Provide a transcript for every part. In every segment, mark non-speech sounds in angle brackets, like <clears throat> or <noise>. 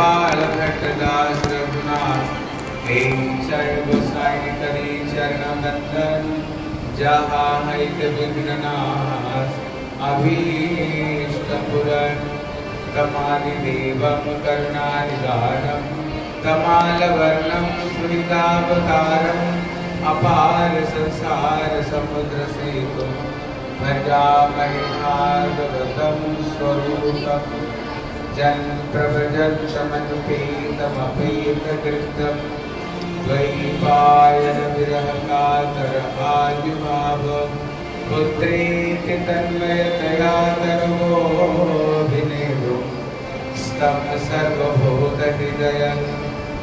गोपाल भट्टदास रघुनाथ हे चरण गोसाई करी चरण बंदन जहाँ हित विघ्ननाश अभीष्ट पुरन कमालि देवं करुणानिदानं कमालवर्णं स्मृतावतारम् अपार संसार समुद्र सेतु भजामहे भागवतं स्वरूपम्। जन् प्रभजन् पुत्रेति द्वैपायनविरहकाकर आयुभावं पुत्री स्तं सर्वभूतहृदयं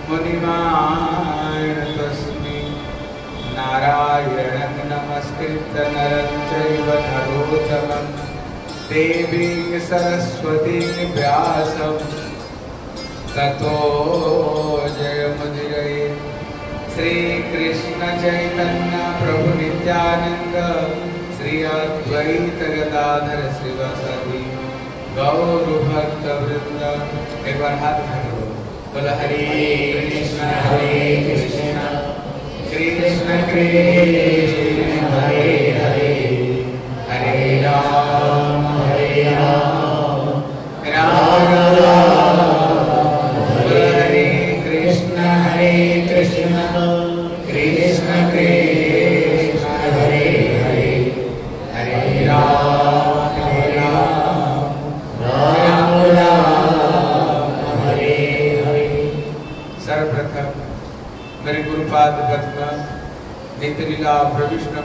मुनिमायण तस्मिन् नारायणं नमस्कृतनरं चैव नरोत्तमम् देवीं सरस्वतीं व्यासं ततो जयमुदिरये श्रीकृष्ण चैतन्य प्रभु नित्यानंद श्री अद्वैत गदाधर श्रीवासदि गौर भक्त वृंद। एक बार हाथ उठाओ बोलो। हरे कृष्ण हरे कृष्ण। कृष्ण कृष्ण।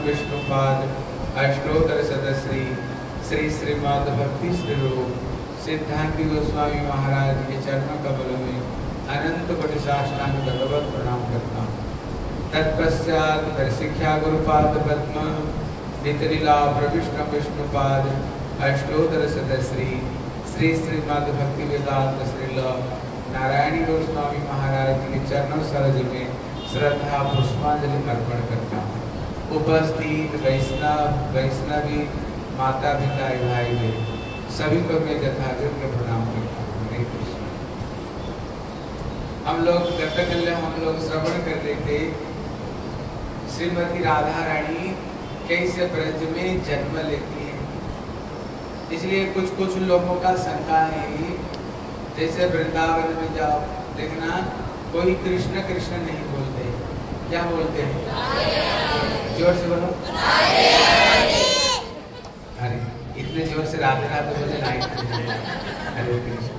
विष्णुपाद अष्टोत्तर सदश्री श्री श्रीमद भक्ति स्वरूप सिद्धांति गोस्वामी महाराज के चरणों कमलों में अनंत कोटि साष्टांग भगवत प्रणाम करता हूँ। तत्पश्चात शिक्षा गुरुपाद पद्म नितलीला प्रविष्णु विष्णुपाद, अष्टोत्तर सदश्री श्री श्रीमद भक्ति वेदांत श्रील नारायणी गोस्वामी महाराज के चरणों सरज में श्रद्धा, पुष्पांजलि अर्पण करता हूँ। उपस्थित वैष्णव, वैष्णवी माता पिता भाई बहन सभी को मैं यथायोग्य प्रणाम करता हूँ। हरे कृष्ण। हम लोग गत कल हम लोग श्रवण कर रहे थे श्रीमती राधा रानी कैसे ब्रज में जन्म लेती है। इसलिए कुछ कुछ लोगों का शंका है जैसे वृंदावन में जाओ देखना कोई कृष्ण कृष्ण नहीं बोलते। क्या बोलते हैं? ज़ोर से बोलो। इतने ज़ोर से राधे राधे बोले लाइट हरे कृष्ण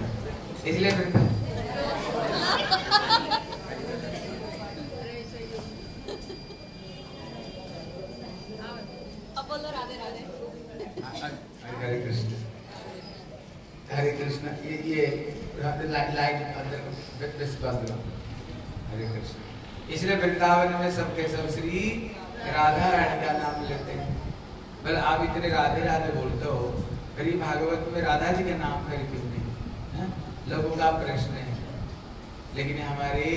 इसलिए वृंदावन अब बोलो राधे राधे। हरे कृष्ण। हरे कृष्ण ये ये लाइट लाइट अंदर विश्वास हरे कृष्ण। इसलिए वृंदावन में सबके सब श्री राधा रानी का नाम लेते हैं। बल आप इतने राधे राधे बोलते हो फिर भागवत में राधा जी के नाम फिर क्यों नहीं? लोगों का प्रश्न है। लेकिन हमारे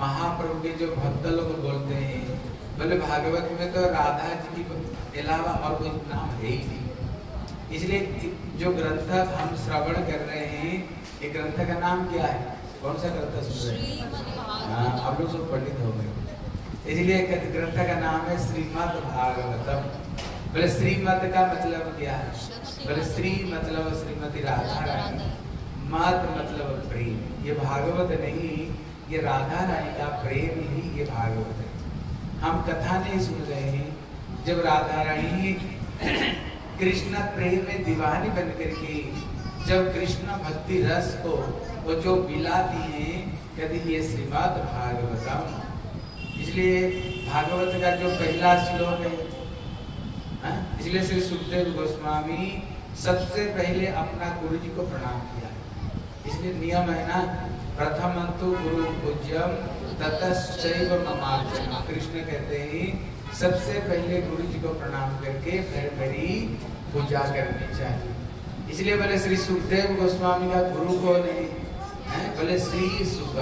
महाप्रभु के जो भक्त लोग बोलते हैं बोले भागवत में तो राधा जी के अलावा और कोई नाम है ही नहीं। इसलिए जो ग्रंथ हम श्रवण कर रहे हैं ये ग्रंथ का नाम क्या है? कौन सा ग्रंथ सुन रहे हैं? हाँ आप लोग सब पंडित हो गए। इसलिए ग्रंथ का नाम है श्रीमद भागवतम। बोले, श्रीमद का मतलब क्या है? बोले श्री मतलब श्रीमती राधा रानी मत मतलब प्रेम। ये भागवत नहीं, ये राधा रानी का प्रेम ही ये भागवत है। हम कथा नहीं सुन रहे हैं। जब राधा रानी <clears throat> कृष्ण प्रेम में दीवानी बन करके, जब कृष्ण भक्ति रस को, वो जो मिलाती हैं यदि ये श्रीमद भागवतम। इसलिए भागवत का जो पहला श्लोक हाँ? इसलिए श्री सुखदेव गोस्वामी सबसे पहले अपना गुरु जी को प्रणाम किया। इसलिए नियम है ना प्रथम तो गुरु पूज्यम ततश्चैव ममार्चन कृष्ण कहते हैं, सबसे पहले गुरु जी को प्रणाम करके फिर मेरी पूजा करनी चाहिए। इसलिए बोले श्री सुखदेव गोस्वामी का गुरु को नहीं है? बोले श्री सुख,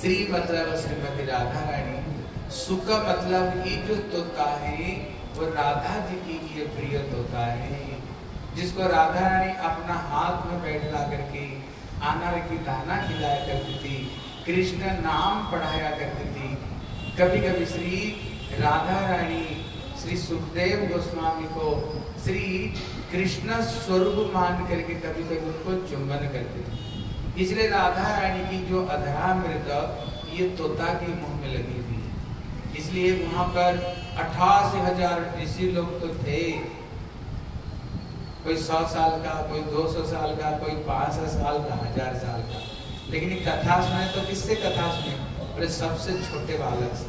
श्री मतलब श्रीमती राधा रानी सुख मतलब ये जो तोता है वो राधा जी की ये प्रिय तोता है। जिसको राधा रानी अपना हाथ में बैठ ला करके आनार की दाना खिलाया करती थी, कृष्ण नाम पढ़ाया करती थी। कभी कभी श्री राधा रानी, श्री सुखदेव गोस्वामी को श्री कृष्ण स्वरूप मान करके कभी कभी उनको चुंबन करते थे। इसलिए राधा रानी की जो अधरा मृत ये तोता के मुँह में लगी इसलिए वहाँ पर अठासी हज़ार ऋषि लोग तो थे। कोई सौ साल का, कोई दो सौ साल का, कोई पाँच सौ साल का, हज़ार साल का। लेकिन कथा सुने तो किससे कथा सुने? अरे सबसे छोटे बालक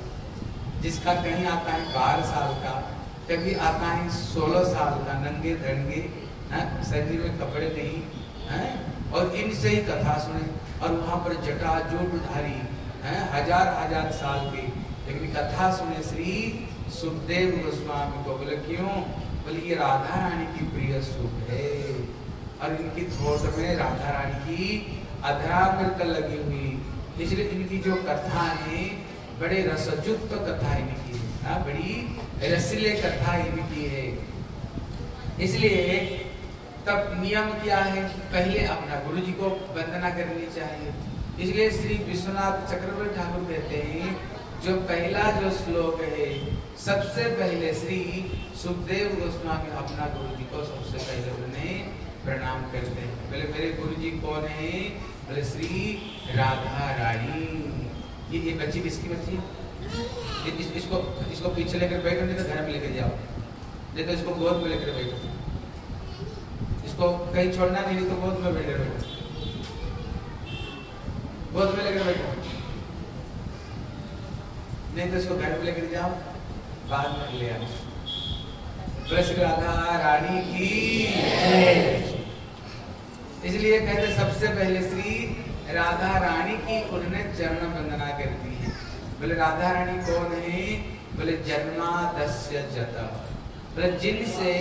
जिसका कहीं आता है बारह साल का, कभी आता है सोलह साल का, नंगे धड़ंगे शरीर में कपड़े नहीं, है? और इनसे ही कथा सुने। और वहाँ पर जटा जोटधारी हज़ार हज़ार साल के लेकिन कथा सुने श्री सुखदेव गोस्वामी को बोले क्यों? बोले ये राधा रानी की प्रिय सुख है और इनकी थोट में राधा रानी की अधरा लगी हुई इसलिए इनकी जो कथा है बड़े रसयुक्त कथा इनकी है हाँ, बड़ी रसीले कथा इनकी है। इसलिए तब नियम क्या है? पहले अपना गुरु जी को वंदना करनी चाहिए। इसलिए श्री विश्वनाथ चक्रवर्ती ठाकुर कहते हैं जो पहला जो श्लोक है सबसे पहले श्री सुखदेव गोस्वामी अपना गुरु जी को सबसे पहले उन्हें प्रणाम करते हैं। पहले मेरे गुरु जी कौन है? बोले श्री राधा रानी। ये ये बच्ची किसकी बच्ची है? इस, इसको इसको पीछे लेकर बैठो नहीं तो घर में लेकर जाओ। नहीं तो इसको गोद में लेकर बैठो। इसको कहीं छोड़ना नहीं तो गोद में बैठे बैठो गोद में लेकर बैठो। नहीं तो इसको घर में लेकर जाओ, बाद में ले आओ। कृष्ण राधा रानी की इसलिए कहते सबसे पहले श्री राधा रानी की उन्होंने चरण वंदना कर दी बोले, राधा रानी कौन है? बोले जन्मा दस्य जत। बोले, जिनसे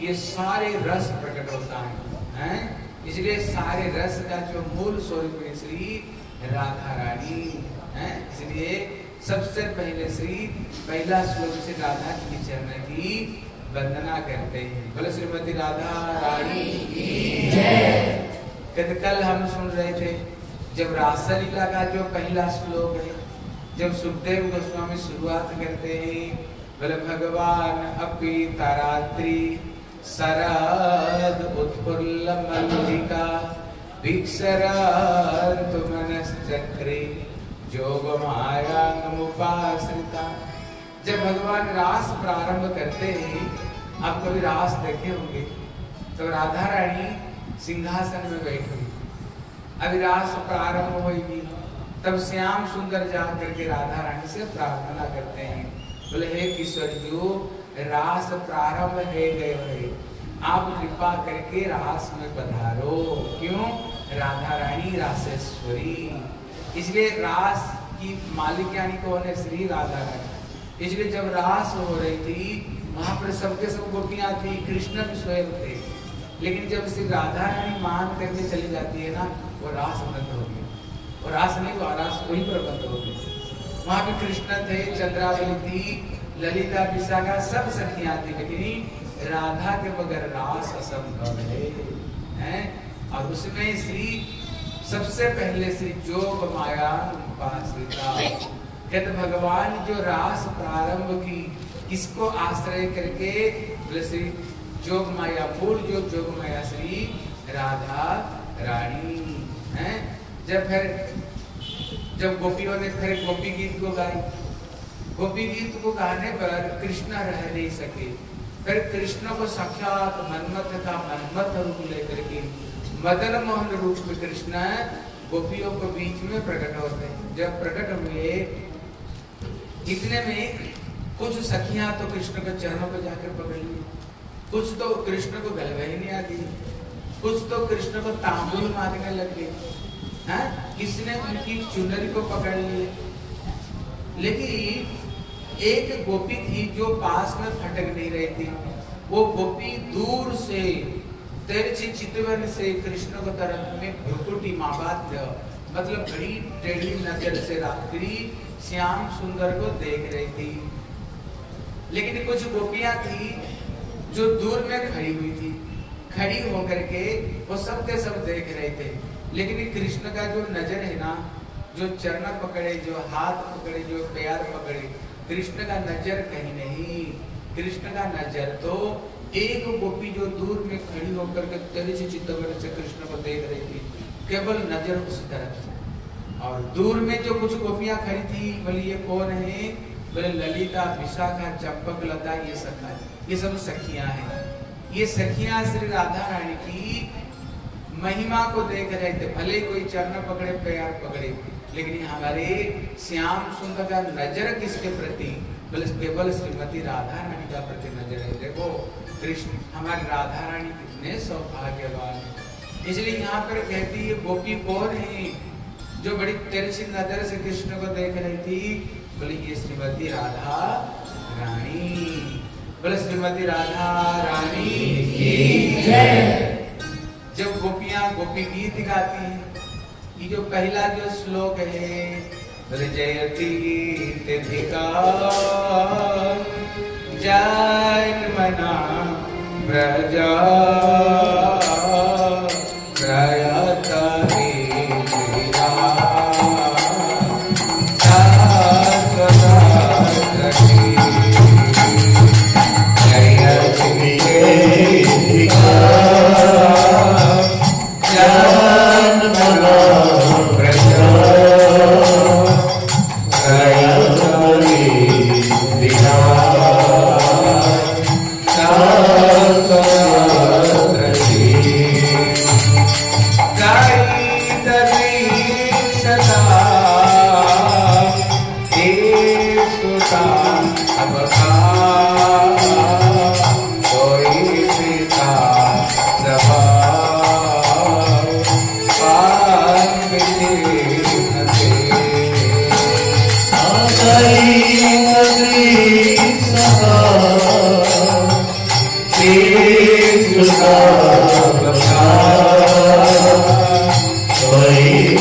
ये सारे रस प्रकट होता है, हैं? इसलिए सारे रस का जो मूल स्वरूप है श्री राधा रानी, है? इसलिए सबसे पहले श्री पहला श्लोक से राधा की चरण की वंदना करते हैं। बोले श्रीमती राधा रानी की जय। कल हम सुन रहे थे जब रासलीला का जो पहला श्लोक है, जब सुखदेव गोस्वामी शुरुआत करते हैं, बोले, भगवान, अपी तारात्रि, शरद उत्फुल्ल मल्लिका भिक्षरंत मनश्चक्रे। जोग मायांगमुपाश्रिता जब भगवान रास प्रारंभ करते हैं, आप कभी रास देखे होंगे? तो राधा रानी सिंहासन में बैठी अविरास प्रारंभ होगी तब श्याम सुंदर जा करके राधा रानी से प्रार्थना करते हैं। बोले, हे किशोर जो रास प्रारंभ है, गए है आप कृपा करके रास में पधारो। क्यों? राधा रानी रासेश्वरी। इसलिए रास की मालिक यानी कौन है? श्री राधा रानी। इसलिए जब रास हो रही थी वहाँ पर सबके सब गोपियाँ थी, कृष्ण भी स्वयं थे। लेकिन जब श्री राधा रानी मान करके चली जाती है ना, वो रास बंद हो गया। वो रास नहीं, वो रास वहीं पर बंद हो गई वहाँ भी कृष्ण थे, चंद्रावली थी, ललिता, विशाखा, सब सखियाँ थी, लेकिन राधा के बगैर रास असंभव हैं? और उसमें श्री सबसे पहले श्री जोग माया उपासिता कहते, भगवान, जो रास प्रारंभ की, किसको आश्रय करके श्री जोग माया मूल जो जोग माया, श्री राधा रानी, हैं? जब फिर, जब गोपियों ने फिर गोपी गीत को गाई। गोपी गीत को गाने पर कृष्ण रह नहीं सके। फिर कृष्ण को साक्षात मनमथ का मनमत रूप लेकर के मदन मोहन रूप कृष्ण गोपियों को बीच में प्रकट होते हैं। जब प्रकट हुए, इतने में कुछ सखियाँ तो कृष्ण के चरणों पर जाकर पकड़। ली कुछ तो कृष्ण को गलवा ही नहीं आती कुछ तो कृष्ण को तांबुल मारने लग गए। किसने उनकी चुनरी को पकड़ लिया? लेकिन एक गोपी थी जो पास में फटक नहीं रही थी। वो गोपी दूर से तेरछी चितवन से कृष्ण को तरफ़ में भ्रुकुटी माबाद्य मतलब बड़ी टेढ़ी नज़र से रात्रि श्याम सुंदर को देख रही थी। लेकिन कुछ गोपियाँ थी जो दूर में खड़ी हुई थी। खड़ी होकर के वो सब के सब देख रहे थे। लेकिन कृष्ण का जो नज़र है ना, जो चरण पकड़े, जो हाथ पकड़े, जो प्यार पकड़े, कृष्ण का नज़र कहीं नहीं। कृष्ण का नज़र तो एक गोपी जो दूर में खड़ी होकर के तेरे से चित्तवर से कृष्ण को देख रही थी, केवल नज़र उस तरफ़ और दूर में जो कुछ गोपियाँ खड़ी थी, बोले, ये कौन है? बोले, ललिता, विशाखा, चंपक, लता, ये सब ये सब सखियाँ हैं। ये सखियाँ श्री राधा रानी की महिमा को देख रहे थे। भले कोई चरण पकड़े, प्यार पकड़े, लेकिन हमारे श्याम सुंदर का नज़र किसके प्रति? बोले, केवल श्रीमती राधा रानी का प्रति नज़र है। देखो कृष्ण, हमारी राधा रानी कितने सौभाग्यवान है। इसलिए यहाँ पर कहती है, गोपी कौन है? जो बड़ी तिरछी नज़र से कृष्ण को देख रही थी। बोले, ये श्रीमती राधा रानी बोले, श्रीमती राधा रानी जब गोपियाँ गोपी गीत गाती हैं, ये जो पहला जो श्लोक है बोले जयती जन्मना ब्रजा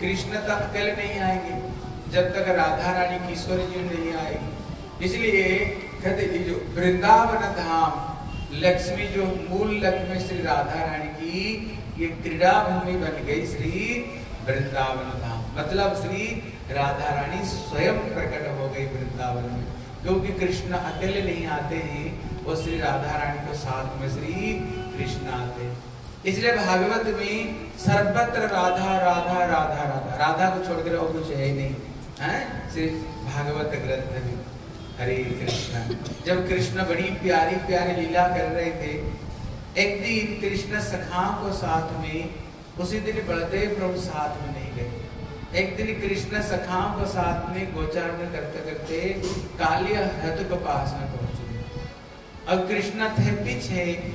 कृष्ण तक अकेले नहीं आएँगे, जब तक राधा रानी किशोर जी नहीं आएगी। इसलिए कहते जो वृंदावन धाम, लक्ष्मी जो मूल लक्ष्मी श्री राधा रानी की, ये क्रीड़ा भूमि बन गई श्री वृंदावन धाम। मतलब श्री राधा रानी स्वयं प्रकट हो गई वृंदावन में। क्योंकि कृष्ण अकेले नहीं आते हैं, वो श्री राधा रानी को साथ में श्री कृष्ण आते इसलिए भागवत में सर्वत्र राधा राधा राधा राधा। राधा को छोड़कर और कुछ है ही नहीं, है? सिर्फ़ भागवत ग्रंथ में। हरे कृष्ण। जब कृष्ण बड़ी प्यारी प्यारी लीला कर रहे थे, एक दिन कृष्ण सखा को साथ में, उसी दिन बलदेव प्रभु साथ में नहीं गए। एक दिन कृष्ण सखाओं को साथ में गोचारण करते करते कालिया हृद के पास में पहुँचे। अब कृष्ण थे पीछे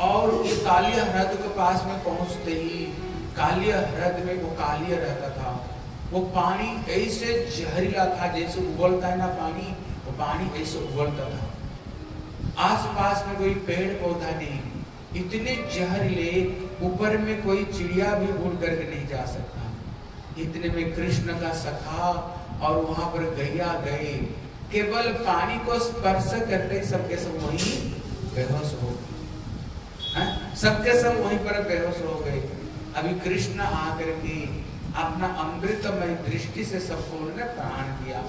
और ये कालिया हृद के पास में पहुँचते ही कालिया हृद में वो कालिया रहता था। वो पानी ऐसे जहरीला था जैसे उबलता है ना पानी, वो पानी ऐसे उबलता था। आसपास में कोई पेड़ पौधा नहीं, इतने जहरीले ऊपर में कोई चिड़िया भी उड़ करके नहीं जा सकता। इतने में कृष्ण का सखा और वहाँ पर गैया गए, केवल पानी को स्पर्श करते सबके सब वही बेहोश हो सबके सब वहीं पर बेहोश हो गए। अभी कृष्ण आकर के अपना अमृतमय दृष्टि से सबको उन्होंने प्राण किया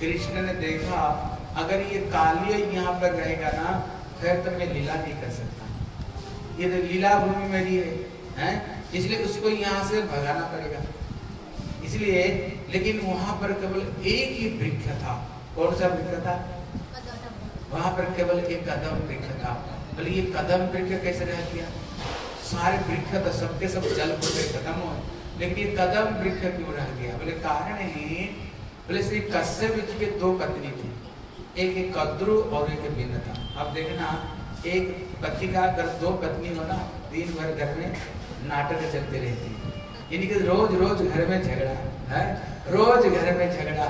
कृष्ण ने देखा अगर ये कालिय यहाँ पर रहेगा ना फिर तो मैं लीला नहीं कर सकता। ये तो लीला भूमि मेरी है, है? इसलिए उसको यहाँ से भगाना पड़ेगा। इसलिए लेकिन वहाँ पर केवल एक ही वृक्ष था। कौन सा वृक्ष था? वहाँ पर केवल एक कदम वृक्ष था। बोले, ये कदम वृक्ष कैसे रह गया? सारे वृक्ष तो सबके सब जल को खत्म हो लेकिन ये कदम वृक्ष क्यों रह गया? बोले, कारण है, बोले, श्री कश्यप के दो पत्नी थी। एक एक कद्रु और एक था अब देखना, एक पति का अगर दो पत्नी हो ना, दिन भर घर में नाटक चलते रहते यानी कि रोज रोज घर में झगड़ा, है? रोज घर में झगड़ा।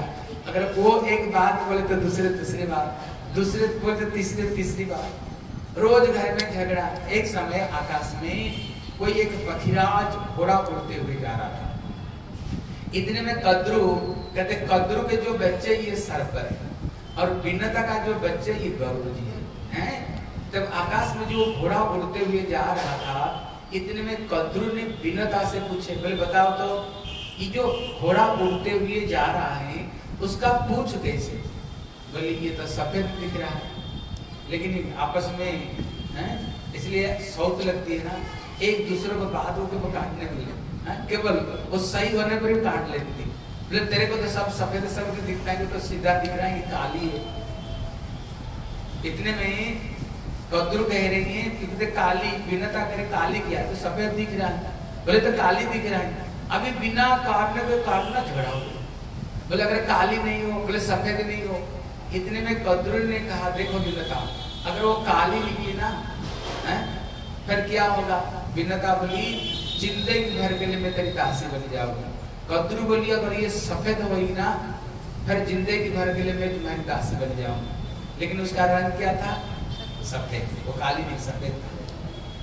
अगर वो एक बात बोले तो दूसरे, दूसरी बात। दूसरे बोले तो तीसरे, तीसरी बात। रोज घर में झगड़ा, एक समय आकाश में कोई एक पखीराज घोड़ा उड़ते हुए जा रहा था। इतने में कद्रु, कहते कद्रु के जो बच्चे ये सर पर है, और भिन्नता का जो बच्चे ये गरुड़ जी है, हैं? जब आकाश में जो घोड़ा उड़ते हुए जा रहा था, इतने में कद्रु ने भिन्नता से पूछे, बोले, बताओ तो ये जो घोड़ा उड़ते हुए जा रहा है, उसका पूछ कैसे? बोले, ये तो सफ़ेद दिख रहा है। लेकिन आपस में, है, इसलिए सौत लगती है ना, एक दूसरे को बात होकर काटने मिले केवल वो सही होने पर ही काट लेती थी। बोले, तेरे को तो सब सफ़ेद सब दिखता है तो सीधा दिख रहा है काली है। इतने में कद्रु कह रही है कि तो काली, बिना करे काली किया तो सफ़ेद दिख रहा है। बोले तो काली दिख रहा है। अभी बिना काटने को काटना झगड़ा हो बोले, अगर काली नहीं हो, बोले, सफ़ेद नहीं हो इतने में कद्रु ने कहा, देखो बिनता अगर वो काली निकली ना, है? फिर क्या होगा? बिनता बोली ज़िंदगी भर के लिए मैं तेरी दासी बन जाऊँगा। कद्रू बोली, अगर ये सफ़ेद होगी ना, फिर ज़िंदगी भर के लिए मैं तुम्हारी दासी बन जाऊँगा। लेकिन उसका रंग क्या था? सफ़ेद। वो काली नहीं, सफ़ेद था।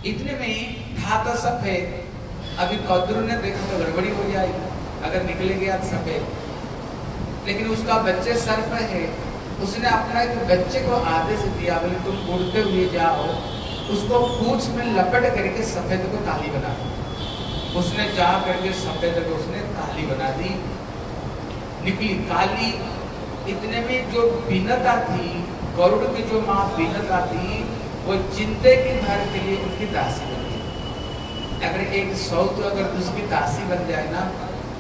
इतने में था तो सफ़ेद। अभी कद्रू ने देखा तो गड़बड़ी हो जाएगी। अगर निकले गया सफ़ेद। लेकिन उसका बच्चे सर पर है। उसने अपना एक बच्चे को आदेश दिया, बोले, तुम उड़ते हुए जाओ। उसको पूछ में लपट करके सफ़ेद को काली बना दो। उसने जा करके सफ़ेद को उसने काली बना दी। निकली। काली इतने में जो भिन्नता थी, गरुड़ की जो माँ भिन्नता थी, वो चिंते की भर के लिए उनकी दासी बन गई। अगर एक सौ तो अगर उसकी दासी बन जाए ना,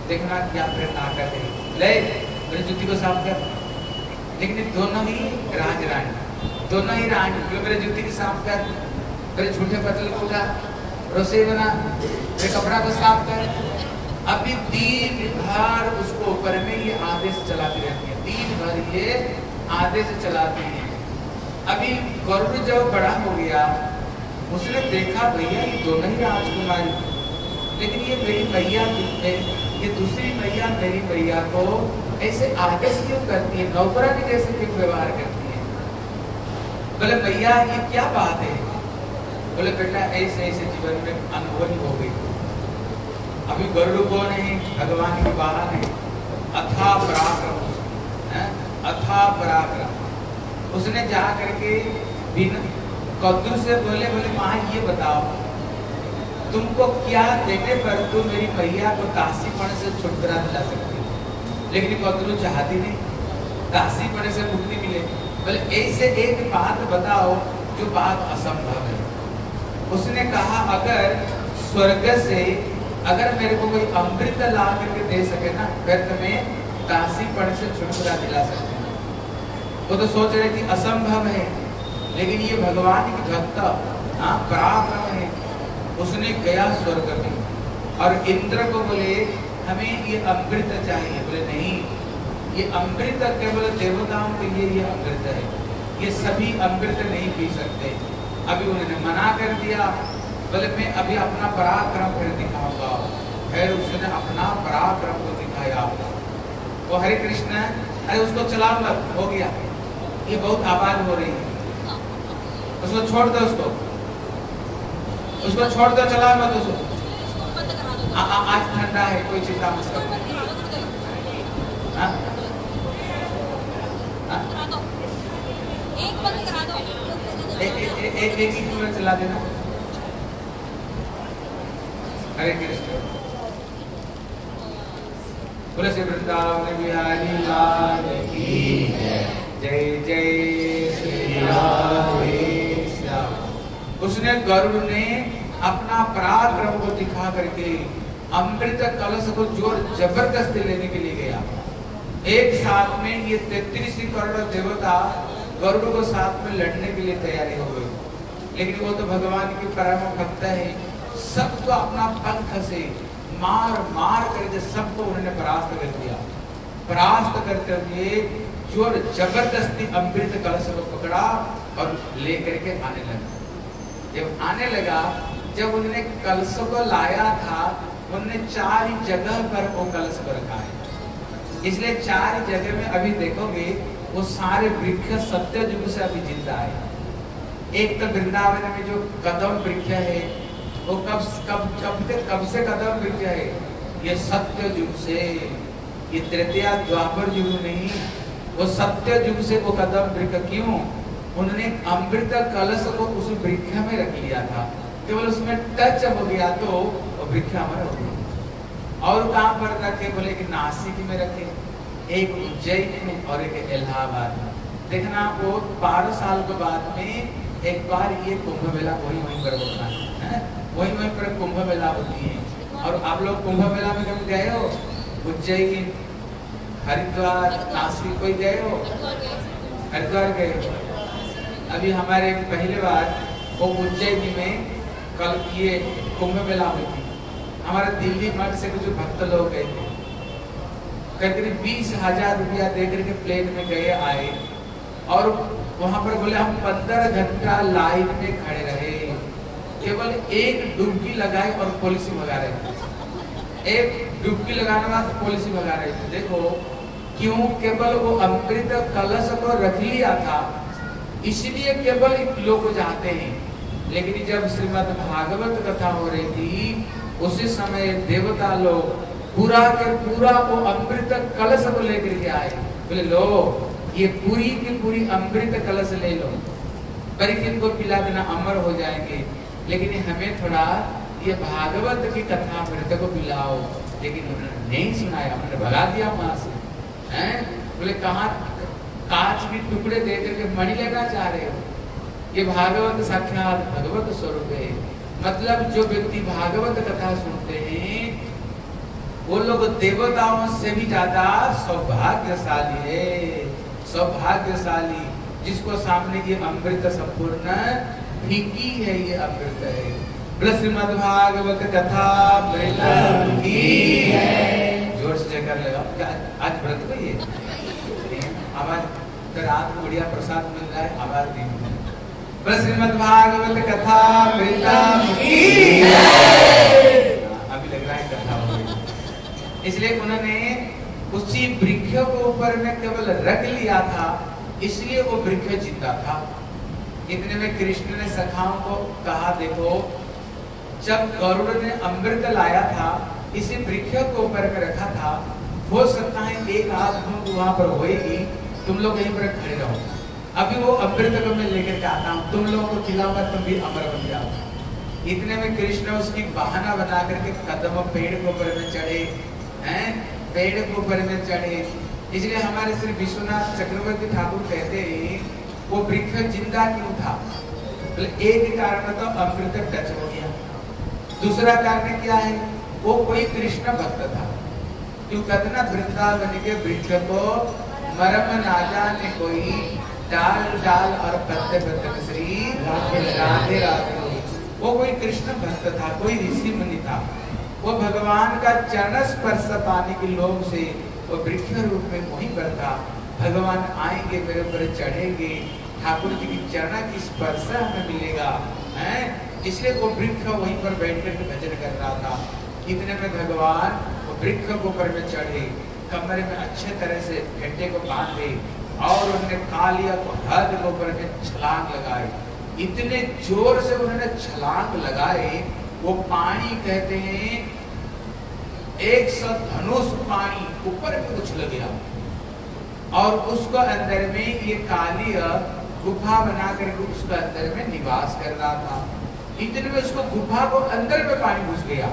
देखना क्या फिर नाटक है। ले जुत्ती को साफ़ कर। लेकिन दोनों ही राज रानी। दोनों ही रानी मेरे जुत्ती की साफ़ कर, मेरे झूठे पतल को उठा रसोई बना फिर कपड़ा को साफ़ कर। अभी दिन भर उसको ऊपर में ये आदेश चलाती रहती है। दिन भर ये आदेश चलाती है। अभी गरुड़ जब बड़ा हो गया, उसने देखा भैया, ये दोनों ही राजकुमारी लेकिन ये मेरी भैया ये दूसरी भैया मेरी भैया को ऐसे आदेश क्यों करती है? नौकरा नौकरानी जैसे क्यों व्यवहार करती है? बोले, भैया, ये क्या बात है? बोले, बेटा, ऐसे ऐसे जीवन में अनुभव हो गई। अभी गरुड़ कौन है? भगवान की बाहर है। अथा पराक्रम अथा पराक्रम। उसने जा करके बिन कद्दू से बोले बोले, माँ, ये बताओ, तुमको क्या देने पर तुम मेरी मैया को दासीपण से छुटकारा दिला सकती हो? लेकिन कद्दू चाहती नहीं दासीपण से मुक्ति मिले। बोले, ऐसे एक बात बताओ जो बात असंभव है। उसने कहा, अगर स्वर्ग से अगर मेरे को कोई अमृत ला करके दे सके ना, फिर तुम्हें दासी पढ़ से छुटकारा दिला सकते वो तो सोच रहे थी असंभव है, लेकिन ये भगवान की भक्त हाँ पराक्रम है। उसने गया स्वर्ग में और इंद्र को बोले हमें ये अमृत चाहिए। बोले, नहीं, ये अमृत केवल देवताओं के लिए ये अमृत है। ये सभी अमृत नहीं पी सकते। अभी उन्होंने मना कर दिया। बोले, मैं अभी अपना पराक्रम फिर दिखाऊँगा। फिर उसने अपना पराक्रम को दिखाया। वो हरे कृष्ण अरे, उसको चला मत हो गया। ये बहुत आवाज़ हो रही है। उसको छोड़ दो उसको। उसको छोड़ दो, चला मत उसको। आज ठंडा है कोई चिंता मत करो? एक ही पूरा चला देना हरे कृष्ण श्री वृंदावन बिहारी लाल की जय जय श्री उसने गरुड़ ने अपना पराक्रम को दिखा करके अमृत कलश को ज़ोर ज़बरदस्ती लेने के लिए गया। एक साथ में ये तैतीस करोड़ देवता गरुड़ को साथ में लड़ने के लिए तैयारी हो गई लेकिन वो तो भगवान की परम भक्त है। सबको अपना पंख से मार मार करके सबको उन्होंने परास्त कर दिया। परास्त करते हुए ज़ोर ज़बरदस्ती अमृत कलश को पकड़ा और लेकर के आने लगा। जब आने लगा, जब उन्होंने कलश को लाया था उनने चार जगह पर वो कलश को रखा है। इसलिए चार जगह में अभी देखोगे, वो सारे वृक्ष सत्य युग से अभी ज़िंदा है। एक तो वृंदावन में जो कदम वृक्ष है, वो कब कब कब से कब से कदम वृक्ष है? ये सत्य युग से, ये तृतीया द्वापर युग नहीं, वो सत्य युग से वो कदम वृक्ष क्यों? उन्होंने अमृत कलश को उस वृक्ष में रख लिया था। केवल उसमें टच हो गया तो वो वृक्ष अमर हो गया और कहाँ पर रखे? बोले कि नासिक में रखे। एक उज्जैन में और एक इलाहाबाद में। देखना, वो बारह साल के बाद में एक बार ये कुंभ मेला वही वहीं पर होता है वही वहीं पर कुंभ मेला होती है। और आप लोग कुंभ मेला में कभी गए हो? उज्जैन, हरिद्वार, नासिक, कोई गए हो? हरिद्वार गए हो? अभी हमारे पहले बार वो उज्जैन में कल ये कुंभ मेला हुई थी हमारे दिल्ली मठ से कुछ भक्त लोग गए थे। करीब बीस हज़ार रुपया दे करके प्लेन में गए, आए। और वहाँ पर बोले, हम पंद्रह घंटा लाइन में खड़े रहे। केवल एक डुबकी लगाए और पुलिस भगा रहे थे। एक डुबकी लगाने बाद पॉलिसी भगा रहे थे। देखो, क्यों? केवल वो अमृत कलश को रख लिया था। इसलिए केवल लोग जाते हैं। लेकिन जब श्रीमद भागवत कथा हो रही थी उसी समय देवता लोग पूरा के पूरा वो अमृत कलश को लेकर के आए। बोले, लो, ये पूरी की पूरी अमृत कलश ले लो। परीक्षित को पिला देना, अमर हो जाएँगे। लेकिन हमें थोड़ा ये भागवत की कथा अमृत को पिलाओ। लेकिन उन्होंने नहीं सुनाया, उन्होंने भगा दिया वहाँ से। हैं? बोले, कहा, कांच के टुकड़े दे करके मणि लेना चाह रहे हो? ये भागवत साक्षात भगवत स्वरूप है। मतलब जो व्यक्ति भागवत कथा सुनते हैं, वो लोग देवताओं से भी ज़्यादा सौभाग्यशाली है। सौभाग्यशाली, जिसको सामने ये अमृत संपूर्ण फीकी है, ये अमृत है। श्रीमद भागवत कथा ज़ोर से जयकार लगा आज व्रत को ये? आवाज़ रात को बढ़िया प्रसाद मिल रहा है, आवाज़ नहीं मिल श्रीमद भागवत कथा अभी लग रहा है कथा इसलिए उन्होंने उसी वृक्ष को ऊपर में केवल रख लिया था, इसलिए वो वृक्ष जीता था। इतने में कृष्ण ने सखाओं को कहा, देखो, जब गरुड़ ने अमृत लाया था, इसी वृक्ष को ऊपर में रखा था, हो सकता है एक आध वहाँ पर होएगी, तुम लोग यहीं पर खड़े रहो। अभी वो अमृत मैं लेकर के आता हूँ। तुम लोगों को खिलाऊँगा तुम भी अमर बन जाओ। इतने में कृष्ण उसकी बहाना बना करके कदम पेड़ के ऊपर में चढ़े, हैं? पेड़ के ऊपर में चढ़े। इसलिए हमारे श्री विश्वनाथ चक्रवर्ती ठाकुर कहते हैं, वो वृक्ष ज़िंदा क्यों था? एक कारण तो अमृत टच हो गया। दूसरा कारण क्या है? वो कोई कृष्ण भक्त था। क्यों? कहते ना वृंदावन के वृक्ष को मरम ना जाने कोई डाल डाल और पत्ते पत्ते श्री राधे राधे वो कोई कृष्ण भक्त था, कोई ऋषि मुनि था। वो भगवान का चरण स्पर्श पाने के लोग से वो वृक्ष रूप में वहीं पर भगवान आएँगे, मेरे ऊपर चढ़ेंगे। ठाकुर जी की चरण की स्पर्श हमें मिलेगा, है? इसलिए वो वृक्ष वहीं पर बैठ कर भजन कर रहा था। इतने में भगवान वो वृक्ष को ऊपर में चढ़े, कमरे में अच्छे तरह से घंटे को बांधे और उन्होंने कालिया को हद के ऊपर छलांग लगाए इतने ज़ोर से उन्होंने छलांग लगाए वो पानी कहते हैं, एक सौ धनुष पानी ऊपर में उछल गया। और उसको अंदर में ये काली गुफा बना करके उसके अंदर में निवास कर रहा था। इतने में उसको गुफा को अंदर में पानी घुस गया।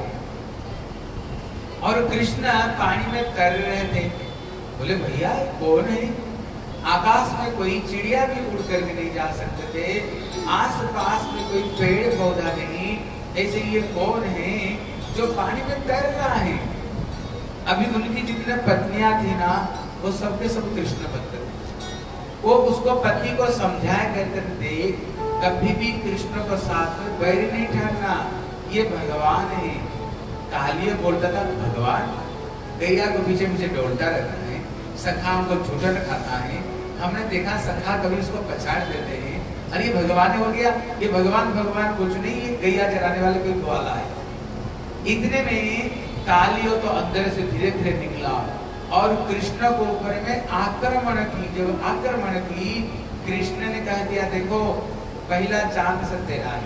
और कृष्ण पानी में तैर रहे थे। बोले, भैया कौन है? आकाश में कोई चिड़िया भी उड़ करके नहीं जा सकते थे। आस पास में कोई पेड़ पौधा नहीं। ऐसे ये कौन है जो पानी में तैर रहा है? अभी उनकी जितने पत्नियाँ थी ना, वो सबके सब कृष्ण भक्त वो उसको पति को समझाया करते थे, कभी भी कृष्ण को साथ में बैर नहीं ठहरना। ये भगवान है। कालिया बोलता था, भगवान? गैया को पीछे पीछे डोलता रहता है। सखा उनको झूठन खाता है। हमने देखा सखा कभी उसको पछाड़ देते हैं। अरे भगवान हो गया। ये भगवान भगवान कुछ नहीं, ये गैया चराने वाले कोई ग्वाला है। इतने में कालियो तो अंदर से धीरे धीरे निकला। और कृष्ण को ऊपर में आक्रमण की, जब आक्रमण की, कृष्ण ने कह दिया, देखो, पहला चाँद से तेरा है।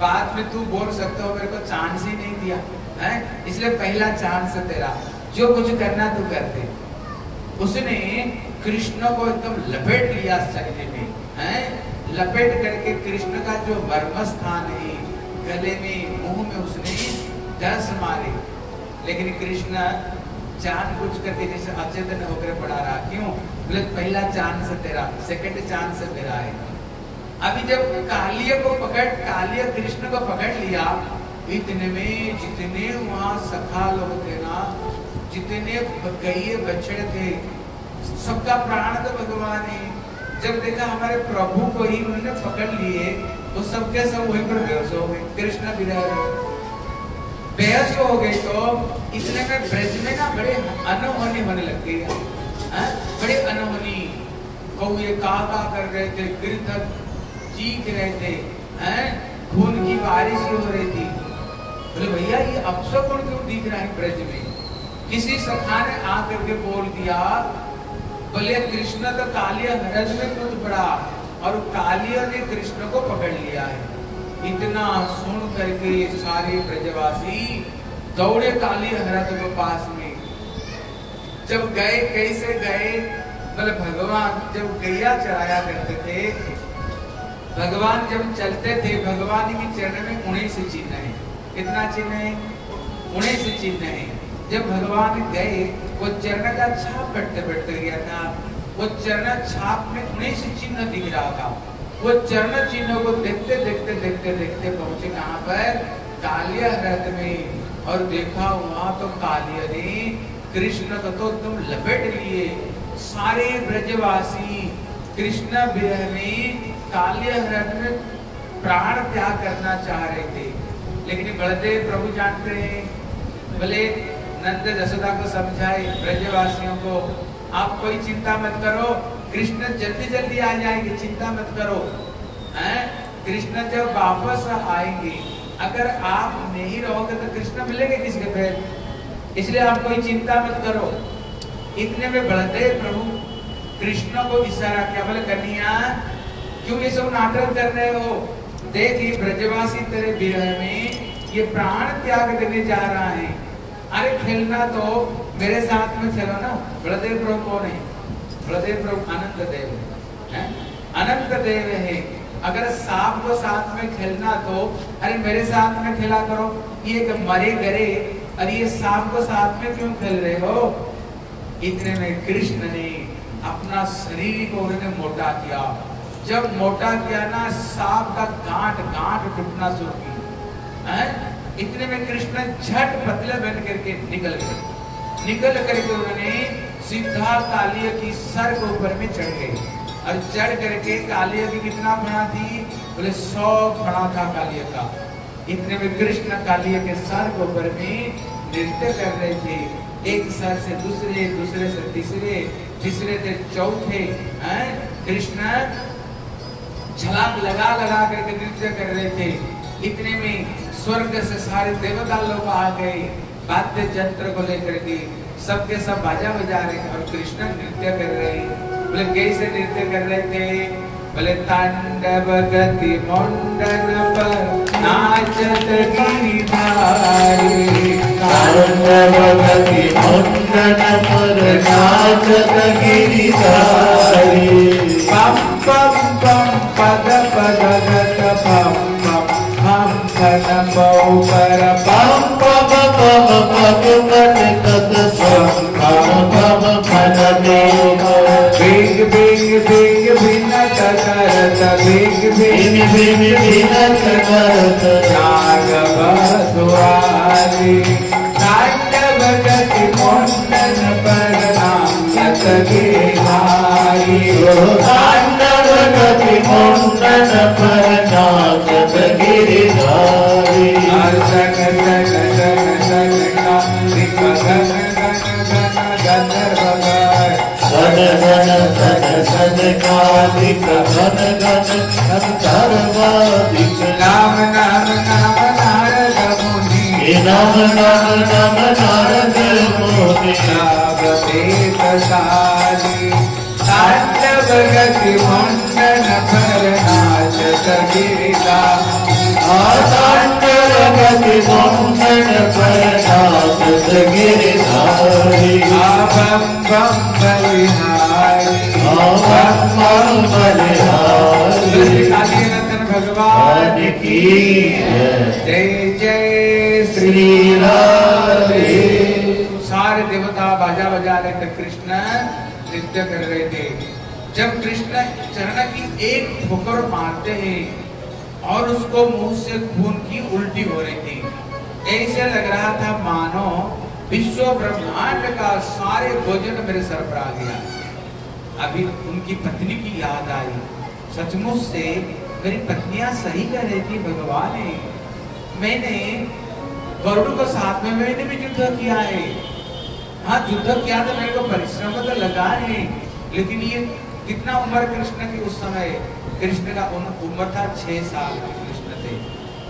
बाद में तू बोल सकते हो, मेरे को चांस ही नहीं दिया, है? इसलिए पहला चांस तेरा। जो कुछ करना तू करते उसने कृष्ण को एकदम लपेट लिया शरीर में, है? लपेट करके कृष्ण का जो मर्म स्थान है, गले में, मुँह में उसने दस मारे। लेकिन कृष्ण जान कुछ करके जैसे अचेतन होकर पड़ा रहा। क्यों? बोले, पहला चाँद से तेरा सेकंड चाँद से तेरा है। अभी जब कालिय को पकड़, कालिय कृष्ण को पकड़ लिया, इतने में जितने वहाँ सखा लोग थे ना जितने गए बछड़े थे, सबका प्राण तो भगवान है। जब देखा हमारे प्रभु को ही उन्होंने पकड़ लिए तो सबके सब वहीं पर बेहोश हो गए। कृष्ण गए। बेहोश हो गए तो इतने में ब्रज में ना बड़े अनहोनी होने लग गई हाँ? बड़े अनहोनी। कौए का का कर रहे थे, गिरधर चीख रहे थे, हैं? खून की बारिश हो रही थी। बोले, भैया, ये अपशकुन क्यों दिख रहा है ब्रज में? किसी सखा ने आकर के बोल दिया, बोले, कृष्ण तो कालिया हरज में कूद पड़ा और कालिया ने कृष्ण को पकड़ लिया है। इतना सुन करके सारे ब्रजवासी दौड़े काली हरत के पास में। जब गए, कैसे गए? बोले, भगवान, जब गैया चढ़ाया करते थे, भगवान जब चलते थे, भगवान की चरण में उन्हीं से चिन्ह है। कितना चिन्ह है? उन्हीं से चिन्ह है। जब भगवान गए, वो चरण का छाप बैठते बैठते गया था। वो चरण छाप में उन्हीं से चिन्ह दिख रहा था। वो चरण चिन्ह को देखते देखते देखते देखते पहुँचे कहाँ पर? कालिया रथ में। और देखा, वहाँ तो कालिया ने कृष्ण को तो एकदम लपेट लिए। सारे ब्रजवासी कृष्ण में काल्य हरण में प्राण त्याग करना चाह रहे थे। लेकिन बलदेव प्रभु जानते हैं भले नंद जसोदा को समझाए, ब्रजवासियों को, आप कोई चिंता मत करो, कृष्ण जल्दी जल्दी आ जाएँगे, चिंता मत करो कृष्ण जब वापस आएँगे, अगर आप नहीं रहोगे तो कृष्ण मिलेंगे किसके फिर इसलिए आप कोई चिंता मत करो। इतने में बलदेव प्रभु। कृष्ण को इशारा किया, बोले कन्या क्यों ये सब नाटक कर रहे हो? देख ये ब्रजवासी तेरे विरह में ये प्राण त्याग देने जा रहा है। अरे खेलना तो मेरे साथ में खेलो ना। बलदेव प्रभु कौन है? बलदेव प्रभु अनंत देव है। अनंत देव है। अगर सांप को साथ में खेलना तो अरे मेरे साथ में खेला करो। ये मरे गरे, अरे ये सांप को साथ में क्यों खेल रहे हो? इतने में कृष्ण ने अपना शरीर को उन्होंने मोटा किया। जब मोटा किया ना, सांप का गांठ गांठ टूटना शुरू की इतने में कृष्ण झट पतले बन करके निकल गए। निकल करके उन्होंने सीधा कालिया की सर के ऊपर में चढ़ गए। और चढ़ करके कालिया की कितना फणा थी? बोले, सौ फणा था कालिया का। इतने में कृष्ण कालिया के सर के ऊपर में नृत्य कर रहे थे। एक सर से दूसरे दूसरे से तीसरे तीसरे से चौथे कृष्ण छलांग लगा लगा करके नृत्य कर रहे थे। इतने में स्वर्ग से सारे देवता लोग आ गए वाद्य यंत्र को लेकर के सबके सब बाजा बजा रहे और कृष्ण नृत्य कर रहे बोले, कैसे नृत्य कर रहे थे? बोले तांडव गति मुंडन पर नाचत गिरिधारी तांडव गति मुंडन पर नाचत गिरिधारी पम पम पम पद पद गत नमो पर पम पम पम भगवन् तद पम पम फल देव बिग बिग बिग भिन्न करत बिग बिग बिग भिन्न करत राघव सुवारी नाट्य भगति मोहन परनाम सतगे हारी नाट्य भगति मोहन परनाम सतगे कार्तिक घन घन गंधर्वादिक नाम नाम नाम नारद मुनि नम नम नम नारद मुनि नागवेदशाली तांडव गति मुंडन पर नाचत गिरिदा आतांडव गति मोहन प्रणात गिरिधारी बम बम बलिहारी भगवान की जय जय श्री सारे देवता बाजा बजा रहे थे कृष्ण नृत्य कर रहे थे जब कृष्ण चरण की एक ठोकर मारते हैं और उसको मुँह से खून की उल्टी हो रही थी, ऐसे लग रहा था मानो विश्व ब्रह्मांड का सारे भोजन मेरे सर पर आ गया। अभी उनकी पत्नी की याद आई। सचमुच से मेरी पत्नियाँ सही कह रही थी, भगवान है। मैंने गरुड़ को साथ में मैंने भी युद्ध किया है। हाँ युद्ध किया तो मेरे को परिश्रम तो लगा है, लेकिन ये कितना उम्र कृष्ण की उस समय? कृष्ण का उम्र था छह साल कृष्ण थे।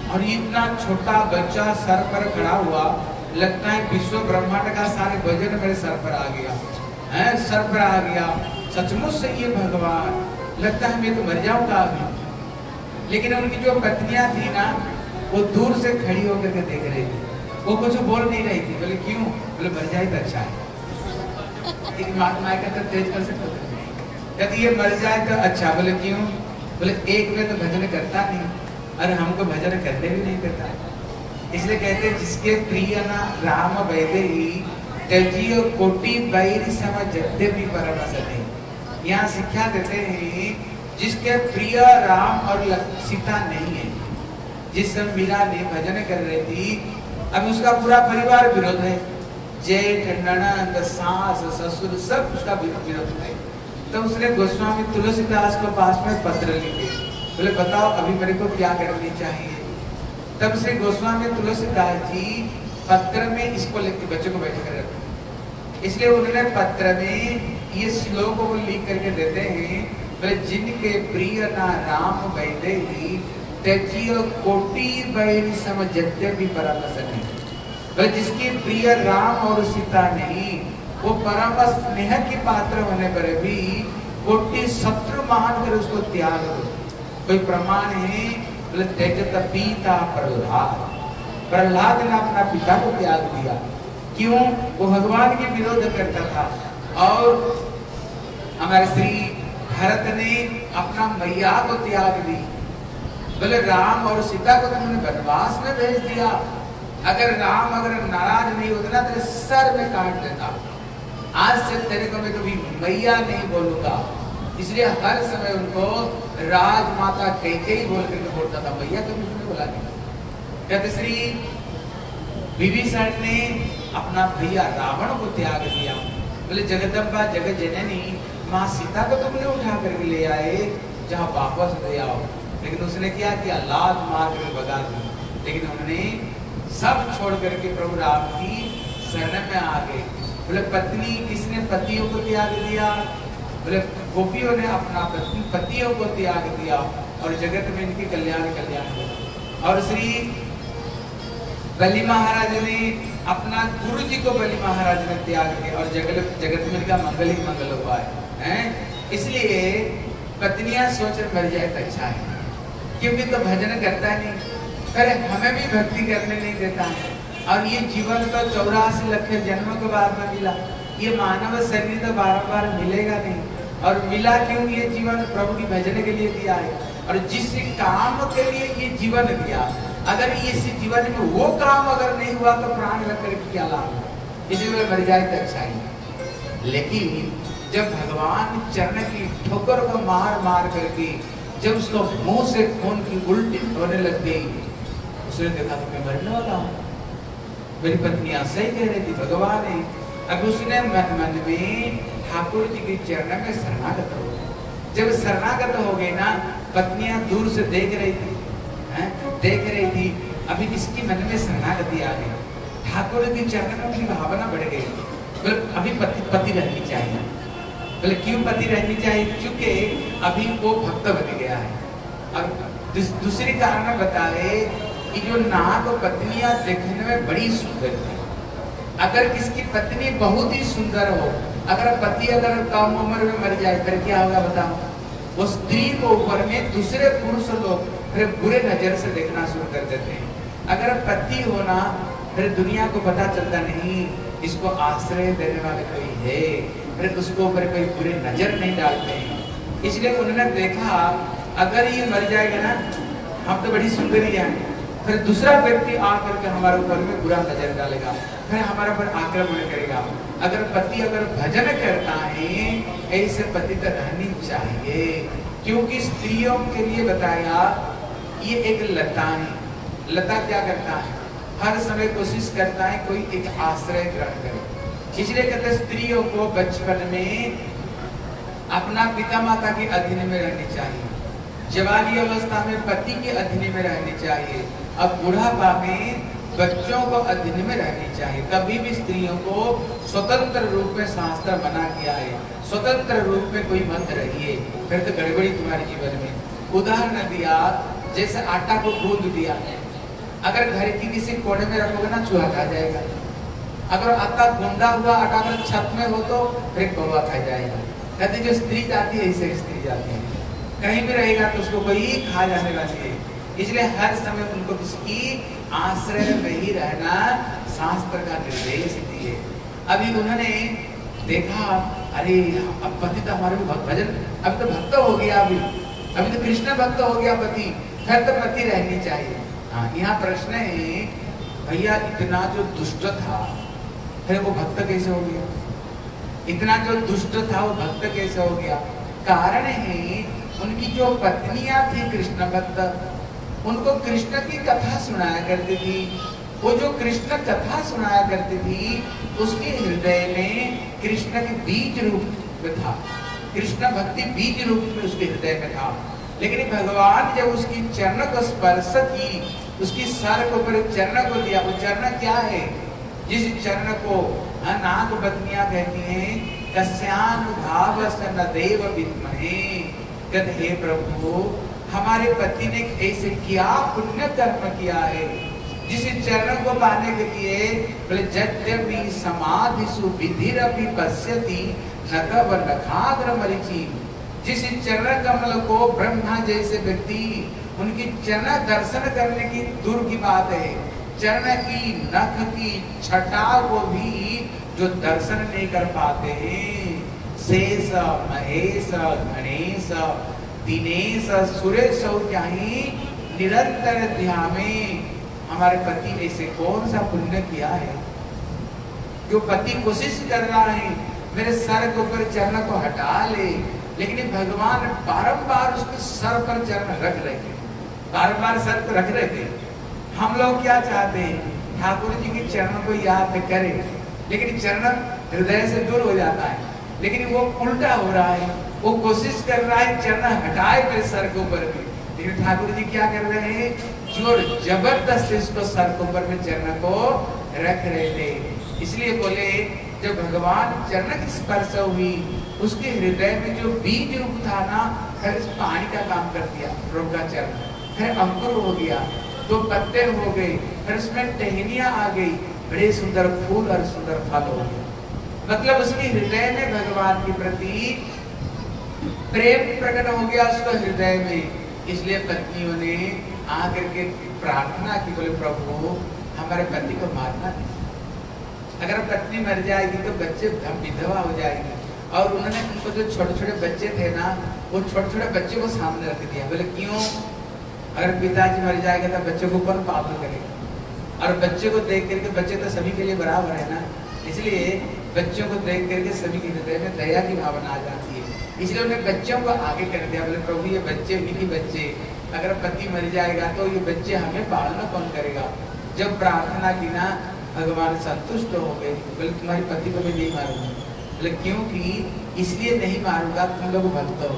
और ये इतना छोटा बच्चा सर पर खड़ा हुआ, लगता है विश्व ब्रह्मांड का सारे वज़न मेरे सर पर आ गया। है, सर पर आ गया। सचमुच से ये भगवान। लगता है मैं तो मर जाऊँगा अभी। लेकिन उनकी जो पत्नियाँ थी ना, वो दूर से खड़ी होकर के देख रही थी। वो कुछ बोल नहीं रही थी। बोले, क्यों? बोले, मर जाए तो अच्छा है। लेकिन माँ माँ का तो तेज कर सकते थे कहती, ये मर जाए तो अच्छा। बोले, क्यों? बोले, एक में तो भजन करता नहीं। अरे हमको भजन करने भी नहीं करता इसलिए कहते, जिसके प्रिय ना राम वैदे ही त्यजियो कोटि बैर सम जद्य भी परम सने यहाँ शिक्षा देते हैं जिसके प्रिय राम और सीता नहीं है। जिस समय मीरा ने भजन कर रही थी, अब उसका पूरा परिवार विरोध है। जेठ ननद सास ससुर, सब उसका विरोध है। तो उसने गोस्वामी तुलसीदास को पास में पत्र लिखे। बोले, बताओ, अभी मेरे को क्या करनी चाहिए? तब श्री गोस्वामी तुलसीदास जी पत्र में इसको लिख बच्चे को बैठ कर रखे। इसलिए उन्होंने पत्र में ये श्लोक को लिख करके देते हैं बोले जिनके प्रिय ना राम वैदे ही त्यजियो कोटि बैरी सम यद्यपि परम सने बोले जिसकी प्रिय राम और सीता नहीं, वो परम स्नेह की पात्र होने पर भी कोटि शत्रु मान कर उसको त्याग दो। कोई प्रमाण है, बोले त्यजत पीता प्रहलाद। प्रहलाद ने अपना पिता को त्याग दिया। क्यों? वो भगवान के विरोध करता था और हमारे श्री भरत ने अपना मैया को त्याग दी। बोले, राम और सीता को तो तुमने वनवास में भेज दिया। अगर राम, अगर नाराज़ नहीं होता ना तेरे सर में काट देता आज से तेरे को मैं कभी मैया नहीं बोलूँगा। इसलिए हर समय उनको राजमाता कहते ही बोल करके बोलता था। मैया कभी उसने बोला नहीं। कहते, श्री विभीषण ने अपना भैया रावण को त्याग दिया। बोले, जगदम्बा जगत जननी माँ सीता को तुमने उठा करके ले आए, जहाँ वापस ले आओ। लेकिन उसने क्या किया लात मार कर भगा दी लेकिन हमने सब छोड़ करके प्रभु राम की शरण में आ गए। बोले, पत्नी, किसने पतियों को त्याग दिया? बोले, गोपियों ने अपना पत्नी, पतियों को त्याग दिया और जगत में इनके कल्याण कल्याण और श्री बलि महाराज ने अपना गुरु जी को बलि महाराज ने त्याग दिया और जगत जगत में इनका मंगल ही मंगल हुआ है हैं? इसलिए पत्नियाँ सोच मर जाए तो अच्छा है, क्योंकि तो भजन करता नहीं। अरे हमें भी भक्ति करने नहीं देता। है और ये जीवन तो चौरासी लख जन्मों के बाद में मिला। ये मानव शरीर तो बारंबार मिलेगा नहीं। और मिला क्यों? ये जीवन प्रभु की भजन के लिए दिया है। और जिस काम के लिए ये जीवन दिया, अगर इस जीवन में वो काम अगर नहीं हुआ तो प्राण रख क्या लाभ। इसलिए मर जाए तो अच्छा ही। लेकिन जब भगवान चरण की ठोकर को मार मार करके, जब उसको मुँह से खून की उल्टी होने लग गई, उसने देखा तो मैं मरने वाला हूँ। मेरी पत्नियाँ सही कह रही थी भगवान है। अब उसने मन मन में ठाकुर जी के चरण में शरणागत हो गया। जब शरणागत हो गए ना, पत्नियाँ दूर से देख रही थी, हैं? देख रही थी, अभी इसकी मन में शरणागति आ गई। ठाकुर के चरण में उनकी भावना बढ़ गई। बोले अभी पति पति रहनी चाहिए। बोले, क्यों पति रहनी चाहिए? क्योंकि अभी वो भक्त बन गया है। और दूस- दूसरी कारण बता रहे कि जो नाग पत्नियाँ देखने में बड़ी सुंदर थी। अगर किसकी पत्नी बहुत ही सुंदर हो, अगर पति अगर कम उम्र में मर जाए, फिर क्या होगा बताओ? वो स्त्री को ऊपर में दूसरे पुरुष लोग फिर बुरे नज़र से देखना शुरू कर देते हैं। अगर पति होना, फिर दुनिया को पता चलता नहीं, इसको आश्रय देने वाले कोई है? फिर उसको ऊपर कोई बुरे नज़र नहीं डालते। हैं इसलिए उन्होंने देखा, अगर ये मर जाएगा ना, हम तो बड़ी सुंदरी हैं फिर दूसरा व्यक्ति आकर के हमारे ऊपर में बुरा नज़र डालेगा। फिर हमारे ऊपर आक्रमण करेगा। अगर पति अगर भजन करता है, ऐसे पति तो रहनी चाहिए। क्योंकि स्त्रियों के लिए बताया, ये एक लता है। लता क्या करता है? हर समय कोशिश करता है कोई एक आश्रय ग्रहण करे। इसलिए कहते स्त्रियों को बचपन में अपना पिता माता के अधीन में रहनी चाहिए। जवानी अवस्था में पति के अधीन में रहनी चाहिए। अब बुढ़ापा में बच्चों को अधीन में रहनी चाहिए। कभी भी स्त्रियों को स्वतंत्र रूप में शास्त्र बना किया है। स्वतंत्र रूप में कोई मत रहिए फिर तो गड़बड़ी तुम्हारे जीवन में। उदाहरण दिया, जैसे आटा को गूंद दिया। अगर घर की किसी कोने में रखोगे ना, चूहा खा जाएगा। अगर आटा गूंदा हुआ, आटा अगर छत में हो तो फिर कौवा खा जाएगा। कहते जो स्त्री जाती है, इसे स्त्री जाती है। कहीं भी रहेगा तो उसको कोई खा जाने वाली है। इसलिए हर समय उनको किसकी आश्रय में ही रहना शास्त्र का निर्देश दिए। अभी उन्होंने देखा, अरे, अब पति तो हमारे भजन, अभी तो भक्त हो गया अभी। अभी तो कृष्ण भक्त हो गया पति, फिर तो पति रहनी चाहिए। हाँ यहाँ प्रश्न है, भैया, इतना जो दुष्ट था फिर वो भक्त कैसे हो गया? इतना जो दुष्ट था वो भक्त कैसे हो गया? कारण है, उनकी जो पत्नियाँ थी कृष्ण भक्त, उनको कृष्ण की कथा सुनाया करती थी। वो जो कृष्ण कथा सुनाया करती थी, उसके हृदय में कृष्ण के बीज रूप में था। कृष्ण भक्ति बीज रूप में उसके हृदय में था। लेकिन भगवान जब उसकी चरण को स्पर्श की, उसकी सर के ऊपर चरण को दिया, वो चरण क्या है? जिस चरण को नाग पत्नियाँ कहती हैं कस्यानुभाव न देव विद्महे। हे प्रभु, हमारे पति ने ऐसे क्या, पुण्य कर्म किया है। जिस चरण को पाने के लिए बोले जद्यपि समाधि सुविधिरपि पश्यति नकब नखाग्र मरिची। जिस चरण कमल को ब्रह्मा जैसे व्यक्ति, उनकी चरण दर्शन करने की दूर की बात है। चरण की नख की छटा को भी जो दर्शन नहीं कर पाते हैं। शेष, महेश गणेश दिनेश, सुरेश चाहे निरंतर ध्यान में हमारे पति ने ऐसे कौन सा पुण्य किया है? जो पति कोशिश कर रहा है, मेरे सर के ऊपर चरण को हटा ले, लेकिन भगवान बारंबार उसके सर पर चरण रख रहे थे बारंबार सर को रख रहे थे। हम लोग क्या चाहते हैं? ठाकुर जी के चरणों को याद करें। लेकिन चरण हृदय से दूर हो जाता है। लेकिन वो उल्टा हो रहा है। वो कोशिश कर रहा है चरण हटाए मेरे सर के ऊपर में लेकिन ठाकुर जी क्या कर रहे हैं? ज़ोर ज़बरदस्त इसको सर के ऊपर में चरण को रख रहे थे। इसलिए बोले, जब भगवान चरण की स्पर्श हुई, उसके हृदय में जो बीज रूप था ना, फिर पानी का काम कर दिया प्रभु का चरण। फिर अंकुर हो गया। दो पत्ते हो गए, फिर उसमें टहनिया आ गई, बड़े सुंदर फूल और सुंदर फल हो गए। मतलब उसके हृदय में भगवान के प्रति प्रेम प्रकट हो गया उसको हृदय में। इसलिए पत्नियों ने आकर के प्रार्थना की, बोले, प्रभु, हमारे पति को मारना अगर पत्नी मर जाएगी तो बच्चे विधवा हो जाएगी। और उन्होंने उनको जो छोटे छोटे बच्चे थे ना, वो छोटे छोटे बच्चे को सामने रख दिया। बोले, क्यों? अगर पिताजी मर जाएगा तो बच्चों को कौन पालन करेगा? और बच्चे को देख करके बच्चे तो सभी के लिए बराबर है ना? इसलिए बच्चों को देख करके सभी के हृदय में दया की भावना आ जाती है। इसलिए उन्हें बच्चों को आगे कर दिया। बोले, प्रभु, ये बच्चे भी बच्चे, अगर पति मर जाएगा तो ये बच्चे हमें पालना कौन करेगा? जब प्रार्थना की ना, भगवान संतुष्ट हो गए। बोले, तुम्हारी पति को मैं नहीं मारूँगा। बोले, क्योंकि इसलिए नहीं मारूँगा, तुम लोग भक्त हो।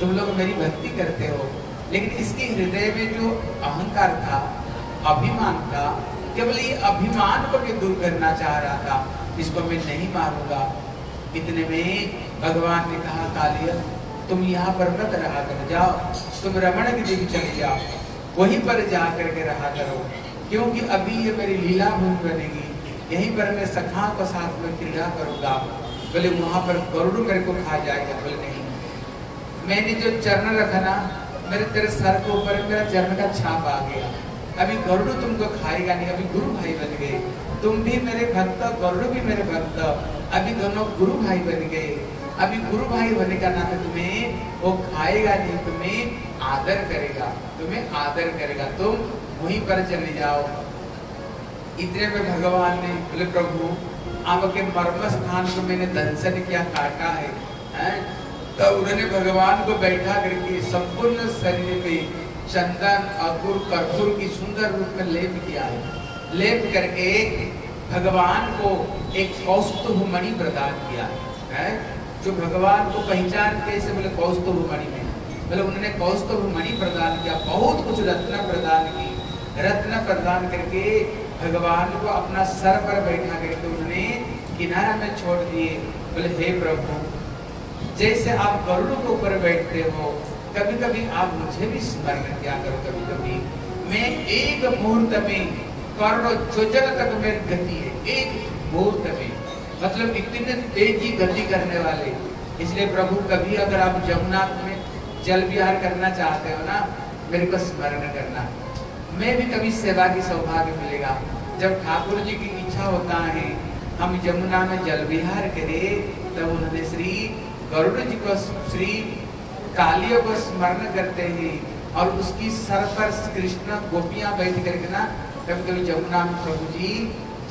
तुम लोग मेरी भक्ति करते हो। लेकिन इसके हृदय में जो अहंकार था, अभिमान था, केवल ये अभिमान को भी दूर करना चाह रहा था, इसको मैं नहीं मारूँगा। इतने में भगवान ने कहा, कालिया, तुम यहाँ पर मत रहा कर, जाओ। तुम रमण देवी चले जाओ। वहीं पर जा करके रहा करो। क्योंकि अभी ये मेरी लीला भूमि बनेगी। यहीं पर मैं सखा को साथ में क्रीड़ा करूँगा। बोले, वहाँ पर गरुड़ मेरे को खा जाएगा। बोले, नहीं। मैंने जो चरण रखा ना मेरे तेरे सर के ऊपर मेरा चरण का छाप आ गया। अभी गरुड़ तुमको खाएगा नहीं अभी गुरु भाई बन गए। तुम भी मेरे भक्त गरुड़ भी मेरे भक्त। अभी दोनों गुरु भाई बन गए। अभी गुरु भाई होने का नाम तुम्हें वो खाएगा नहीं तुम्हें आदर करेगा तुम्हें आदर करेगा। तुम वहीं पर चले जाओ। इतने में भगवान ने बोले प्रभु आपके मर्म स्थान को मैंने दंशन किया काटा है, है? तो उन्होंने भगवान को बैठा करके संपूर्ण शरीर में चंदन अकुर कर्पूर की सुंदर रूप में लेप किया है। लेप करके भगवान को एक कौस्तुभ मणि प्रदान किया है। जो भगवान को पहचान कैसे बोले कौस्तुभ मणि में। बोले उन्होंने कौस्तुभ मणि प्रदान किया, बहुत कुछ रत्न प्रदान की। रत्न प्रदान करके भगवान को अपना सर पर बैठा करके उन्होंने किनारा में छोड़ दिए। बोले, हे प्रभु जैसे आप गरुड़ के ऊपर बैठते हो कभी कभी आप मुझे भी स्मरण किया करो कभी कभी मैं एक मुहूर्त में करोड़ों जोजन तक मेरी गति है, एक मुहूर्त में। मतलब इतने तेज़ी गति करने वाले। इसलिए प्रभु, कभी अगर आप जमुना में जल विहार करना चाहते हो ना, मेरे को स्मरण करना। मैं भी कभी सेवा की सौभाग्य मिलेगा। जब ठाकुर जी की इच्छा होता है, हम जमुना में जल विहार करें, तब उन्होंने श्री गरुड़ जी को श्री कालियों को स्मरण करते हैं और उसकी सर पर कृष्ण गोपियाँ बैठ करके ना कभी कभी जमुना प्रभु जी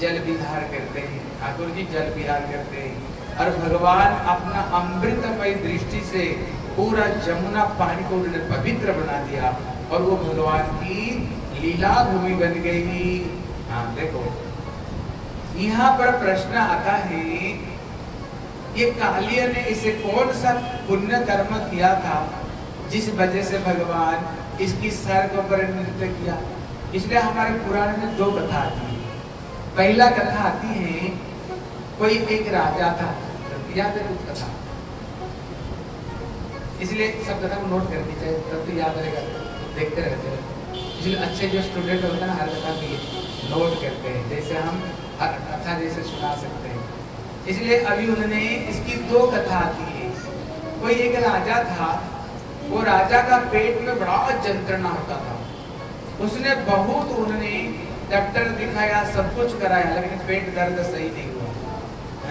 जल विहार करते हैं। ठाकुर जी जल विहार करते हैं। और भगवान अपना अमृतमय दृष्टि से पूरा जमुना पानी को उन्होंने पवित्र बना दिया और वो भगवान की लीला भूमि बन गई। हाँ देखो, यहाँ पर प्रश्न आता है ये कालिया ने इसे कौन सा पुण्य कर्म किया था, जिस वजह से भगवान इसकी सर को नृत्य किया? इसलिए हमारे पुराण में दो कथा आती है। पहला कथा आती है, कोई एक राजा था। याद है कुछ कथा? इसलिए सब कथा को नोट कर दीजिए तब तो याद रहेगा। देखते रहते हैं। इसलिए अच्छे जो स्टूडेंट होते हैं हर कथा भी नोट करते हैं। जैसे हम हर कथा जैसे सुना सकते इसलिए अभी उन्होंने इसकी दो कथा की है। कोई एक राजा था, वो राजा का पेट में बड़ा जंत्रणा होता था। उसने बहुत उन्होंने डॉक्टर दिखाया, सब कुछ कराया, लेकिन पेट दर्द सही नहीं हुआ।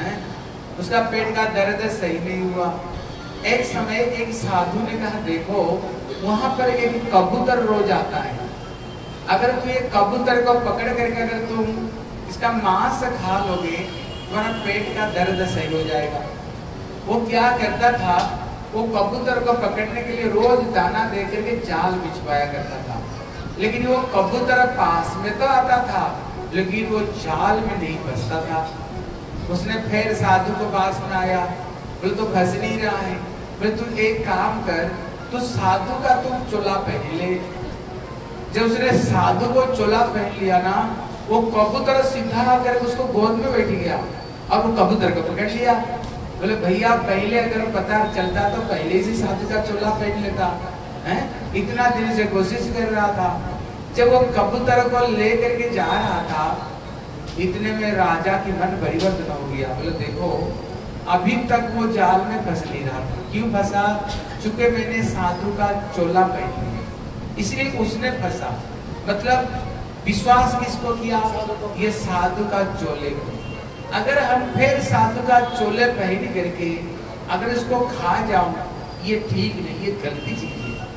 है? उसका पेट का दर्द सही नहीं हुआ। एक समय एक साधु ने कहा, देखो, वहाँ पर एक कबूतर रोज आता है। अगर तू ये कबूतर को पकड़ करके अगर तुम इसका मांस खा लोगे तुम्हारा पेट का दर्द सही हो जाएगा। वो क्या करता था? वो कबूतर को पकड़ने के लिए रोज दाना दे करके जाल बिछवाया करता था। लेकिन वो कबूतर पास में तो आता था, लेकिन वो जाल में नहीं फंसता था। उसने फिर साधु को पास में आया बोले तो फंस नहीं रहा है बोले तू एक काम कर, तू साधु का तू चोला पहन ले। जब उसने साधु को चोला पहन लिया ना, वो कबूतर सीधा आकर उसको गोद में बैठ गया। और वो कबूतर को पकड़ लिया। बोले, भैया, पहले अगर पता चलता तो पहले से साधु का चोला पहन लेता, है? इतना दिन से कोशिश कर रहा था। जब वो कबूतर को लेकर के जा रहा था, इतने में राजा की मन परिवर्तन हो गया। बोले, देखो, अभी तक वो जाल में फंस नहीं रहा था। क्यों फंसा? चूँकि मैंने साधु का चोला पहन लिया। इसलिए उसने फंसा। मतलब विश्वास किसको किया? ये साधु का चोले को। अगर हम फिर साधु का चोले पहन करके अगर इसको खा जाऊँ ये ठीक नहीं ये गलती चीज़ है।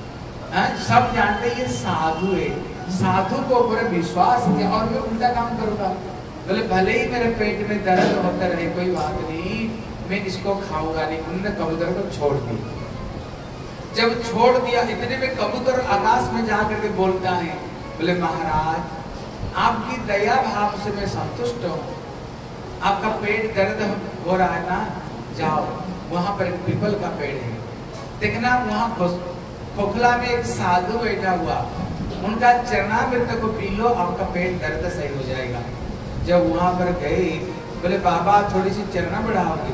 हाँ, सब जानते ये साधु है। साधु को ऊपर विश्वास किया और मैं उल्टा काम करूँगा। बोले भले ही मेरे पेट में दर्द होता रहे कोई बात नहीं मैं इसको खाऊँगा नहीं। उन्होंने कबूतर को छोड़ दिया। जब छोड़ दिया इतने में कबूतर आकाश में जा करके बोलता है बोले महाराज आपकी दया भाव से मैं संतुष्ट हूँ। आपका पेट दर्द हो रहा है ना, जाओ। वहाँ पर एक पीपल का पेड़ है। देखना, वहाँ खोखला में एक साधु बैठा हुआ। उनका चरणामृत को पी लो, आपका पेट दर्द सही हो जाएगा। जब वहाँ पर गए, बोले, बाबा थोड़ी सी चरना बढ़ाओगे?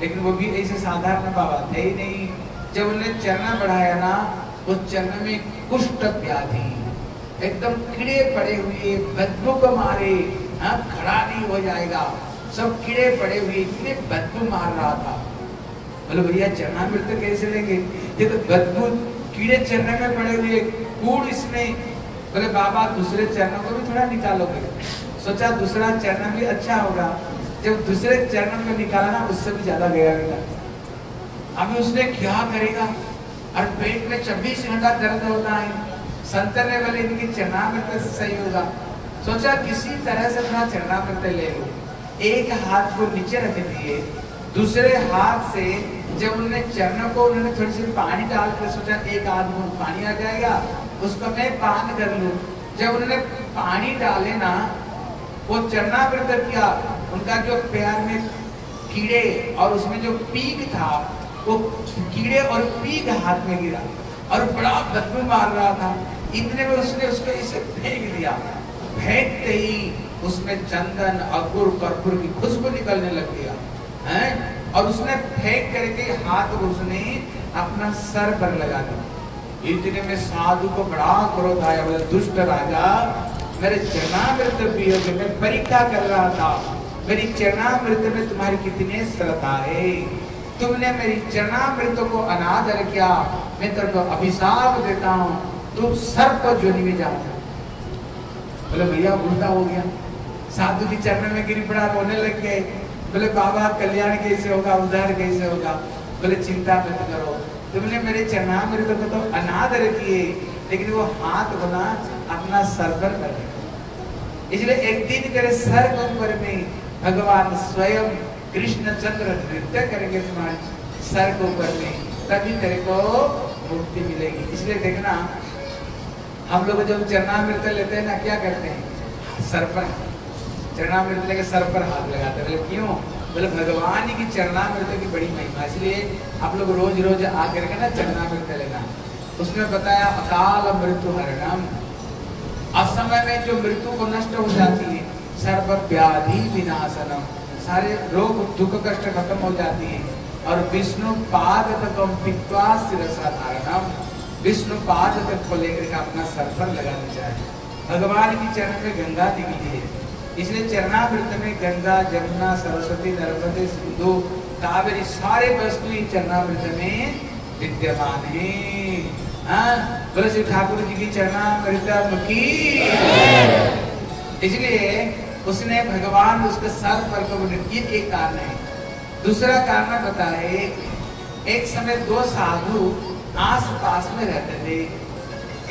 लेकिन वो भी ऐसे साधारण बाबा थे ही नहीं। जब उन्हें चरना बढ़ाया ना, उस चरण में कुष्ठ व्याधि, एकदम कीड़े पड़े हुए, बदबू को मारे। हाँ खड़ा नहीं हो जाएगा। सब कीड़े पड़े हुए, इतने बदबू मार रहा था। बोले, भैया चरणामृत कैसे लेंगे ये तो बदबू कीड़े चरण में पड़े हुए, कूड़ इसमें बोले, बाबा, दूसरे चरणों को भी थोड़ा निकालोगे। सोचा, दूसरा चरण भी अच्छा होगा। जब दूसरे चरण में निकाला ना, उससे भी ज़्यादा गया बेटा अभी उसने क्या करेगा? और पेट में 24 घंटा दर्द होता है। संतर ने बोले इनकी चरणामृत से सही होगा। सोचा किसी तरह से अपना चरणामृत ले लो। एक हाथ को नीचे रख दिए, दूसरे हाथ से जब उन्होंने चरणों को उन्होंने थोड़ी सी पानी डाल कर सोचा एक हाथ में पानी आ जाएगा, उसको मैं पान कर लूँ। जब उन्होंने पानी डाले ना, वो चरणामृत किया उनका जो प्यार में कीड़े और उसमें जो पीक था, वो कीड़े और पीक हाथ में गिरा और बड़ा बदबू मार रहा था। इतने में उसने उसको इसे फेंक दिया। फेंकते ही उसमें चंदन गुड़ कर्पूर की खुशबू निकलने लग गया, है? और उसने फेंक करके हाथ उसने अपना सर पर लगा दिया। इतने में साधु को बड़ा क्रोध आया, बोले, दुष्ट राजा, मेरे चरणामृत पियोगे मैं परीक्षा कर रहा था। मेरी चरणामृत में तुम्हारी कितने श्रद्धा है तुमने मेरी चरणामृत को अनादर किया। मैं तेरे को अभिशाप देता हूँ। तुम सर्प जोनी में जाओ। बोले, भैया, उल्टा हो गया। साधु की चरण में गिर पड़ा, रोने लग गए। बोले, बाबा, कल्याण कैसे होगा? उद्धार कैसे होगा? बोले, चिंता मत करो। तुमने मेरे चरणामृत को तो अनादर किए लेकिन वो हाथ बना अपना सर पर कर इसलिए एक दिन करे सर के ऊपर में भगवान स्वयं कृष्ण चंद्र नृत्य करेंगे तुम्हारे सर को ऊपर में। तभी तेरे को मुक्ति मिलेगी। इसलिए देखना हम लोग जब चरणामृत लेते हैं ना, क्या करते हैं? सर पर, चरणामृत लेके सर पर हाथ लगाते हैं। बोले, क्यों? बोले, भगवान की चरणामृत की बड़ी महिमा, इसलिए आप लोग रोज रोज आकर के ना चरणामृत लेना। उसमें बताया, अकाल मृत्यु हरणम असमय में जो मृत्यु को नष्ट हो जाती है सर्व व्याधि विनाशनम। सारे रोग, दुख, कष्ट खत्म हो जाती है। और विष्णु पाद तक पित्वा शिरसा धारणम। विष्णु पाद तक को लेकर के अपना सर पर लगाना चाहिए। भगवान की चरण में गंगा दिखी है। इसलिए चरणामृत में गंगा, जमुना, सरस्वती, नर्मदे, सिंधु, कावेरी सारे वस्तु चरणामृत में विद्यमान है। हाँ श्री ठाकुर जी की चरणामृत की इसलिए उसने भगवान उसके सर पर को ये एक कारण है। दूसरा कारण बताए, एक समय दो साधु आस पास में रहते थे।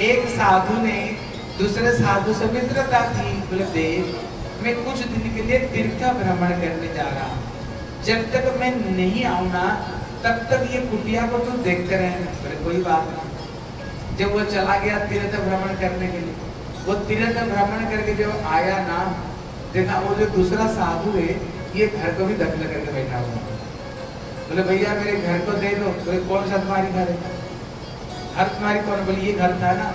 एक साधु ने दूसरे साधु से मित्रता थी बोले, देव, मैं कुछ दिन के लिए तीर्थ भ्रमण करने जा रहा जब तक मैं नहीं आऊ ना, तब तक ये कुटिया को तुम देखते रहे बोले, कोई बात नहीं। जब वो चला गया तीर्थ भ्रमण करने के लिए, वो तीर्थ भ्रमण करके जब आया ना, देखा वो जो दूसरा साधु है, ये घर को भी दखल करके बैठा हुआ बोले, भैया, मेरे घर को दे दो। बोले, कौन सा तुम्हारी घर है? घर तुम्हारी कौन बोले, ये घर था ना?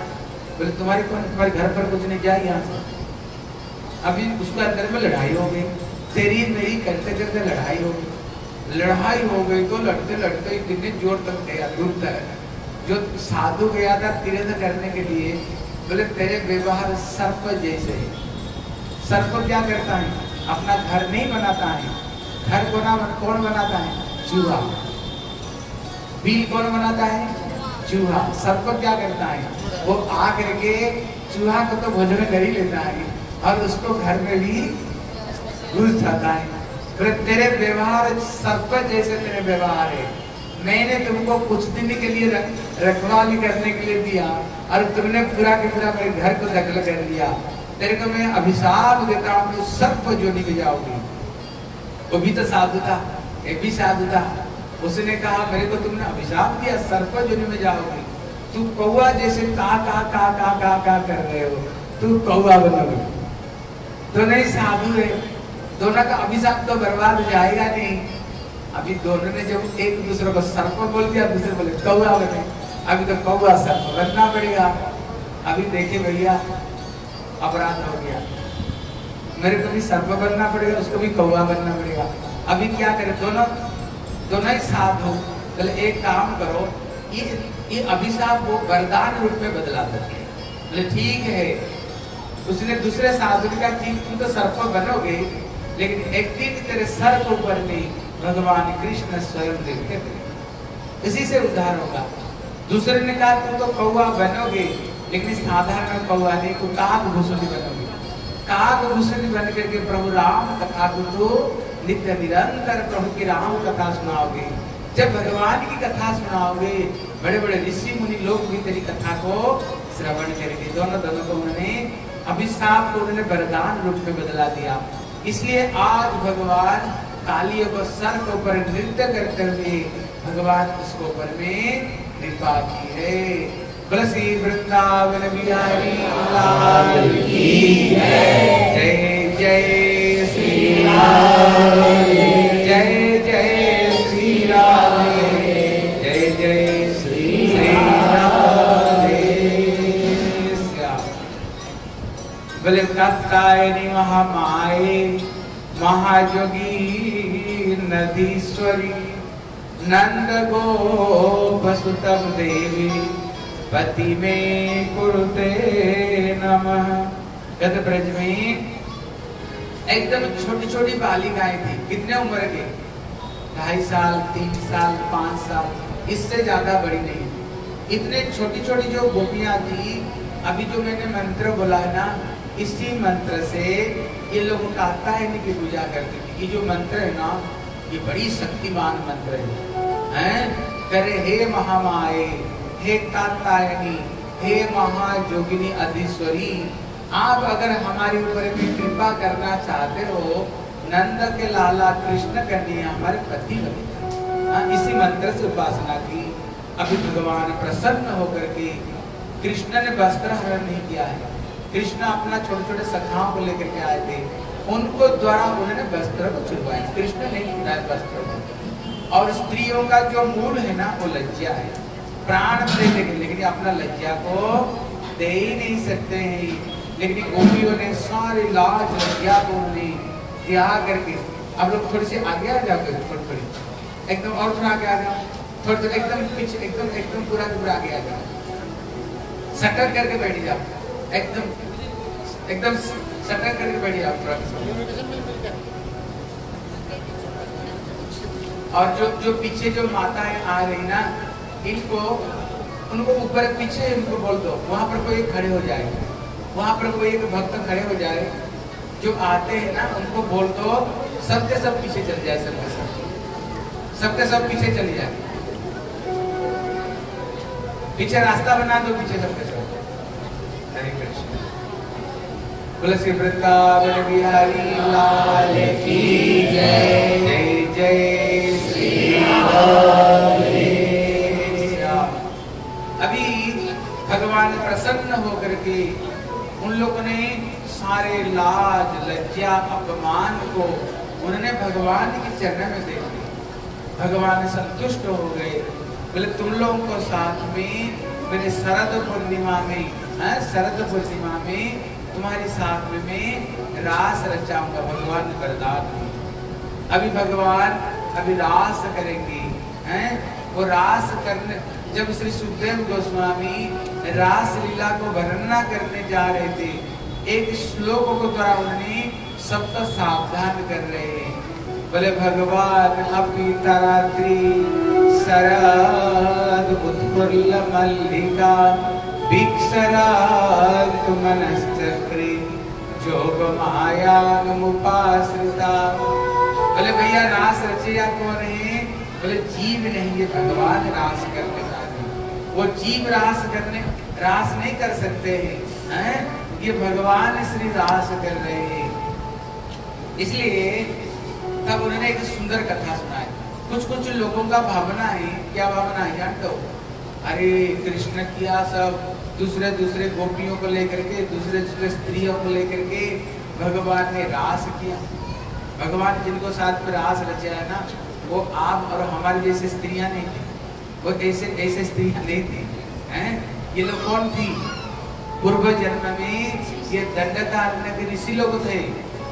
बोले, तुम्हारी कौन, तुम्हारे घर पर कुछ नहीं क्या यहाँ से अभी उसके अंदर में लड़ाई हो गई। तेरी मेरी करते करते लड़ाई हो गई। लड़ाई हो गई तो लड़ते लड़ते इतने ज़ोर तक गया, दूर तक जो साधु गया था तीर्थ करने के लिए, बोले, तेरे व्यवहार सर्प जैसे है। सर्प क्या करता है? अपना घर नहीं बनाता है। घर बना, कौन बनाता है? चूहा बिल कौन बनाता है? चूहा। सर्प क्या करता है? वो आ करके चूहा को तो भोजन कर ही लेता है और उसको घर में भी घुस जाता है। बोले, तेरे व्यवहार सर्प जैसे तेरे व्यवहार है। मैंने तुमको कुछ दिन के लिए रखवाली करने के लिए दिया और तुमने पूरा के पूरा मेरे घर को दखल कर लिया। तेरे को मैं अभिशाप देता हूँ तो सर्प जोनी में जाओगी वो भी तो साधु था, ये भी साधु था। उसने कहा मेरे को तुमने अभिशाप दिया सर्प जोनी में जाओगी। तू कौआ जैसे का का का का का का कर रहे हो। तू कौआ बनोगे। तो नहीं साधु है। दोनों का अभिशाप तो बर्बाद जाएगा नहीं। अभी दोनों ने जब एक दूसरे को सर्प बोल दिया, दूसरे बोले कौआ बने। अभी तो कौआ सर्प बनना पड़ेगा। अभी देखे भैया, अपराध हो गया। मेरे को भी सर्प बनना पड़ेगा, उसको भी कौआ बनना पड़ेगा। अभी क्या करे? दोनों दोनों ही साथ हो चले एक काम करो, ये ये अभिशाप को वरदान रूप में बदला था बोले, ठीक है। उसने दूसरे साधु ने कहा ठीक तुम तो सर्प बनोगे, लेकिन एक दिन तेरे सर के ऊपर में भगवान कृष्ण स्वयं देखते थे। इसी से उद्धार होगा। दूसरे ने कहा, तुम तो कौआ बनोगे, लेकिन साधारण कौआ नहीं को काग भूषणी बनोगे। काग भूषणी बन करके प्रभु राम कथा को तो नित्य निरंतर प्रभु की राम कथा सुनाओगे। जब भगवान की कथा सुनाओगे बड़े बड़े ऋषि मुनि लोग भी तेरी कथा को श्रवण करेंगे। दोनों दोनों को उन्होंने अभिशाप को उन्होंने वरदान रूप में बदला दिया। इसलिए आज भगवान कालियों को सर के ऊपर नृत्य करते हुए भगवान उसको ऊपर में कृपा की है। तुलसी वृंदावन बिहारी जय जय। कात्यायनी महामाए महाजोगी नदीश्वरी नंद गोपसुतम देवी पति में कुरुते नमः। गत ब्रज में एकदम छोटी छोटी बालिकाएँ थी। कितने उम्र के? ढाई साल, तीन साल, पाँच साल। इससे ज़्यादा बड़ी नहीं। इतने छोटी छोटी जो गोपियाँ थी, अभी जो मैंने मंत्र बोला है ना, इसी मंत्र से ये लोग कात्यायनी की पूजा करते थे ये जो मंत्र है ना, ये बड़ी शक्तिमान मंत्र है। हैं? करे हे महामाए हे कात्यायनी, हे महाजोगिनी अधीश्वरी आप अगर हमारे ऊपर भी कृपा करना चाहते हो नंद के लाला कृष्ण कन्या हमारे पति बने। हाँ, इसी मंत्र से उपासना की। अभी भगवान प्रसन्न होकर के कृष्ण ने वस्त्र हरण नहीं किया है। कृष्ण अपना छोटे छोटे सखाओं को लेकर के आए थे। उनको द्वारा उन्होंने वस्त्र को चुरवाए कृष्ण नहीं चुराए वस्त्र को। और स्त्रियों का जो मूल है ना वो लज्जा है। प्राण दे लेकिन अपना लज्जा को दे ही नहीं सकते हैं। लेकिन गोपियों ने सारे लाज लज्जा को उन्होंने त्याग करके अब लोग थोड़ी सी आगे आ जाओगे थोड़ी थोड़ी। एकदम और थोड़ा आगे आ जाओ। थोड़ी थोड़ी एकदम पीछे, एकदम एकदम पूरा पूरा आगे आ जाओ। सटक करके बैठ जाओ। एकदम एकदम सटक करके बैठ जाओ थोड़ा और जो जो पीछे जो माताएँ आ रही ना, इनको, उनको ऊपर पीछे इनको बोल दो। वहाँ पर कोई खड़े हो जाए। वहाँ पर कोई एक भक्त खड़े हो जाए, जो आते हैं ना, उनको बोल दो, सबके सब पीछे चल जाए, सबके सब। सबके सब पीछे चले जाए। पीछे रास्ता बना दो, पीछे सबके सब। हरे कृष्ण। तुलसी वृंदावन बिहारी लाल की जय। जय जय श्री अभी भगवान प्रसन्न होकर के उन लोगों ने सारे लाज लज्जा अपमान को उन्होंने भगवान के चरण में दे दिया भगवान संतुष्ट हो गए। बोले तुम लोगों को साथ में मेरे शरद पूर्णिमा में हाँ, शरद पूर्णिमा में तुम्हारे साथ में रास रचाऊँगा भगवान वरदान अभी भगवान अभी रास करेंगे हैं वो रास करने जब श्री सुखदेव गोस्वामी रास लीला को वर्णना करने जा रहे थे, एक श्लोक को द्वारा उन्होंने सबको सावधान कर रहे हैं। बोले, भगवान अपी तरात्रि शरद उत्फुल्ल मल्लिका, भिक्षरात मनश्चक्री जोग मायानुपाश्रिता बोले, भैया, रास रचेया कौन है? बोले, जीव नहीं ये भगवान रास वाले वो जीव रास करने, रास नहीं कर सकते हैं हैं? ये भगवान श्री रास कर रहे हैं। इसलिए तब उन्होंने एक सुंदर कथा सुनाई। कुछ कुछ लोगों का भावना है, क्या भावना है जानते हो? अरे, कृष्ण किया सब दूसरे दूसरे गोपियों को लेकर के दूसरे दूसरे स्त्रियों को लेकर के भगवान ने रास किया। भगवान जिनको साथ में रास रचा है ना, वो आप और हमारी जैसे स्त्रियाँ नहीं वो ऐसे ऐसे स्त्री नहीं थी हैं? ये लोग कौन थी? पूर्व जन्म में ये दंडकारण्य ऋषि लोग थे,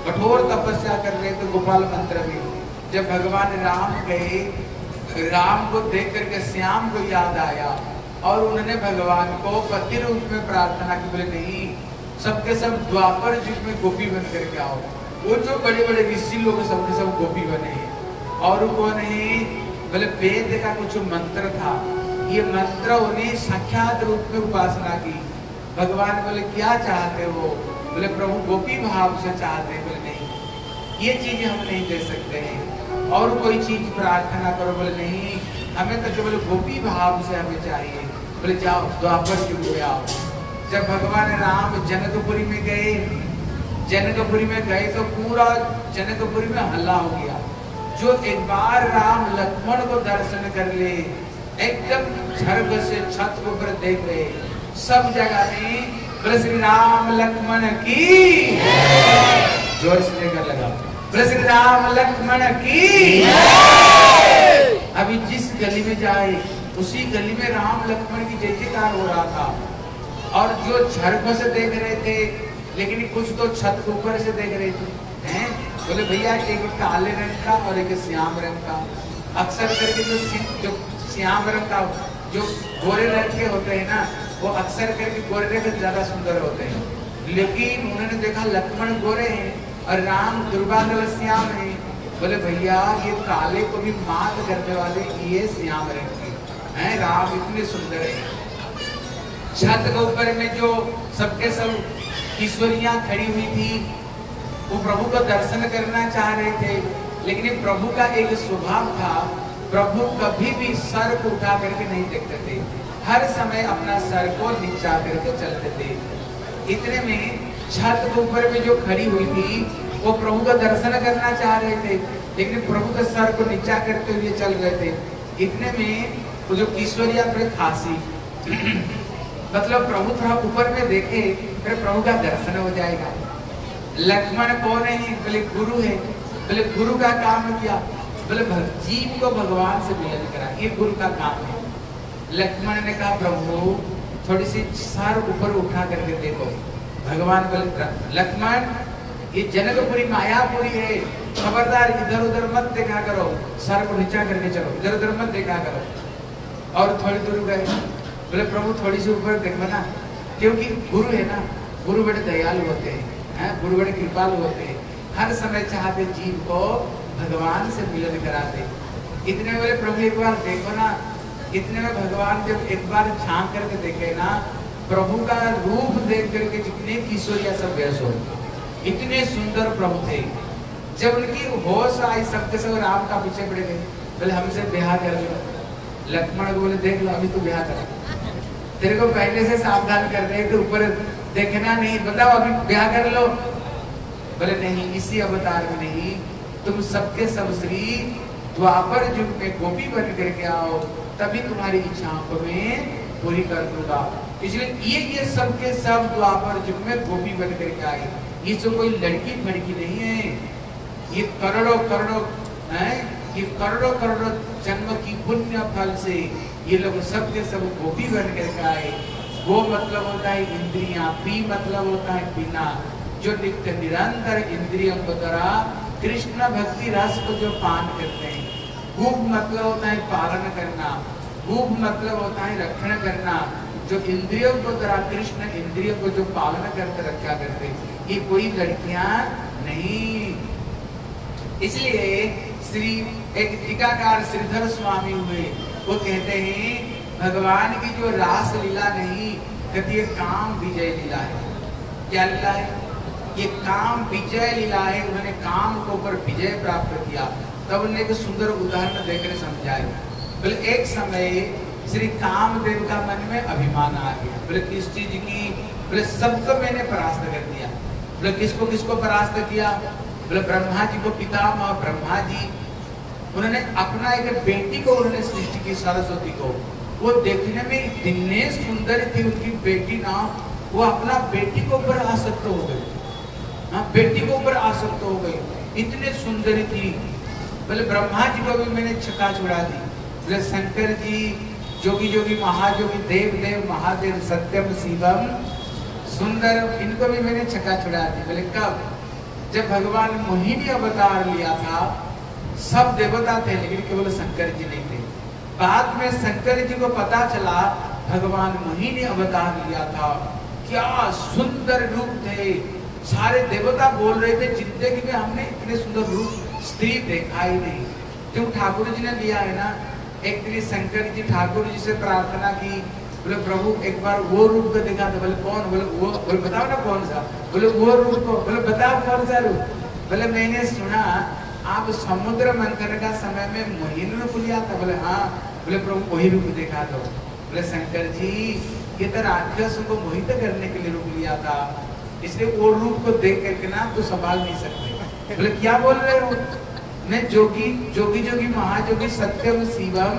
कठोर तपस्या कर रहे थे गोपाल मंत्र में। जब भगवान राम गए, राम को देख करके श्याम को याद आया और उन्होंने भगवान को पति रूप में प्रार्थना की, बोले, नहीं, सबके सब द्वापर युग में गोपी बन करके आओ। वो जो बड़े बड़े ऋषि लोग, सबके सब गोपी बने और कौन है बोले, वेद का कुछ मंत्र था। ये मंत्र उन्हें साक्षात रूप में उपासना की। भगवान बोले, क्या चाहते हो? बोले, प्रभु गोपी भाव से चाहते बोले, नहीं, ये चीज़ हम नहीं दे सकते हैं। और कोई चीज़ प्रार्थना करो। बोले, नहीं, हमें तो केवल गोपी भाव से हमें चाहिए। बोले, जाओ, द्वापर युग में आओ। जब भगवान राम जनकपुरी में गए, जनकपुरी में गए तो पूरा जनकपुरी में हल्ला हो गया। जो एक बार राम लक्ष्मण को दर्शन कर ले, एकदम झर्ग से छत ऊपर देख रहे सब जगह में श्री राम लक्ष्मण की ज़ोर से लेकर लगा श्री राम लक्ष्मण की अभी जिस गली में जाए, उसी गली में राम लक्ष्मण की जय जयकार हो रहा था। और जो झरकों से देख रहे थे, लेकिन कुछ तो छत ऊपर से देख रहे थे, हैं? बोले, भैया, एक काले रंग का और एक श्याम रंग का। अक्सर करके जो जो श्याम रंग का, जो गोरे रंग के होते हैं ना, वो अक्सर करके गोरे रंग ज़्यादा सुंदर होते हैं। लेकिन उन्होंने देखा, लक्ष्मण गोरे हैं और राम दुर्बादल श्याम है। बोले, भैया, ये काले को भी मात करने वाले ये श्याम रंग के हैं। राम इतने सुंदर है। छत के ऊपर में जो सबके सब ईश्वरिया खड़ी हुई थी वो प्रभु का दर्शन करना चाह रहे थे, लेकिन प्रभु का एक स्वभाव था, प्रभु कभी भी सर को उठा करके नहीं देखते थे। हर समय अपना सर को नीचा करके चलते थे। इतने में छत के ऊपर में जो खड़ी हुई थी, वो प्रभु का दर्शन करना चाह रहे थे, लेकिन प्रभु के सर को नीचा करते हुए चल रहे थे। इतने में वो जो किशोरिया थोड़ी खांसी <clears throat> मतलब प्रभु थोड़ा ऊपर में देखे, फिर प्रभु का दर्शन हो जाएगा। लक्ष्मण कौन है? बोले, गुरु है। बोले, गुरु का काम किया। बोले जीव को भगवान से मिलन करा। ये गुरु का काम है। लक्ष्मण ने कहा, प्रभु, थोड़ी सी सर ऊपर उठा करके देखो। भगवान बोले लक्ष्मण, ये जनकपुरी, मायापुरी है। खबरदार, इधर उधर मत देखा करो। सर को नीचा करके चलो। इधर उधर मत देखा करो। और थोड़ी दूर गए। बोले, प्रभु, थोड़ी सी ऊपर देखो ना। क्योंकि गुरु है ना। गुरु बड़े दयालु होते हैं? गुरु बड़े कृपालु होते हर समय चाहते जीव को भगवान से मिलन कराते इतने बोले प्रभु एक बार देखो ना, इतने में भगवान जब एक बार झाँक करके देखे ना, प्रभु का रूप देख करके जितने किशोरिया सब व्यस हो, इतने सुंदर प्रभु थे। जब उनकी होश आई सबके सब राम का पीछे पड़े गए। बोले, हमसे ब्याह कर लो। लक्ष्मण बोले, देख लो, अभी तो ब्याह कर। तेरे को पहले से सावधान कर रहे थे ऊपर देखना नहीं, बताओ अभी ब्याह कर लो। बोले, नहीं, इसी अवतार में नहीं। तुम सबके सब श्री द्वापर युग में गोपी बन करके आओ, तभी तुम्हारी इच्छाओं को मैं पूरी कर दूँगा। इसलिए ये ये सबके सब द्वापर युग में गोपी बन करके आए। ये तो कोई लड़की फड़की नहीं है। ये करोड़ों करोड़ों, है? ये करोड़ों करोड़ों जन्म की पुण्य फल से ये लोग सब के सब गोपी बन कर आए। वो मतलब होता है इंद्रिया पी मतलब होता है बिना, जो नित्य निरंतर इंद्रियों को द्वारा कृष्ण भक्ति रस को जो पान करते हैं। भूख मतलब होता है पालन करना, भूख मतलब होता है रक्षण करना, जो इंद्रियों को द्वारा कृष्ण इंद्रियों को जो पालन करते, रक्षा करते ये कोई लड़कियाँ नहीं। इसलिए श्री, एक टीकाकार श्रीधर स्वामी हुए, वो कहते हैं भगवान की जो रास लीला नहीं कहती है काम विजय लीला है। क्या लीला है? ये काम विजय लीला है, उन्होंने काम के ऊपर विजय प्राप्त किया। तब उन्हें एक सुंदर उदाहरण देकर समझाया। बोले, एक समय श्री कामदेव का मन में अभिमान आ गया। बोले किस चीज़ की? बोले, सबको मैंने परास्त कर दिया। बोले, किसको किसको परास्त किया? बोले, ब्रह्मा जी को पिता ब्रह्मा जी। उन्होंने अपना एक बेटी को उन्होंने सृष्टि की, सरस्वती को। वो देखने में इतने सुंदर थी उनकी बेटी ना, वो अपना बेटी को ऊपर आसक्त हो गई हाँ बेटी को ऊपर आसक्त हो गई इतने सुंदर थी। बोले, ब्रह्मा जी को भी मैंने छका छुड़ा दी। बोले, शंकर जी, जोगी जोगी, महाजोगी देव देव महादेव, सत्यम, शिवम, सुंदर, इनको भी मैंने छका छुड़ा दी। बोले, कब? जब भगवान मोहिनी अवतार लिया था, सब देवता थे, लेकिन केवल शंकर जी नहीं। बाद में शंकर जी को पता चला, भगवान वही ने अवतार लिया था। क्या सुंदर रूप थे। सारे देवता बोल रहे थे ज़िंदगी में हमने इतने सुंदर रूप स्त्री देखा ही नहीं। क्यों ठाकुर जी ने लिया है ना? एक दिन शंकर जी ठाकुर जी से प्रार्थना की, बोले, प्रभु, एक बार वो रूप को देखा था बोले, कौन? बोले, वो बोले, बताओ ना कौन सा? बोले, वो रूप को। बोले, बताओ कौन सा रूप? बोले, मैंने सुना, आप समुद्र मंथन का समय में मोहिन रूप लिया था। बोले हाँ बोले प्रभु वही रूप देखा दो बोले शंकर जी ये तो राक्षस को मोहित करने के लिए रूप लिया था। इसलिए वो रूप को देख करके ना तो संभाल नहीं सकते। बोले क्या बोल रहे हो? मैं जोगी जोगी जोगी महाजोगी सत्यम शिवम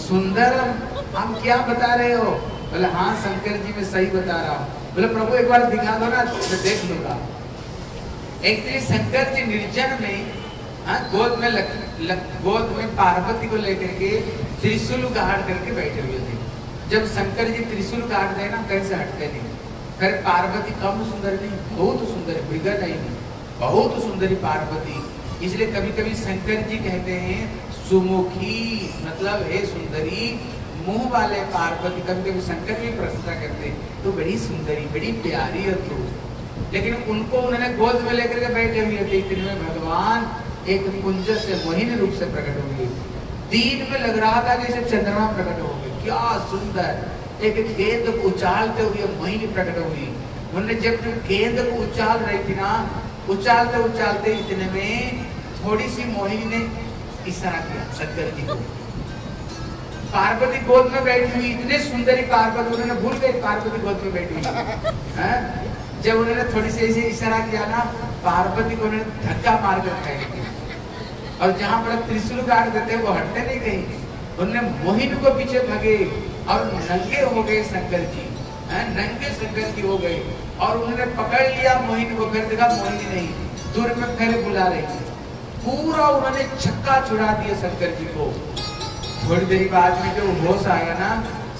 सुंदरम हम क्या बता रहे हो? बोले हाँ शंकर जी मैं सही बता रहा हूँ। बोले प्रभु एक बार दिखा दो ना मैं देख लूँगा। एक दिन शंकर जी निर्जन में हाँ गोद में लक, लक, गोद में पार्वती को लेकर के त्रिशूल गाड़ करके बैठे हुए थे। जब शंकर जी त्रिशूल काट दे ना कैसे हटते नहीं। फिर पार्वती कम सुंदर नहीं, बहुत सुंदर बिगड़ नहीं। बहुत सुंदरी पार्वती। इसलिए कभी कभी शंकर जी कहते हैं, सुमुखी मतलब हे सुंदरी, मुँह वाले पार्वती। कभी कभी शंकर भी प्रशंसा करते तो बड़ी सुंदरी, बड़ी प्यारी है तू। लेकिन उनको उन्होंने गोद में लेकर के बैठे हुए थे, इतने में भगवान एक कुंज से मोहिनी रूप से प्रकट हो गए। दिन में लग रहा था जैसे चंद्रमा प्रकट हो गए क्या सुंदर। एक गेंद को उछालते हुए मोहिनी प्रकट हो गई। उन्होंने जब गेंद को उछाल रही थी ना, उछालते उछालते इतने में थोड़ी सी मोहिनी ने इशारा किया शंकर जी को। पार्वती गोद में बैठी हुई, इतने सुंदरी पार्वती, उन्होंने भूल गए पार्वती गोद में बैठी हुई। जब उन्होंने थोड़ी सी ऐसे इशारा किया ना, पार्वती को उन्होंने धक्का मार कर और जहाँ पर त्रिशूल काट देते वो हटते नहीं कहीं उन्होंने मोहिन को पीछे भगे और नंगे हो गए शंकर जी। नंगे शंकर जी हो गए। और उन्होंने पकड़ लिया मोहिन को, फिर देखा मोहिनी नहीं, दूर में फिर बुला रही पूरा उन्होंने छक्का छुड़ा दिया शंकर जी को। थोड़ी देरी बाद में जो होश आया ना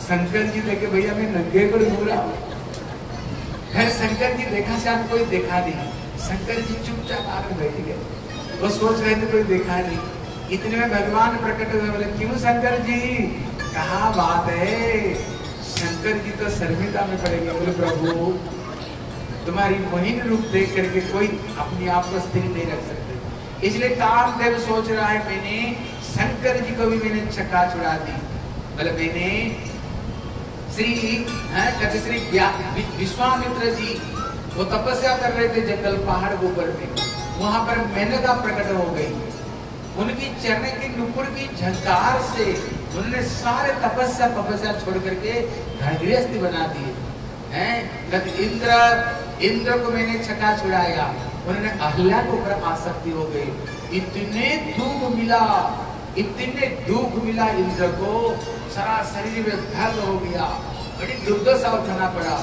शंकर जी देखे, भैया, मैं नंगे को घूरा फिर शंकर जी देखा, शायद कोई देखा नहीं। शंकर जी चुपचाप आकर बैठ गए। वो सोच रहे थे, कोई देखा नहीं। इतने में भगवान प्रकट हुए, बोले, क्यों शंकर जी? कहा बात है? शंकर जी तो शर्मिता में पड़ेंगे। बोले, प्रभु, तुम्हारी मोहिन रूप देख करके कोई अपने आप को स्थिर नहीं रख सकते। इसलिए कामदेव सोच रहा है, मैंने शंकर जी को भी मैंने चक्का छुड़ा दी। बोले, मैंने श्री कहते श्री विश्वामित्र जी वो तपस्या कर रहे थे जंगल पहाड़ के ऊपर में। वहाँ पर मेनका प्रकट हो गई। उनकी चरण की नुपुर की झंकार से उन्होंने सारे तपस्या तपस्या छोड़ करके घर बना दिए। हैं? इंद्र इंद्र को मैंने छका छुड़ाया। उन्होंने अहल्या के ऊपर आसक्ति हो गई। इतने दुख मिला, इतने दुख मिला इंद्र को, सारा शरीर में दर्द हो गया। बड़ी दुर्दशा उठाना पड़ा।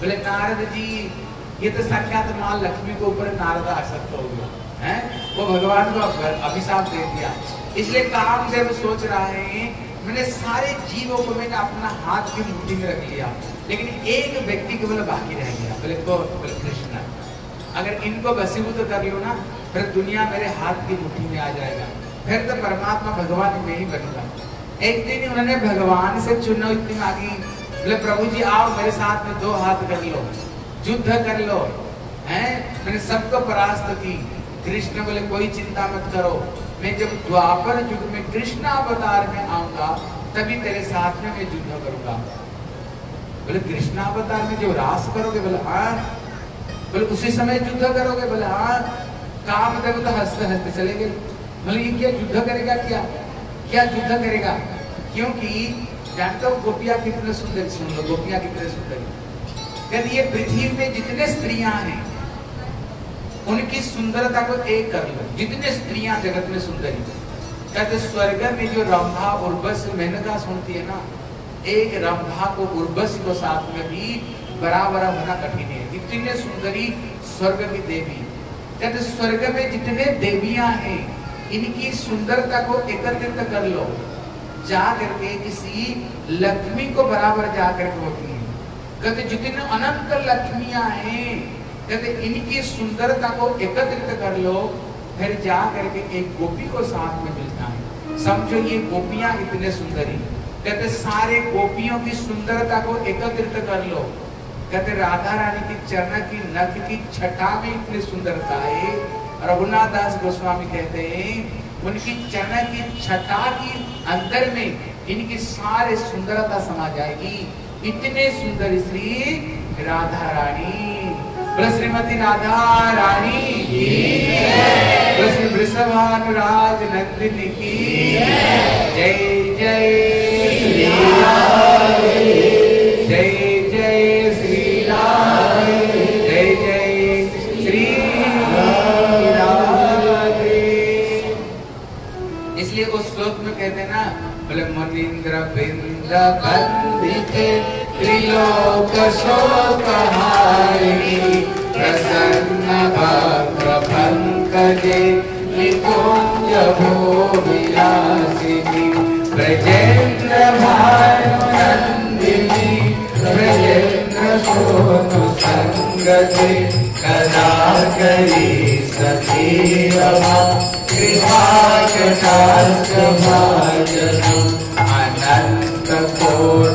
बोले, नारद जी ये तो साक्षात माँ लक्ष्मी को ऊपर नारद आसक्त हो गया है? वो भगवान को अभिशाप दे दिया। इसलिए काम जब सोच रहा है, मैंने सारे जीवों को मैंने अपना हाथ की मुट्ठी में रख लिया। लेकिन एक व्यक्ति को बोले बाकी रह गया, बोले को बोले, कृष्ण, अगर इनको बसीबूत कर लो ना, फिर दुनिया मेरे हाथ की मुट्ठी में आ जाएगा। फिर तो परमात्मा भगवान में ही बनूँगा। एक दिन उन्होंने भगवान से चुनौती मांगी। बोले, प्रभु जी, आओ मेरे साथ में दो हाथ कर लो। युद्ध कर लो, हैं? मैंने सबको परास्त की। कृष्ण बोले, कोई चिंता मत करो। मैं जब द्वापर युग में कृष्ण अवतार में आऊँगा, तभी तेरे साथ में मैं युद्ध करूँगा। बोले, कृष्ण अवतार में जो रास करोगे, बोले हाँ। बोले, उसी समय युद्ध करोगे, बोले हाँ। काम देव तो हँसते हँसते चले गए। बोले, ये क्या युद्ध करेगा क्या? क्या युद्ध करेगा? क्योंकि, जानते हो गोपिया कितने सुंदर, सुन लो, गोपिया कितने सुंदर यदि ये पृथ्वी में जितने स्त्रियाँ हैं, उनकी सुंदरता को एक कर लो। जितने स्त्रियाँ जगत में सुंदरी कहते स्वर्ग में जो रंभा उर्वश मेनका सुनती है ना, एक रंभा को, उर्वश को साथ में भी बराबर होना कठिन है। इतने सुंदरी स्वर्ग की देवी। कहते स्वर्ग में जितने देवियाँ हैं, इनकी सुंदरता को एकत्रित कर लो। जा करके किसी लक्ष्मी को बराबर जा करके होती है। कहते, जितने अनंत लक्ष्मियाँ हैं, कहते, इनकी सुंदरता को एकत्रित कर लो, फिर जा करके एक गोपी को साथ में मिलता है। समझो, ये गोपियाँ इतने सुंदरी। कहते, सारे गोपियों की सुंदरता को एकत्रित कर लो। कहते, राधा रानी की चरण की नख की छटा में इतनी सुंदरता है। रघुनाथ दास गोस्वामी कहते हैं, उनकी चरण की छटा की अंदर में इनकी सारे सुंदरता समा जाएगी। इतने सुंदर श्री राधा रानी। बोले, श्रीमती राधा रानी। श्री वृषभानुराज नंदिनी की। जय जय जय जय श्री जय जय श्री इसलिए उस श्लोक में कहते ना, बोले मनिंद्र बिंद बंदिके त्रिलोक शोक हारिणी प्रसन्न भद्र पंकजे निकुंज भूमिलासिनी ब्रजेंद्र भानुनंदिनी ब्रजेंद्र सोनु संगते कदा करी सखी रमा कृपा कटाक्ष भाजनम। अनंत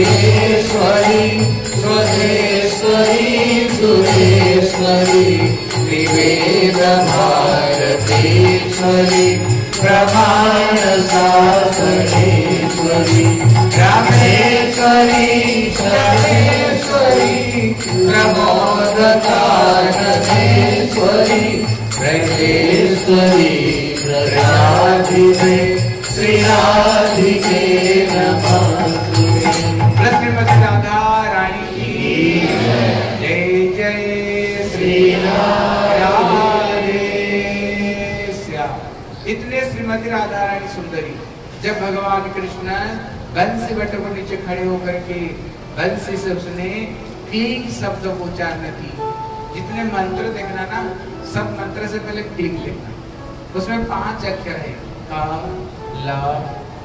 सुरेश्वरी स्वदेश्वरी सुरेश्वरी विवेद भारते प्रमाणता धनेश्व प्रमेश्वरि प्रमादधेश्वरि प्रदेश्ीरा श्रीरा जब भगवान कृष्ण बंसी बट को नीचे खड़े होकर के बंसी से उसने क्लीन शब्द को उच्चारण की जितने मंत्र देखना ना, सब मंत्र से पहले क्लीन लिखना उसमें पाँच अक्षर है। का, ल,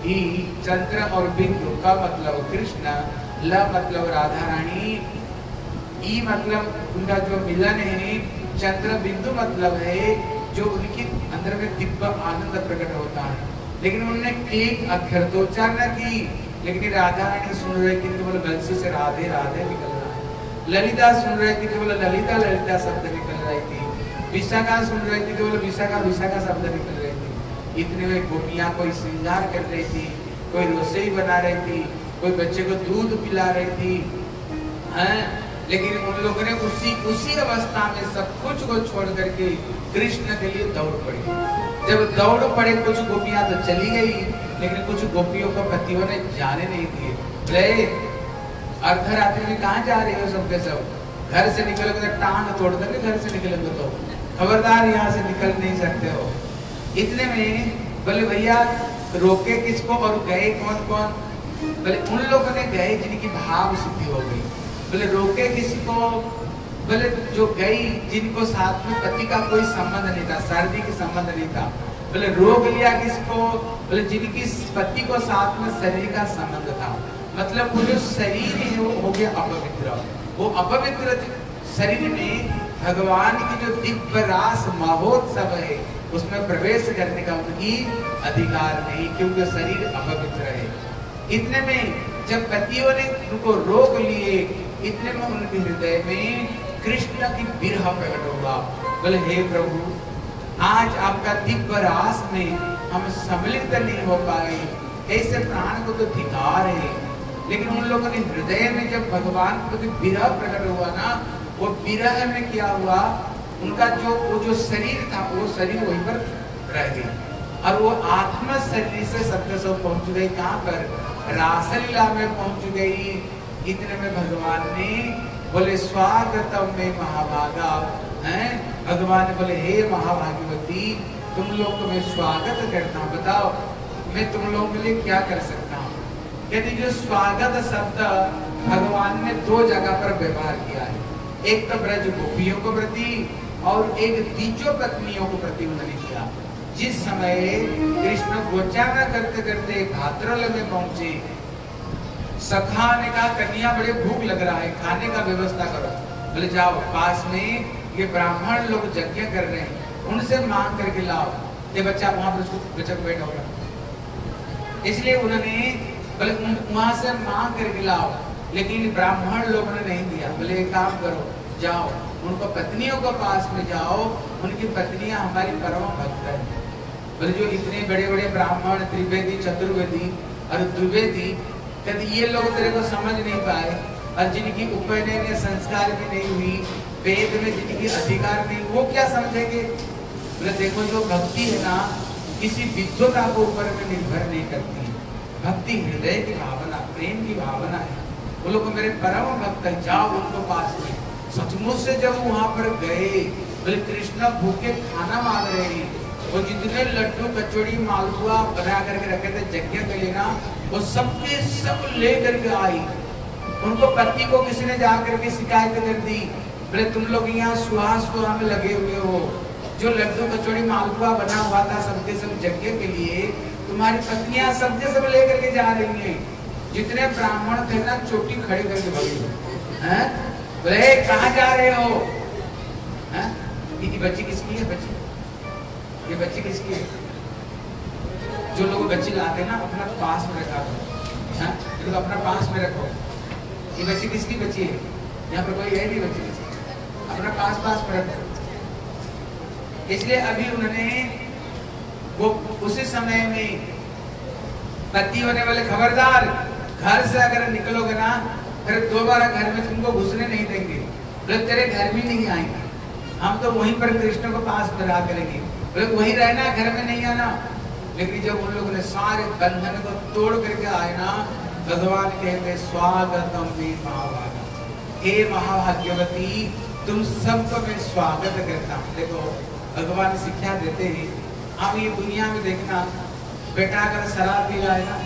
ई, चंद्र और बिंदु। का मतलब कृष्ण, ल मतलब राधा रानी ई मतलब उनका जो मिलन है, चंद्र बिंदु मतलब है, जो उनके अंदर में दिव्य आनंद प्रकट होता है। लेकिन उन्होंने एक अक्षर तो उच्चारण की, लेकिन राधा रानी सुन रहे थी केवल बंसी से राधे राधे निकल रहा है। ललिता सुन रहे थे केवल ललिता ललिता शब्द निकल रही थी। विशाखा सुन रही थी केवल विशाखा विशाखा शब्द निकल रहे थे। इतने में गोपियाँ कोई श्रृंगार कर रही थी, कोई रसोई बना रही थी, कोई बच्चे को दूध पिला रही थी, हैं? लेकिन उन लोगों ने उसी उसी अवस्था में सब कुछ को छोड़ करके कृष्ण के लिए दौड़ पड़ी। जब दौड़ पड़े कुछ गोपियाँ तो चली गई, लेकिन कुछ गोपियों को पतियों ने जाने नहीं दिए। बोले अर्धरात्रि में कहाँ जा रहे हो सबके सब? घर से निकलोगे तो टांग तोड़ देंगे, घर से निकलोगे तो। खबरदार यहाँ से निकल नहीं सकते हो। इतने में बोले, भैया, रोके किसको और गए कौन कौन बोले, उन लोगों ने गए जिनकी भाव सिद्धि हो गई। बोले, रोके किसको? बोले जो गई जिनको साथ में पति का कोई संबंध नहीं था, सर्दी के संबंध नहीं था बोले रोग लिया किसको बोले जिनकी पति को साथ में शरीर का संबंध था मतलब वो जो शरीर है, वो हो गया अपवित्र। वो अपवित्र शरीर में भगवान की जो दिव्य रास महोत्सव है, उसमें प्रवेश करने का उनकी अधिकार नहीं, क्योंकि शरीर अपवित्र है। इतने में जब पतियों ने उनको रोक लिए, इतने में उनके हृदय में कृष्ण की बिरह प्रकट होगा बोले, हे प्रभु, आज आपका दिव्य रास में हम सम्मिलित नहीं हो पाए। ऐसे प्राण को तो धिकार है। लेकिन उन लोगों ने हृदय में जब भगवान को विरह प्रकट हुआ ना, वो विरह में क्या हुआ? उनका जो, वो जो शरीर था, वो शरीर वहीं पर रह गया। और वो आत्मा शरीर से सत्य सब पहुँच गई। कहाँ पर? रासलीला में पहुँच गई। इतने में भगवान ने बोले, स्वागतम में महाभागा। हैं? भगवान बोले, हे महाभागवती, तुम लोग को मैं स्वागत करता हूँ। बताओ, मैं तुम लोगों के लिए क्या कर सकता हूँ? यदि जो स्वागत शब्द भगवान ने दो जगह पर व्यवहार किया है। एक तो ब्रज गोपियों को प्रति और एक तीजो पत्नियों को प्रति उन्होंने किया। जिस समय कृष्ण गोचारण करते करते भाद्रल में पहुँचे सखा ने कहा कन्या बड़े भूख लग रहा है, खाने का व्यवस्था करो। बोले, जाओ, पास में ये ब्राह्मण लोग यज्ञ कर रहे हैं, उनसे मांग करके लाओ। ये बच्चा वहाँ पर उसको बच्चा बैठा होगा इसलिए उन्होंने, बोले वहाँ से मांग करके लाओ। लेकिन ब्राह्मण लोगों ने नहीं दिया। बोले काम करो, जाओ, उनको पत्नियों के पास में जाओ, उनकी पत्नियाँ हमारी परम भक्त है। बोले, जो इतने बड़े बड़े ब्राह्मण, त्रिवेदी, चतुर्वेदी और द्विवेदी कहते, ये लोग तेरे को समझ नहीं पाए और जिनकी उपनयन संस्कार भी नहीं हुई, वेद में जिनकी अधिकार नहीं, वो क्या समझेंगे? बोले, देखो, जो भक्ति है ना, किसी विद्वता को ऊपर में निर्भर नहीं करती भक्ति हृदय की भावना, प्रेम की भावना है। वो लोग मेरे परम भक्त है, जाओ उनको पास सचमुच से जब वहाँ पर गए, बोले, कृष्ण भूखे खाना मांग रहे हैं वो जितने लड्डू, कचौड़ी, मालपुआ बना करके रखे थे यज्ञ के लिए ना, वो सबके सब ले करके आई। उनको पति को किसी ने जाकर के शिकायत कर दी बोले तुम लोग यहाँ सुहा सुहा में लगे हुए हो। जो लड्डू, कचौड़ी, मालपुआ बना हुआ था सबके सब यज्ञ के लिए, तुम्हारी पत्नियाँ सबके सब ले करके जा रही हैं। जितने ब्राह्मण थे ना, चोटी खड़े करके भगे बोले कहा जा रहे हैं? बच्ची किसकी है? बच्ची? ये बच्ची किसकी है? जो लोग बच्ची लाते हैं ना, अपना पास में रखा करो। हाँ? लोग अपना पास में रखो। ये बच्ची किसकी बच्ची है? यहाँ पर कोई है नहीं बच्ची अपना पास पास में रखो। इसलिए अभी उन्होंने वो उसी समय में पति होने वाले खबरदार घर से अगर निकलोगे ना, फिर दोबारा घर में तुमको घुसने नहीं देंगे। तेरे घर में नहीं आएँगे। हम तो वहीं पर कृष्ण को पास में करेंगे। लोग वहीं रहना घर में नहीं आना। लेकिन जब उन लोगों ने सारे बंधन को तोड़ करके आए ना, भगवान कहते स्वागतम भी महाभागा। हे महाभाग्यवती, तुम सबको मैं स्वागत करता हूँ। देखो, भगवान शिक्षा देते हैं। हम ये दुनिया में देखना, बेटा अगर शराब पी रहा है ना,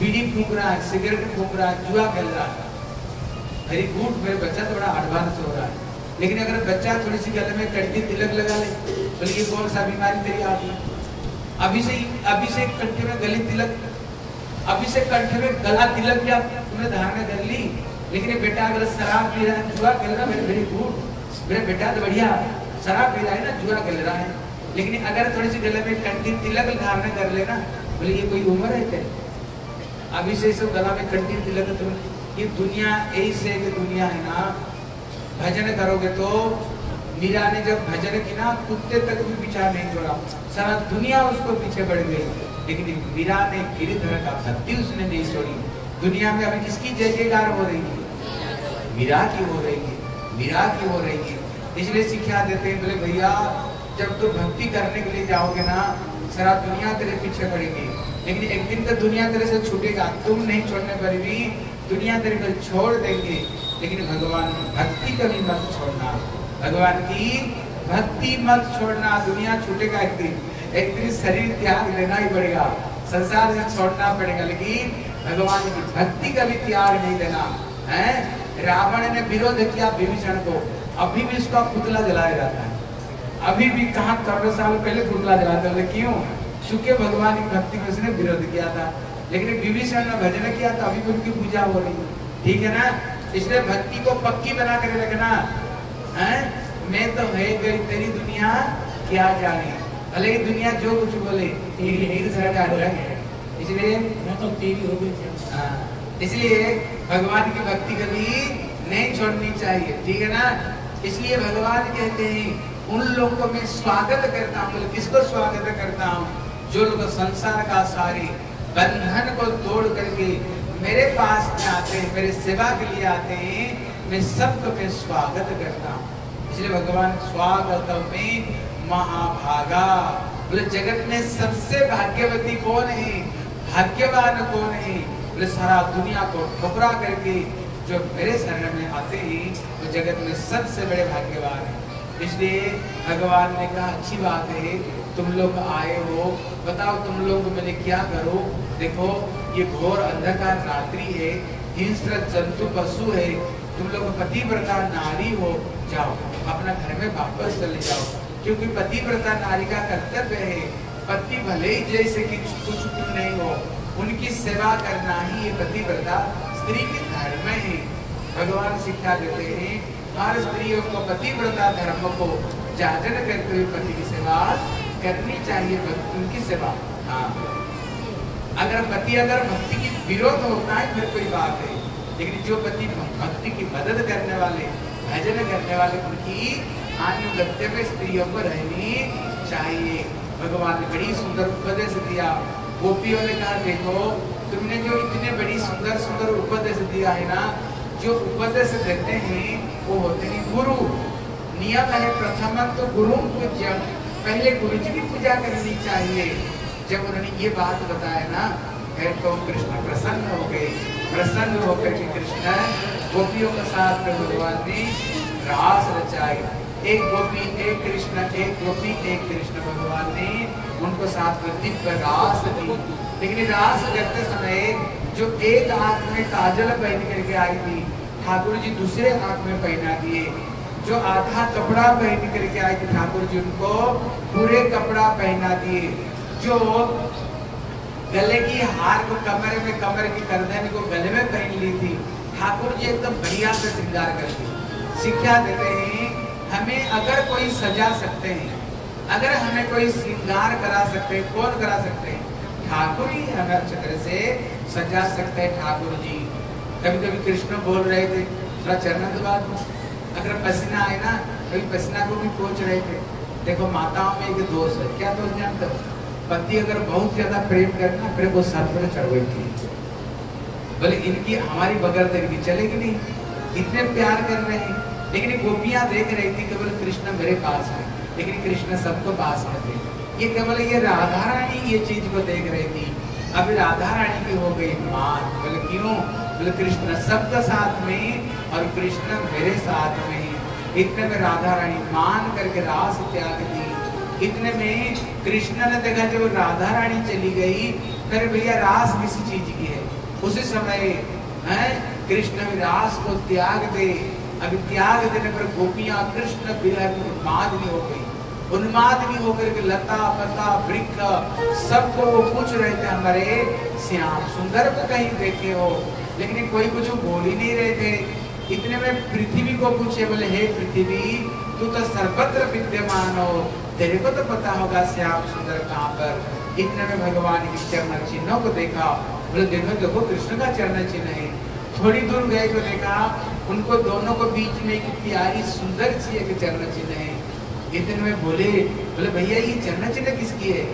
बीड़ी फूक रहा है, सिगरेट फूक रहा है, जुआ खेल रहा है। वेरी गुड मेरे बच्चा तो बड़ा एडवांस हो रहा है। लेकिन अगर बच्चा थोड़ी सी गले में कड़की तिलक लगा ले तो ये कौन सा बीमारी तेरी आ गई अभी से अभी से कंठे में गले तिलक, अभी से कंठे में गला तिलक क्या तुमने धारणा कर ली? लेकिन बेटा अगर शराब पी रहा है जुआ खेल रहा है वेरी गुड मेरा बेटा तो बढ़िया शराब पी रहा है ना जुआ खेल रहा है। लेकिन अगर थोड़ी सी गले में कंठी तिलक धारणा कर लेना बोले ये कोई उम्र है क्या? अभी से सब गला में कंठी तिलक तुम ये दुनिया ऐसे दुनिया है ना। भजन करोगे तो मीरा ने जब भजन की ना कुत्ते तक भी पीछा नहीं छोड़ा। सारा दुनिया उसको पीछे बढ़ गई। लेकिन मीरा ने गिरिधर का भक्ति उसने नहीं छोड़ी। दुनिया में अभी किसकी जय जयकार हो रही है? मीरा की हो रही है। मीरा की हो रही है। इसलिए शिक्षा देते हैं, बोले, भैया, जब तुम भक्ति करने के लिए जाओगे ना, सारा दुनिया तेरे पीछे पड़ेगी लेकिन एक दिन तो दुनिया तेरे से छूटेगा। तुम नहीं छोड़ने पर भी दुनिया तेरे को छोड़ देंगे। लेकिन भगवान भक्ति कभी मत छोड़ना। भगवान की भक्ति मत छोड़ना, दुनिया छूटेगा एक दिन। एक दिन शरीर त्याग लेना ही पड़ेगा, संसार से छोड़ना पड़ेगा, लेकिन भगवान की भक्ति का भी त्याग नहीं देना, है? रावण ने विरोध किया विभीषण को, अभी भी उसका पुतला जलाया जाता है। अभी भी कहा करोड़ साल पहले पुतला जलाते बोले, क्यों? चूँकि भगवान की भक्ति में उसने विरोध किया था। लेकिन विभीषण ने भजन किया तो अभी भी उनकी पूजा हो रही ठीक है ना? इसलिए भक्ति को पक्की बना कर रखना। है? मैं तो है गई तेरी दुनिया क्या जाने? भले ही दुनिया जो कुछ बोले तेरी सरकार है इसलिए मैं तो तेरी हो गई। हाँ, इसलिए भगवान की भक्ति कभी नहीं छोड़नी चाहिए ठीक है ना? इसलिए भगवान कहते हैं उन लोगों को मैं स्वागत करता हूँ किसको स्वागत करता हूँ? जो लोग संसार का सारे बंधन को तोड़ करके मेरे पास में आते हैं मेरे सेवा के लिए आते हैं मैं सबको मैं स्वागत करता हूँ। इसलिए भगवान स्वागत में महाभागा। बोले, जगत में सबसे भाग्यवती कौन है? भाग्यवान कौन है? बोले, सारा दुनिया को ठुकरा करके जो मेरे शरण में आते हैं, वो तो जगत में सबसे बड़े भाग्यवान है। इसलिए भगवान ने कहा, अच्छी बात है, तुम लोग आए हो। बताओ तुम लोग मैंने क्या करो? देखो, ये घोर अंधकार रात्रि है, हिंस्र जंतु पशु है तुम लोग पतिव्रता नारी हो, जाओ, अपना घर में वापस चले जाओ। क्योंकि पतिव्रता नारी का कर्तव्य है, पति भले ही जैसे कि कुछ नहीं हो, उनकी सेवा करना ही ये पतिव्रता स्त्री के धर्म है। भगवान शिक्षा देते हैं, हर स्त्रियों को पतिव्रता धर्म को जागरण करते हुए पति की सेवा करनी चाहिए उनकी सेवा। हाँ। अगर पति अगर भक्ति की विरोध होता है, फिर कोई बात है लेकिन जो पति भक्ति की मदद करने वाले, भजन करने वाले उनकी अनुगत्य में स्त्रियों को रहनी चाहिए। भगवान ने बड़ी सुंदर उपदेश दिया। गोपियों ने कहा, देखो, तुमने जो इतने बड़ी सुंदर सुंदर उपदेश दिया है ना, जो उपदेश देते हैं, वो होते हैं गुरु। नियम है प्रथम तो गुरु पूज्य पहले गुरु जी की पूजा करनी चाहिए। जब उन्होंने ये बात बताया ना तो कृष्ण प्रसन्न हो गए। प्रसन्न होकर के कृष्ण गोपियों के साथ में भगवान ने रास रचाई। एक गोपी, एक कृष्ण, एक गोपी, एक कृष्ण भगवान ने उनको साथ में दिव्य रास दी। लेकिन रास करते समय जो एक हाथ में काजल पहन करके आई थी, ठाकुर जी दूसरे हाथ में पहना दिए। जो आधा कपड़ा पहन करके आई थी, ठाकुर जी उनको पूरे कपड़ा पहना दिए। जो गले की हार को कमरे में कमर की करदन को गले में पहन ली थी। ठाकुर जी एकदम बढ़िया से श्रृंगार करते शिक्षा देते हैं, हमें अगर कोई सजा सकते हैं, अगर हमें कोई श्रृंगार करा सकते हैं, कौन करा सकते हैं? ठाकुर ही हमें अच्छे तरह से सजा सकते हैं ठाकुर जी। कभी कभी कृष्ण बोल रहे थे, थोड़ा चरण के बाद अगर पसीना आए ना कभी पसीना को भी पहुँच रहे थे। देखो, माताओं में एक दोष है। क्या दोष जानते हो? पति अगर बहुत ज़्यादा प्रेम करना फिर वो पर चढ़वे की। बोले, इनकी हमारी बगैर तो इनकी चलेगी नहीं। इतने प्यार कर रहे हैं। लेकिन गोपियाँ देख रही थी, केवल कृष्ण मेरे पास है। लेकिन कृष्ण सबको पास में थे। ये केवल ये राधा रानी ये चीज़ को देख रही थी। अभी राधा रानी की हो गई मान बोले, क्यों? बोले, कृष्ण सबका साथ में और कृष्ण मेरे साथ में इतने में राधा रानी मान करके रास त्याग दी। इतने में कृष्ण ने देखा जब राधा रानी चली गई, फिर भैया रास किसी चीज़ की है? उसी समय, है, कृष्ण रास को त्याग दे। अभी त्याग देने पर गोपियाँ कृष्ण विरह उन्मादनी हो गई। उन्मादनी होकर के लता, पता, वृक्ष, सबको वो पूछ रहे थे हमारे श्याम सुंदर को कहीं देखे हो? लेकिन कोई कुछ बोल ही नहीं रहे थे। इतने में पृथ्वी को पूछे, बोले, हे पृथ्वी तू तो सर्वत्र विद्यमान हो तेरे को तो पता होगा श्याम सुंदर कहाँ पर इतने में भगवान के चरण चिन्हों को देखा। बोले देखो देखो कृष्ण का चरण चिन्ह है। थोड़ी दूर गए तो देखा उनको दोनों को बीच में एक प्यारी सुंदर सी एक चरण चिन्ह है। इतने में बोले बोले भैया ये चरण चिन्ह किसकी है?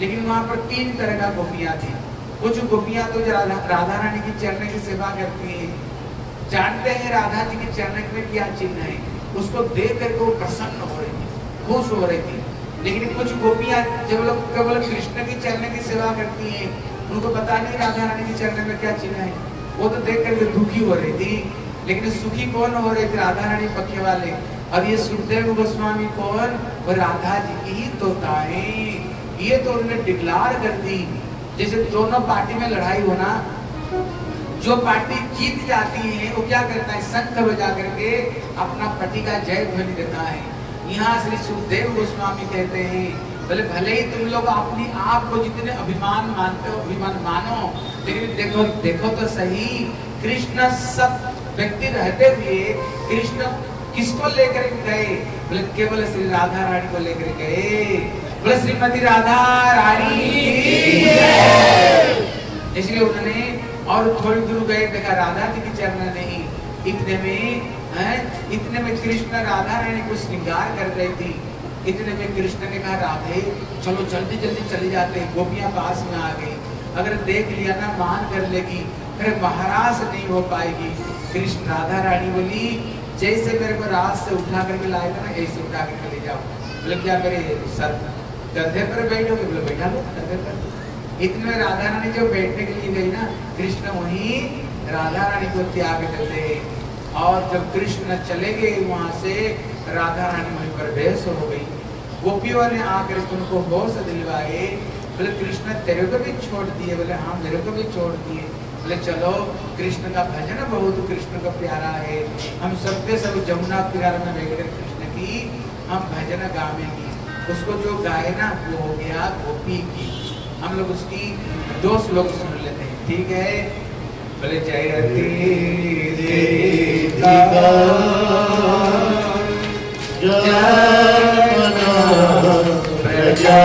लेकिन वहाँ पर तीन तरह का गोपियाँ थी। कुछ गोपियाँ तो राधा, राधा रानी की चरण की सेवा करती है जानते हैं राधा जी के चरण में क्या चिन्ह है? उसको देख करके वो प्रसन्न हो रही थी, खुश हो रही थी। लेकिन कुछ गोपियाँ जब लोग केवल कृष्ण की चरण की सेवा करती हैं, उनको पता नहीं राधा रानी के चरण में क्या चिन्ह है। वो तो देख करके दुखी हो रही थी। लेकिन सुखी कौन हो रहे थे राधा रानी पक्के वाले? और ये सुखदेव गोस्वामी कौन? वो राधा जी की ही तोताए। ये तो उन्होंने डिक्लार कर दी। जैसे दोनों पार्टी में लड़ाई होना जो पार्टी जीत जाती है, वो क्या करता है? संख बजा करके अपना पति का जय ध्वनि देता है। यहाँ श्री सुखदेव गोस्वामी कहते हैं, बोले, भले ही तुम लोग अपनी आप को जितने अभिमान मानते हो, अभिमान मानो, लेकिन देखो देखो तो सही, कृष्ण सब व्यक्ति रहते हुए कृष्ण किसको लेकर गए? बोले, केवल श्री राधा रानी को लेकर गए। बोले, श्रीमती राधा रानी इसलिए उन्होंने और थोड़ी दूर गए देखा राधा जी की चरण नहीं। इतने में, है? इतने में कृष्ण राधा रानी को श्रृंगार कर रही थी। इतने में कृष्ण ने कहा, राधे, चलो जल्दी जल्दी चले जाते गोपियाँ पास में आ गई। अगर देख लिया ना, मान कर लेगी। फिर महाराज नहीं हो पाएगी। कृष्ण राधा रानी बोली, जैसे मेरे को रात से उठा करके लाएगा ना, ऐसे उठा करके ले जाओ। बोले, क्या मेरे सर? गधे पर बैठोगे? बोले, बैठा लो, गधे पर। इतने राधा रानी जो बैठने के लिए गई ना, कृष्ण वही राधा रानी को त्याग देते और जब कृष्ण चले गए, वहाँ से राधा रानी वहीं पर बेहस हो गई। गोपियों ने आकर उनको होश दिलवाए। बोले, कृष्ण, तेरे को भी छोड़ दिए। बोले हाँ मेरे को भी छोड़ दिए। बोले, चलो, कृष्ण का भजन बहुत कृष्ण का प्यारा है। हम सबके सब जमुना किनारे में बैठ कर कृष्ण की। हम भजन गावेंगे। उसको जो गाए ना, वो हो गया गोपी की। हम लोग उसकी दो श्लोक सुन लेते हैं। ठीक है? बोले जयती प्रजा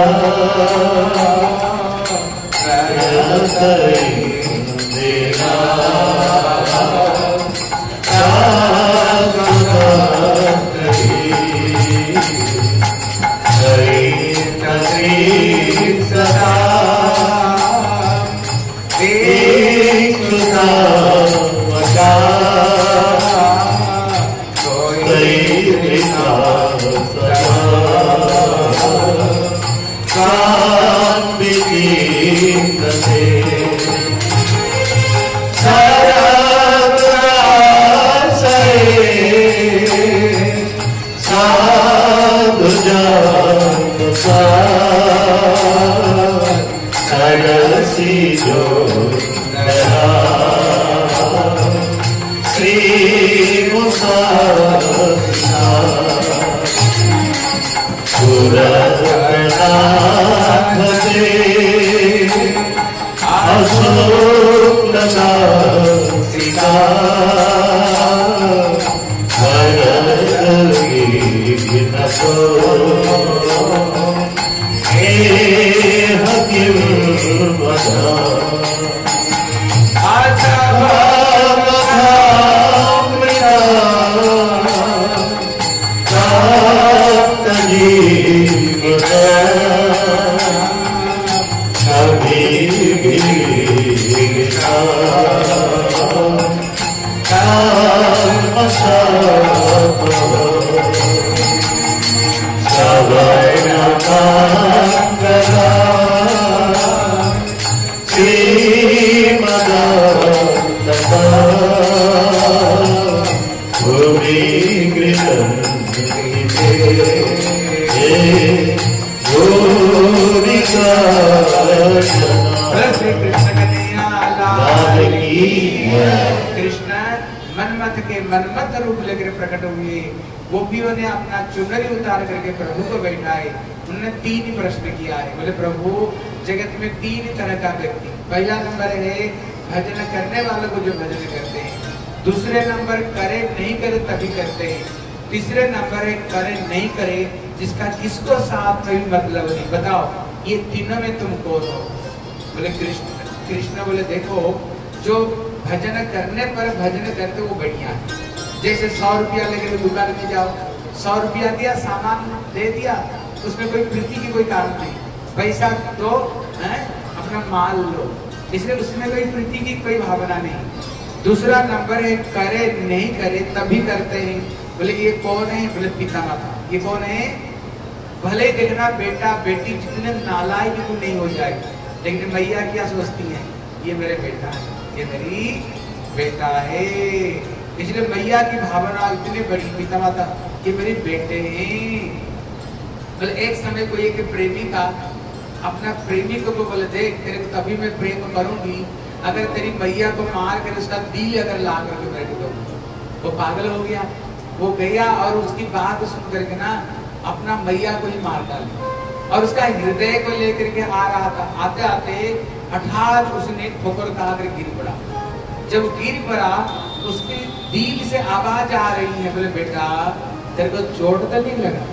प्रकट हुए गोपियों ने अपना चुनरी उतार करके प्रभु को बैठाए। उन्होंने तीन प्रश्न किया है। बोले, प्रभु, जगत में तीन तरह का व्यक्ति। पहला नंबर है, भजन करने वालों को जो भजन करते हैं। दूसरे नंबर, करे नहीं करे तभी करते हैं। तीसरे नंबर है, करे नहीं करे, जिसका किसको साथ भी मतलब नहीं। बताओ, ये तीनों में तुम कौन हो? बोले, कृष्ण कृष्ण बोले, देखो, जो भजन करने पर भजन करते वो बढ़िया है। जैसे सौ रुपया लेकर दुकान में जाओ, सौ रुपया दिया, सामान दे दिया, उसमें कोई प्रीति की कोई कारण नहीं। पैसा दो, है, अपना माल लो। इसलिए उसमें कोई प्रीति की कोई भावना नहीं। दूसरा नंबर है, करे, नहीं करे, तभी करते हैं। बोले, ये कौन है? बोले पिता माता ये कौन है? भले देखना बेटा, बेटी, जितने नालायक क्यों नहीं हो जाए, लेकिन मैया क्या सोचती है? ये मेरे बेटा है, ये मेरी बेटा है। इसलिए मैया की भावना इतनी बड़ी पिता माता ये मेरे बेटे बोले एक समय को एक प्रेमी का अपना प्रेमी को बोले, देख, तेरे को तभी मैं प्रेम करूँगी, अगर तेरी मैया को मार कर उसका दिल अगर ला करके बैठ दो वो पागल हो गया। वो गया और उसकी बात सुन करके ना, अपना मैया को ही मार डाली। और उसका हृदय को लेकर के आ रहा था। आते आते हठात उसने ठोकर खा कर गिर पड़ा। जब गिर पड़ा उसके दिल से आवाज़ आ रही है। बोले, बेटा, तेरे को चोट तो नहीं लगा?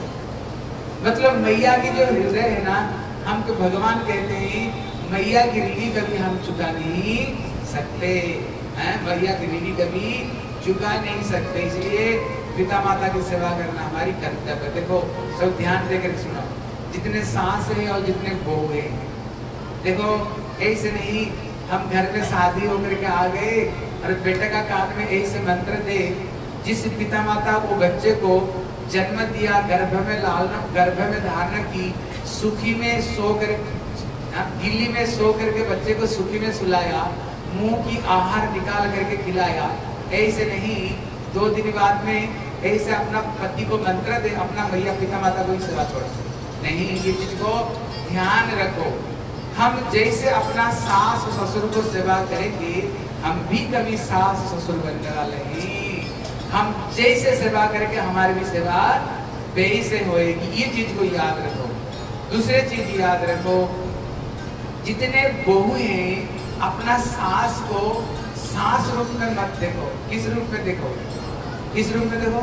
मतलब मैया की जो हृदय है ना हमको भगवान कहते हैं, मैया की ऋणी कभी हम चुका नहीं सकते। हैं? मैया की ऋणी कभी चुका नहीं सकते। इसलिए पिता माता की सेवा करना हमारी कर्तव्य देखो, सब ध्यान देकर सुनो। जितने सांस है और जितने बहू है, देखो, ऐसे नहीं, हम घर में शादी होकर के आ गए और बेटे का कान में ऐसे मंत्र दे जिस पिता माता को बच्चे को जन्म दिया, गर्भ में लालना गर्भ में धारण की सुखी में सो कर, गिल्ली में सो करके बच्चे को सुखी में सुलाया, मुँह की आहार निकाल करके खिलाया ऐसे नहीं, दो दिन बाद में ऐसे अपना पति को मंत्र दे, अपना भैया पिता माता को ही सेवा छोड़ नहीं, ये चीज़ को ध्यान रखो। हम जैसे अपना सास ससुर को सेवा करेंगे हम भी कभी सास ससुर बनने वाले नहीं। हम जैसे सेवा करेंगे हमारी भी सेवा से होएगी। ये चीज़ को याद रखो। दूसरे चीज़ याद रखो, जितने बहु हैं, अपना सास को सास रूप में मत देखो। किस रूप में देखो? किस रूप में देखो?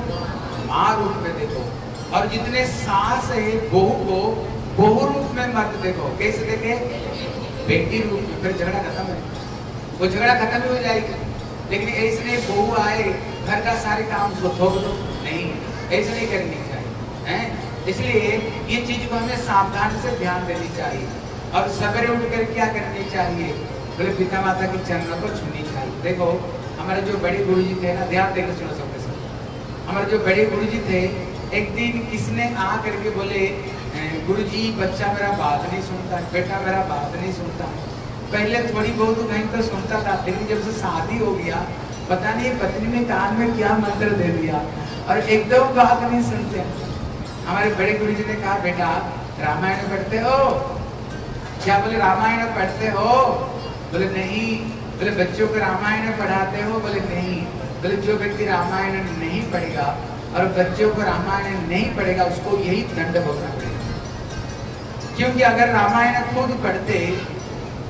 माँ रूप में देखो। और जितने सास है बहू को, बहु रूप में मत देखो। कैसे देखे? बेटी रूप में। फिर झगड़ा खत्म है। वो झगड़ा खत्म ही जाएगी। लेकिन ऐसे बहू आए, घर का सारे काम उसको थोप दो। नहीं, ऐसे नहीं करनी चाहिए, हैं? इसलिए ये चीज़ को हमें सावधान से ध्यान देनी चाहिए। और सवेरे उठकर क्या करनी चाहिए? बोले पिता माता की चरणों को छूनी चाहिए। देखो, हमारे जो बड़े गुरु जी थे ना, ध्यान देकर सुनो सबके सब हमारे जो बड़े गुरु जी थे, एक दिन किसने आ करके बोले गुरु जी बच्चा मेरा बात नहीं सुनता, बेटा मेरा बात नहीं सुनता। पहले थोड़ी बहुत कहीं तो सुनता था, लेकिन जब से शादी हो गया, पता नहीं पत्नी ने कान में क्या मंत्र दे दिया। और एकदम बात नहीं सुनते। हमारे बड़े गुरु जी ने कहा, बेटा, रामायण पढ़ते हो? क्या बोले, रामायण पढ़ते हो? बोले, नहीं। बोले, बच्चों को रामायण पढ़ाते हो? बोले, नहीं। बोले, जो व्यक्ति रामायण नहीं पढ़ेगा और बच्चों को रामायण नहीं पढ़ेगा, उसको यही दंड होगा। क्योंकि अगर रामायण खुद पढ़ते,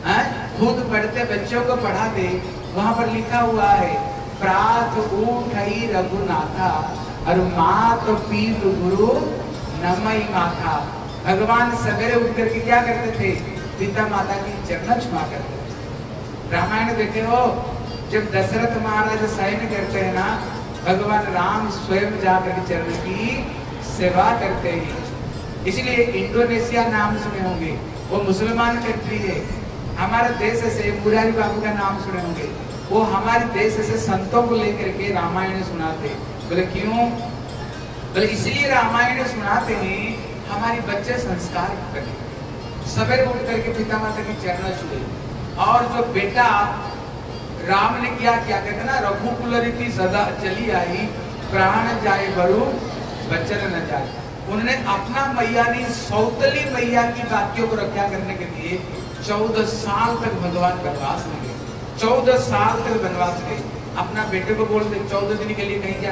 है? खुद पढ़ते बच्चों को पढ़ाते, वहाँ पर लिखा हुआ है, प्रात उठ रघुनाथा, और मात पीत गुरु नमई माथा। भगवान सवेरे उठ करके क्या करते थे? पिता माता की चरण छुआ करते थे। रामायण देखे हो, जब दशरथ महाराज सैन्य करते हैं ना, भगवान राम स्वयं जाकर चरण की सेवा करते हैं। इसलिए इंडोनेशिया नाम सुने होंगे, वो मुसलमान कंट्री है। हमारे देश से मुरारी बाबू का नाम सुने होंगे वो हमारे देश से संतों को लेकर के रामायण सुनाते बोले, क्यों? बोले, इसलिए रामायण सुनाते हैं, हमारे बच्चे संस्कार करें सवेरे उठ करके पिता माता की चरण छुए और जो बेटा राम ने क्या क्या कहते ना रघुकुल रीति सदा चली आई, प्राण जाए बड़ू बच्चन न जाए। उन्होंने अपना मैया ने सौतली मैया की बातियों को रक्षा करने के लिए चौदह साल तक भगवान वनवास में गए। चौदह साल तक वनवास गए। अपना बेटे को बोलते, चौदह दिन के लिए कहीं जा,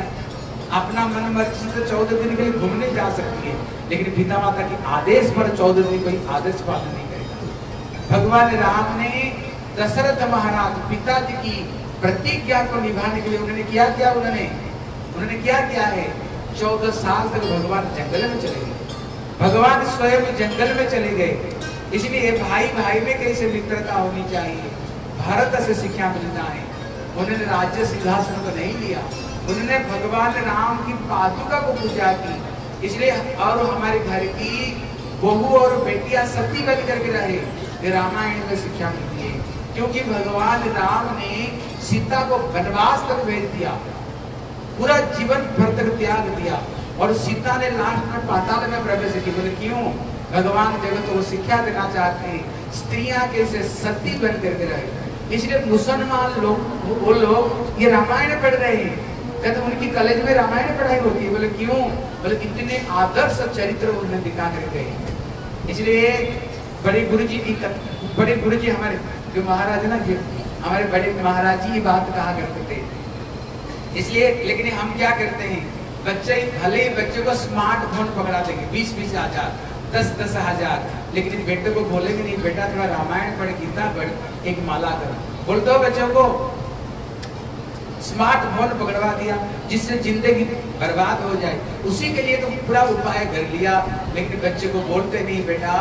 अपना मन मर्ज़ी से चौदह दिन के लिए घूमने जा सकती है। लेकिन पिता माता के आदेश पर चौदह दिन कोई आदेश पालन नहीं करेगा। भगवान राम ने दशरथ महाराज पिताजी की प्रतिज्ञा को निभाने के लिए उन्होंने क्या किया उन्होंने? उन्होंने क्या किया है? चौदह साल तक भगवान जंगल में चले गए। भगवान स्वयं जंगल में चले गए। इसलिए भाई भाई में कैसे मित्रता होनी चाहिए? भारत से शिक्षा मिलता है। उन्होंने राज्य सिंहासन को नहीं लिया। उन्होंने भगवान राम की पादुका को पूजा की। इसलिए और हमारे घर की बहू और बेटियाँ सती बन करके रहे। रामायण में शिक्षा मिलती है। क्योंकि भगवान राम ने सीता को वनवास तक भेज दिया। पूरा जीवन भर तक त्याग दिया। और सीता ने लास्ट में पाताल में प्रवेश की बोले, क्यों? भगवान जगत को शिक्षा देना चाहते हैं? स्त्रियाँ कैसे सती बन करके रहे इसलिए मुसलमान लोग, वो लोग ये रामायण पढ़ रहे हैं। कहते उनकी कॉलेज में रामायण पढ़ाई होती है। बोले, क्यों? बोले, इतने आदर्श चरित्र उन्हें दिखा कर गए इसलिए बड़े गुरु जी की बड़े गुरु जी हमारे, जो महाराज ना जो हमारे बड़े महाराज जी ये बात कहा करते थे। इसलिए, लेकिन हम क्या करते हैं? बच्चे, भले ही बच्चे को स्मार्टफ़ोन पकड़ा देंगे बीस बीस हज़ार। दस दस हज़ार। लेकिन बेटे को बोलेंगे नहीं, बेटा, थोड़ा रामायण पढ़, गीता पढ़, एक माला कर। बोल दो बच्चों को। स्मार्टफ़ोन पकड़वा दिया, जिससे ज़िंदगी बर्बाद हो जाए। उसी के लिए तो पूरा उपाय कर लिया। लेकिन बच्चे को बोलते नहीं, बेटा,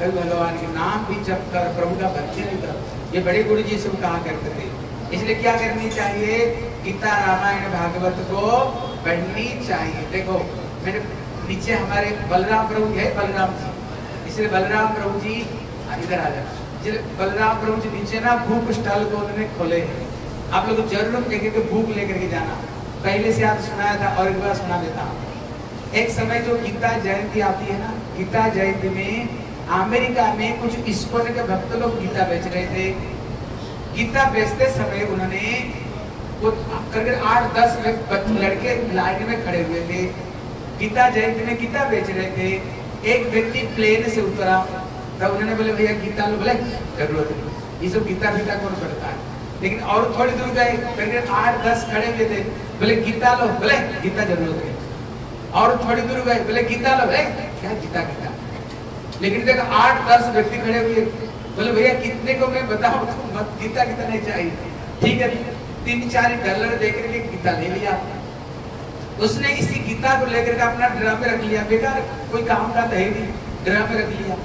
कल भगवान के नाम भी जप कर, प्रभु का भक्ति नहीं कर ये बड़े गुरु जी सब कहा करते थे? इसलिए क्या करनी चाहिए? गीता, रामायण, भागवत को पढ़नी चाहिए। देखो मेरे नीचे हमारे बलराम प्रभु है, बलराम जी। इसलिए बलराम प्रभु जी इधर आ जाए बलराम प्रभु जी नीचे ना भूख स्टॉल को उन्होंने खोले हैं। आप लोग ज़रूर देखे कि बुक लेकर के जाना। पहले से आप सुनाया था और एक बार सुना देता हूँ। एक समय जो गीता जयंती आती है ना, गीता जयंती में अमेरिका में कुछ ईश्वर के भक्त लोग गीता बेच रहे थे। गीता बेचते समय उन्होंने करके आठ दस लड़के लाइन में खड़े हुए थे। गीता जयंती में गीता बेच रहे थे। एक व्यक्ति प्लेन से उतरा। तब उन्होंने बोले, भैया, गीता लो। बोले, ज़रूरत नहीं। ये सब गीता गीता कौन पढ़ता है? लेकिन और थोड़ी दूर गए। करके आठ, दस खड़े हुए थे। बोले, गीता लो। बोले, गीता ज़रूरत नहीं। और थोड़ी दूर गए। बोले, गीता लो। बोले, क्या गीता गीता? लेकिन देखो, आठ, दस व्यक्ति खड़े हुए। बोले, भैया, कितने को मैं बताऊँ? तो गीता गीता नहीं चाहिए। ठीक है, तीन, चार डॉलर देकर के गीता ले लिया। उसने इसी गीता को लेकर के अपना ड्रम में रख लिया। बेकार, कोई काम का तो है नहीं। ड्रम में रख लिया।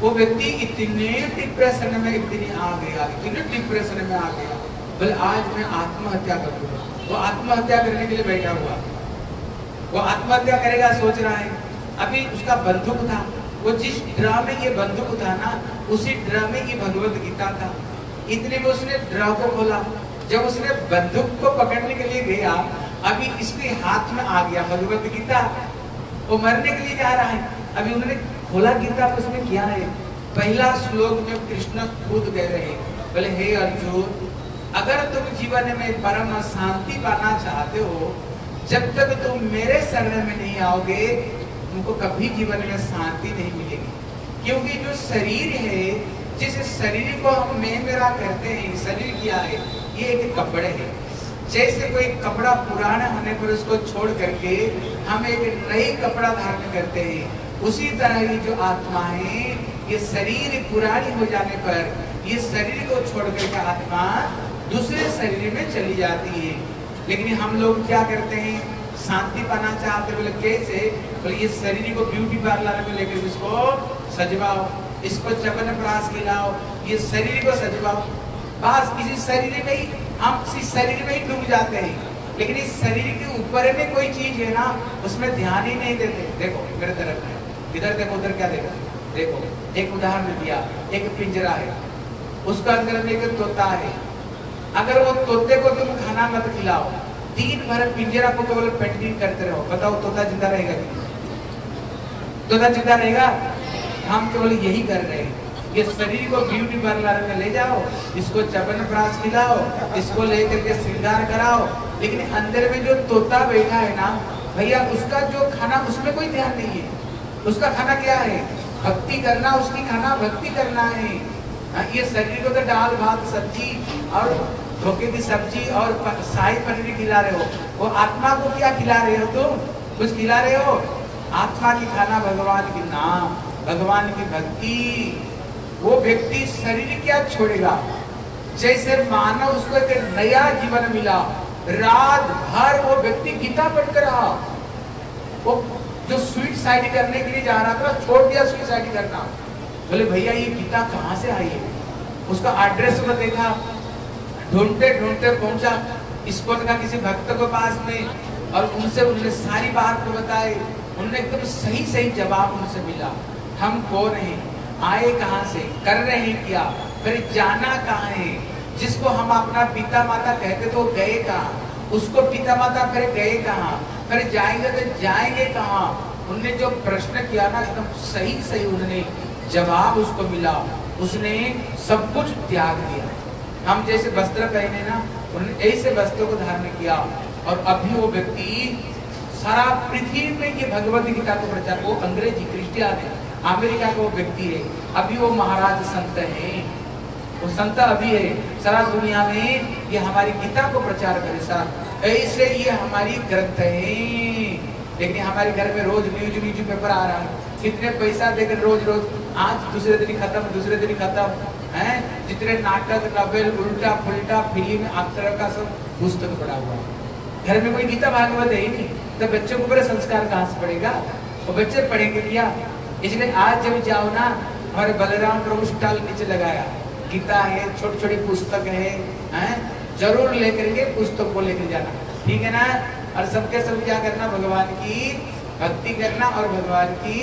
वो व्यक्ति इतने डिप्रेशन में, इतनी आ गया, इतने डिप्रेशन में आ गया। बोले, आज मैं आत्महत्या करूँगा। वो आत्महत्या करने के लिए बैठा हुआ। वो आत्महत्या करेगा, सोच रहा है। अभी उसका बंदूक था। वो जिस ड्रा में ये बंदूक था ना, उसी ड्रा में ये भगवत गीता था। इतने में उसने ड्रा को खोला। जब उसने बंदूक को पकड़ने के लिए गया अभी इसके हाथ में आ गया भगवत गीता। वो मरने के लिए जा रहा है। अभी उन्होंने खोला गीता उसमें क्या है? पहला श्लोक में कृष्ण खुद कह रहे बोले, हे अर्जुन, अगर तुम जीवन में परम शांति पाना चाहते हो, जब तक तुम मेरे शरण में नहीं आओगे, तुमको कभी जीवन में शांति नहीं मिलेगी। क्योंकि जो शरीर है, जिस शरीर को हम मैं मेरा कहते हैं, शरीर क्या है? ये एक कपड़े है। जैसे कोई कपड़ा पुराना होने पर उसको छोड़ करके हम एक नई कपड़ा धारण करते हैं, उसी तरह ये जो आत्मा है ये शरीर पुरानी हो जाने पर, ये शरीर को छोड़ करके आत्मा दूसरे शरीर में चली जाती है। लेकिन हम लोग क्या करते हैं, शांति पाना चाहते बोले, कैसे? बोले, ये शरीर को ब्यूटी पार्लर में लेकर इसको सजवाओ, इसको चपन प्रास खिलाओ, ये शरीर को सजवाओ। बस इसी शरीर में ही हम इस शरीर में ही डूब जाते हैं। लेकिन इस शरीर के ऊपर में कोई चीज़ है ना, उसमें ध्यान ही नहीं देते। देखो, मेरे तरफ़ है। इधर देखो, उधर क्या देखो? देखो, एक उदाहरण दिया, एक पिंजरा है। उसका अंदर में एक तोता है। अगर वो तोते को तुम खाना मत खिलाओ, दिन भर पिंजरा को केवल पेंटिंग करते रहो। बताओ, तोता ज़िंदा रहेगा तोता ज़िंदा रहेगा? हम केवल यही कर रहे हैं। ये शरीर को ब्यूटी पार्लर में ले जाओ इसको चबन प्रास खिलाओ इसको लेकर के श्रृंगार कराओ। लेकिन अंदर में जो तोता बैठा है ना भैया उसका जो खाना उसमें कोई ध्यान नहीं है। उसका खाना क्या है? भक्ति करना उसकी खाना भक्ति करना है। हाँ, ये शरीर को तो दाल भात सब्ज़ी और धोखे की सब्ज़ी और शाही पनीर खिला रहे हो। वो आत्मा को क्या खिला रहे हो तुम? कुछ खिला रहे हो? आत्मा की खाना भगवान की नाम भगवान की भक्ति। वो व्यक्ति शरीर क्या छोड़ेगा? जैसे मानव उसको एक नया जीवन मिला। रात भर वो व्यक्ति गीता पढ़कर रहा। वो जो सुइसाइड करने के लिए जा रहा था, छोड़ दिया सुइसाइड करना। बोले, भैया, ये गीता कहाँ से आई है? उसका एड्रेस को देखा। ढूंढते ढूंढते पहुँचा। इसको देखा किसी भक्त के पास में। और उनसे उनने सारी बात को बताई। उनने एकदम सही सही जवाब उनसे मिला। हम कौन हैं? आए कहाँ से? कर रहे क्या? फिर जाना कहाँ है? जिसको हम अपना पिता माता कहते तो गए कहाँ? उसको पिता माता फिर गए कहाँ? फिर जाएँगे तो जाएँगे कहाँ? उनने जो प्रश्न किया ना, एकदम सही सही उन्होंने जवाब उसको मिला। उसने सब कुछ त्याग दिया। हम जैसे वस्त्र पहने ना, उन्होंने ऐसे वस्त्रों को धारण किया। और अभी वो व्यक्ति सारा पृथ्वी में ये भगवत गीता को प्रचार वो अंग्रेज़ी, क्रिस्टियन। है अमेरिका का वो व्यक्ति है। अभी वो महाराज संत है। वो संत अभी है। सारा दुनिया में ये हमारी गीता को प्रचार करे सारा। ऐसे ये हमारी ग्रंथ है। लेकिन हमारे घर में रोज न्यूज़ न्यूज़ पेपर आ रहा है। कितने पैसा देकर रोज रोज, आज दूसरे दिन खत्म, दूसरे दिन खत्म, है? जितने नाटक नॉवेल उल्टा पुल्टा फ़िल्म अक्षर का सब पुस्तक पड़ा हुआ घर में कोई गीता भागवत है ही नहीं। तो बच्चों को बड़े संस्कार कहाँ से पड़ेगा। और बच्चे पढ़ेंगे क्या? इसलिए आज जब जाओ ना, हमारे बलराम प्रभु स्टॉल नीचे लगाया। गीता है छोटी छोटी पुस्तक है, हैं? ज़रूर लेकर के पुस्तक को लेकर जाना। ठीक है ना? और सबके सब क्या करना? भगवान की भक्ति करना और भगवान की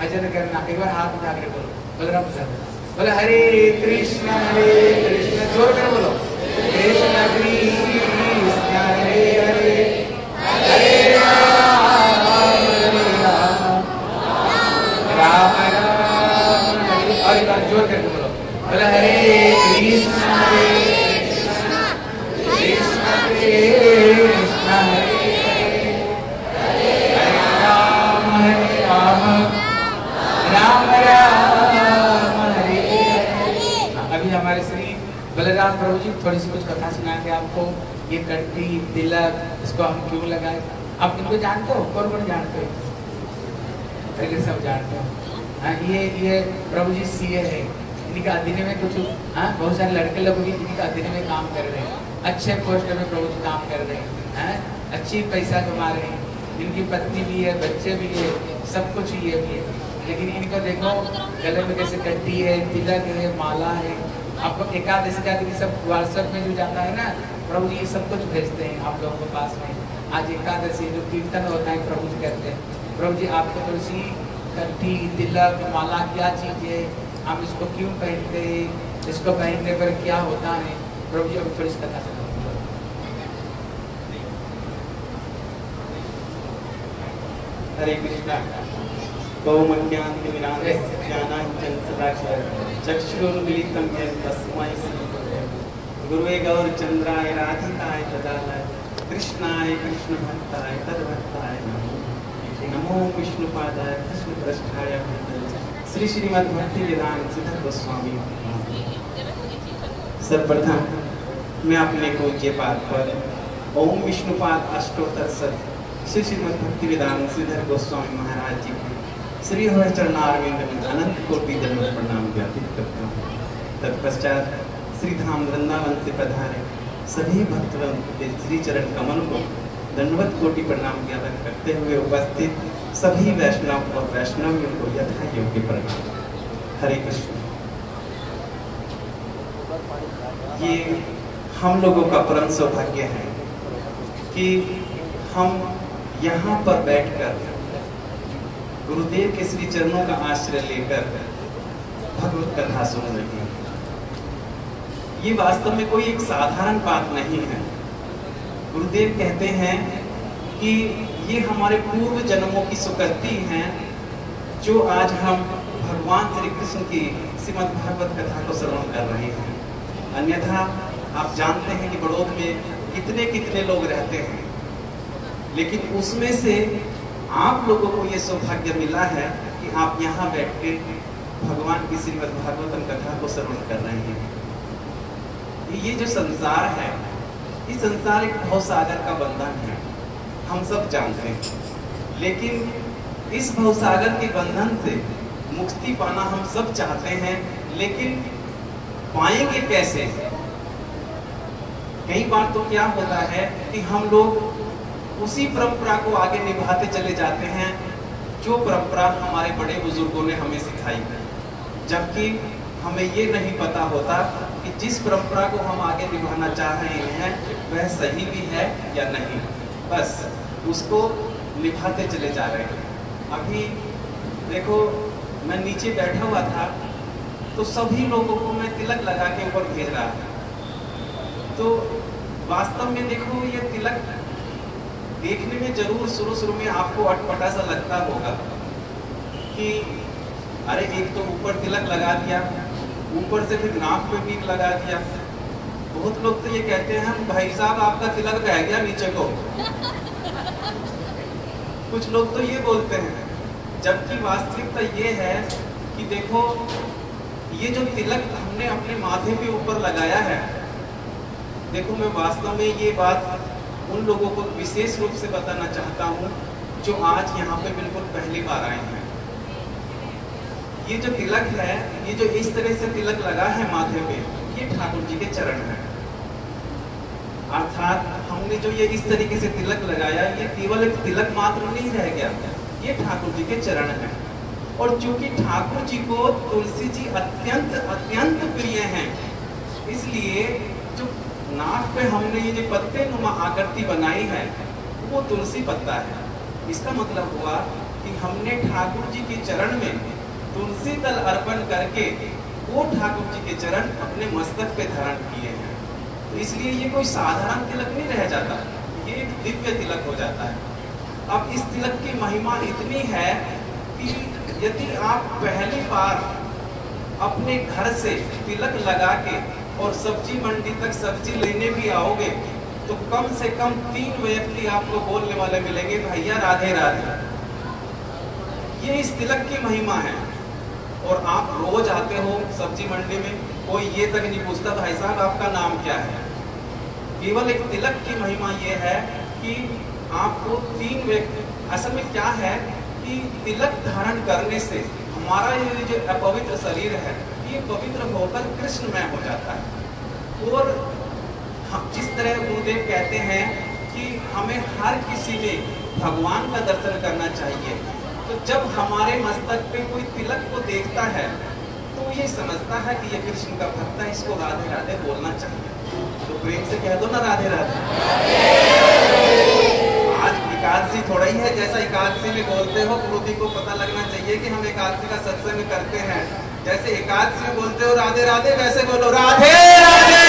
भजन करना। एक बार हाथ उठा कर बोलो। बलराम बोले, हरे कृष्ण हरे कृष्ण। ज़ोर कर बोलो। कृष्ण कृष्ण भगवान ज़ोर करके बोलो बोला हरे कृष्णा कृष्णा कृष्णा हरे राम हरे राम राम राम हरे अभी हमारे श्री बलराम प्रभु जी थोड़ी सी कुछ कथा सुना सुनाएँगे आपको ये कंठी तिलक इसको हम क्यों लगाए आप इनको जानते हो कौन कौन जानते हो सब जानते हो हाँ ये ये प्रभु जी सीए है। इनका अधीन में कुछ हाँ बहुत सारे लड़के लोग भी इनका अधीन में काम कर रहे हैं। अच्छे पोस्ट में प्रभु जी काम कर रहे हैं हैं, अच्छी पैसा कमा रहे हैं। इनकी पत्नी भी है, बच्चे भी है, सब कुछ ये भी है। लेकिन इनको देखो, गले में कैसे कट्टी है, तिलक है, माला है। आपको एकादशी का दिन सब व्हाट्सएप में जो जाता है ना प्रभु जी सब कुछ भेजते हैं आप लोगों के पास में। आज एकादशी जो कीर्तन होता है प्रभु जी कहते हैं। प्रभु जी आपको तुलसी कट्टी तिलक, माला, क्या चीज़ है? हम इसको क्यों पहनते? हैं इसको पहनने पर क्या होता है? प्रभु जी, अभी थोड़ी सी कथा सुनाओ। हरे कृष्णा। कौमन्यान्तिमिरान्ते ज्ञानाञ्जन सदाक्षर चक्षुरुन्मिलितं येन तस्मै गुरुवे गौरचन्द्राय, राधिकाय तदालय कृष्णाय, कृष्णभक्ताय, तद्भक्ताय। नमो नमो विष्णुपादाय कृष्णपृष्ठाय भक्ताय श्री श्रीमद् भक्ति वेदांत सिद्ध गोस्वामी सर्वप्रथम मैं अपने पूज्य पाद पर ओम विष्णुपाद अष्टोत्तर सत श्री श्रीमद भक्ति वेदांत श्रीधर गोस्वामी महाराज जी की श्री हर चरणारविंद में अनंत कोटि दंड प्रणाम ज्ञापित करता हूँ। तत्पश्चात श्री धाम वृंदावन से पधारे सभी भक्तों के श्री चरण कमल को दंडवत कोटि प्रणाम ज्ञापन करते हुए उपस्थित सभी वैष्णव और वैष्णवियों को यथा योग्य प्रणाम। हरे कृष्ण। ये हम लोगों का परम सौभाग्य है कि हम यहाँ पर बैठकर गुरुदेव के श्री चरणों का आश्रय लेकर भगवत कथा सुन रहे हैं। ये वास्तव में कोई एक साधारण बात नहीं है। गुरुदेव कहते हैं कि ये हमारे पूर्व जन्मों की सुकृति हैं, जो आज हम भगवान श्री कृष्ण की श्रीमद् भागवत कथा को श्रवण कर रहे हैं। अन्यथा, आप जानते हैं कि बड़ौद में कितने कितने लोग रहते हैं। लेकिन उसमें से आप लोगों को ये सौभाग्य मिला है कि आप यहाँ बैठ के भगवान की श्रीमद् भागवतम कथा को श्रवण कर रहे हैं। ये जो संसार है ये संसार एक भव सागर का बंधन है। हम सब जानते हैं। लेकिन इस भव सागर के बंधन से मुक्ति पाना हम सब चाहते हैं, लेकिन पाएँगे कैसे? कई बार तो क्या होता है कि हम लोग उसी परंपरा को आगे निभाते चले जाते हैं, जो परंपरा हमारे बड़े बुज़ुर्गों ने हमें सिखाई। जबकि हमें ये नहीं पता होता कि जिस परंपरा को हम आगे निभाना चाह रहे हैं वह सही भी है या नहीं? बस उसको निभाते चले जा रहे हैं। अभी देखो, मैं नीचे बैठा हुआ था तो सभी लोगों को मैं तिलक लगा के ऊपर भेज रहा था। तो वास्तव में देखो, ये तिलक देखने में ज़रूर शुरू शुरू में आपको अटपटा सा लगता होगा कि, अरे, एक तो ऊपर तिलक लगा दिया ऊपर से फिर नाक पे भी लगा दिया। बहुत लोग तो ये कहते हैं, भाई साहब, आपका तिलक रह गया नीचे को। कुछ लोग तो ये बोलते हैं, जबकि वास्तविकता ये है कि देखो, ये जो तिलक हमने अपने माथे पे ऊपर लगाया है, देखो मैं वास्तव में ये बात उन लोगों को विशेष रूप से बताना चाहता हूँ, जो आज यहाँ पे बिल्कुल पहली बार आए हैं। ये जो तिलक है, ये जो इस तरह से तिलक लगा है माथे पे, ये ठाकुर जी के चरण है। अर्थात हमने जो ये इस तरीके से तिलक लगाया, ये केवल एक तिलक मात्र नहीं रह गया, ये ठाकुर जी के चरण है। और चूँकि ठाकुर जी को तुलसी जी अत्यंत अत्यंत प्रिय हैं, इसलिए जो नाक पे हमने ये जो पत्ते नुमा आकृति बनाई है, वो तुलसी पत्ता है। इसका मतलब हुआ कि हमने ठाकुर जी के चरण में तुलसी दल अर्पण करके वो ठाकुर जी के चरण अपने मस्तक पे धारण किए हैं। तो इसलिए ये कोई साधारण तिलक नहीं रह जाता, ये एक दिव्य तिलक हो जाता है। अब इस तिलक की महिमा इतनी है कि यदि आप पहली बार अपने घर से तिलक लगा के और सब्ज़ी मंडी तक सब्ज़ी लेने भी आओगे तो कम से कम तीन व्यक्ति आपको बोलने वाले मिलेंगे, भैया, राधे राधे। ये इस तिलक की महिमा है। और आप रोज आते हो सब्ज़ी मंडी में, कोई ये तक नहीं पूछता भाई साहब, आपका नाम क्या है? केवल एक तिलक की महिमा ये है कि आपको तीन व्यक्ति, असल में क्या है कि तिलक धारण करने से हमारा ये जो अपवित्र शरीर है, ये पवित्र होकर कृष्णमय हो जाता है। और हम जिस तरह गुरुदेव कहते हैं कि हमें हर किसी में भगवान का दर्शन करना चाहिए तो जब हमारे मस्तक पे कोई तिलक को देखता है तो ये समझता है कि ये कृष्ण का भक्त है, इसको राधे राधे बोलना चाहिए। तो प्रेम से कह दो ना राधे राधे। आज एकादशी थोड़ा ही है जैसा एकादशी में बोलते हो गुरुजी को पता लगना चाहिए कि हम एकादशी का सत्संग करते हैं। जैसे एकादशी में बोलते हो, राधे राधे, वैसे बोलो, राधे राधे।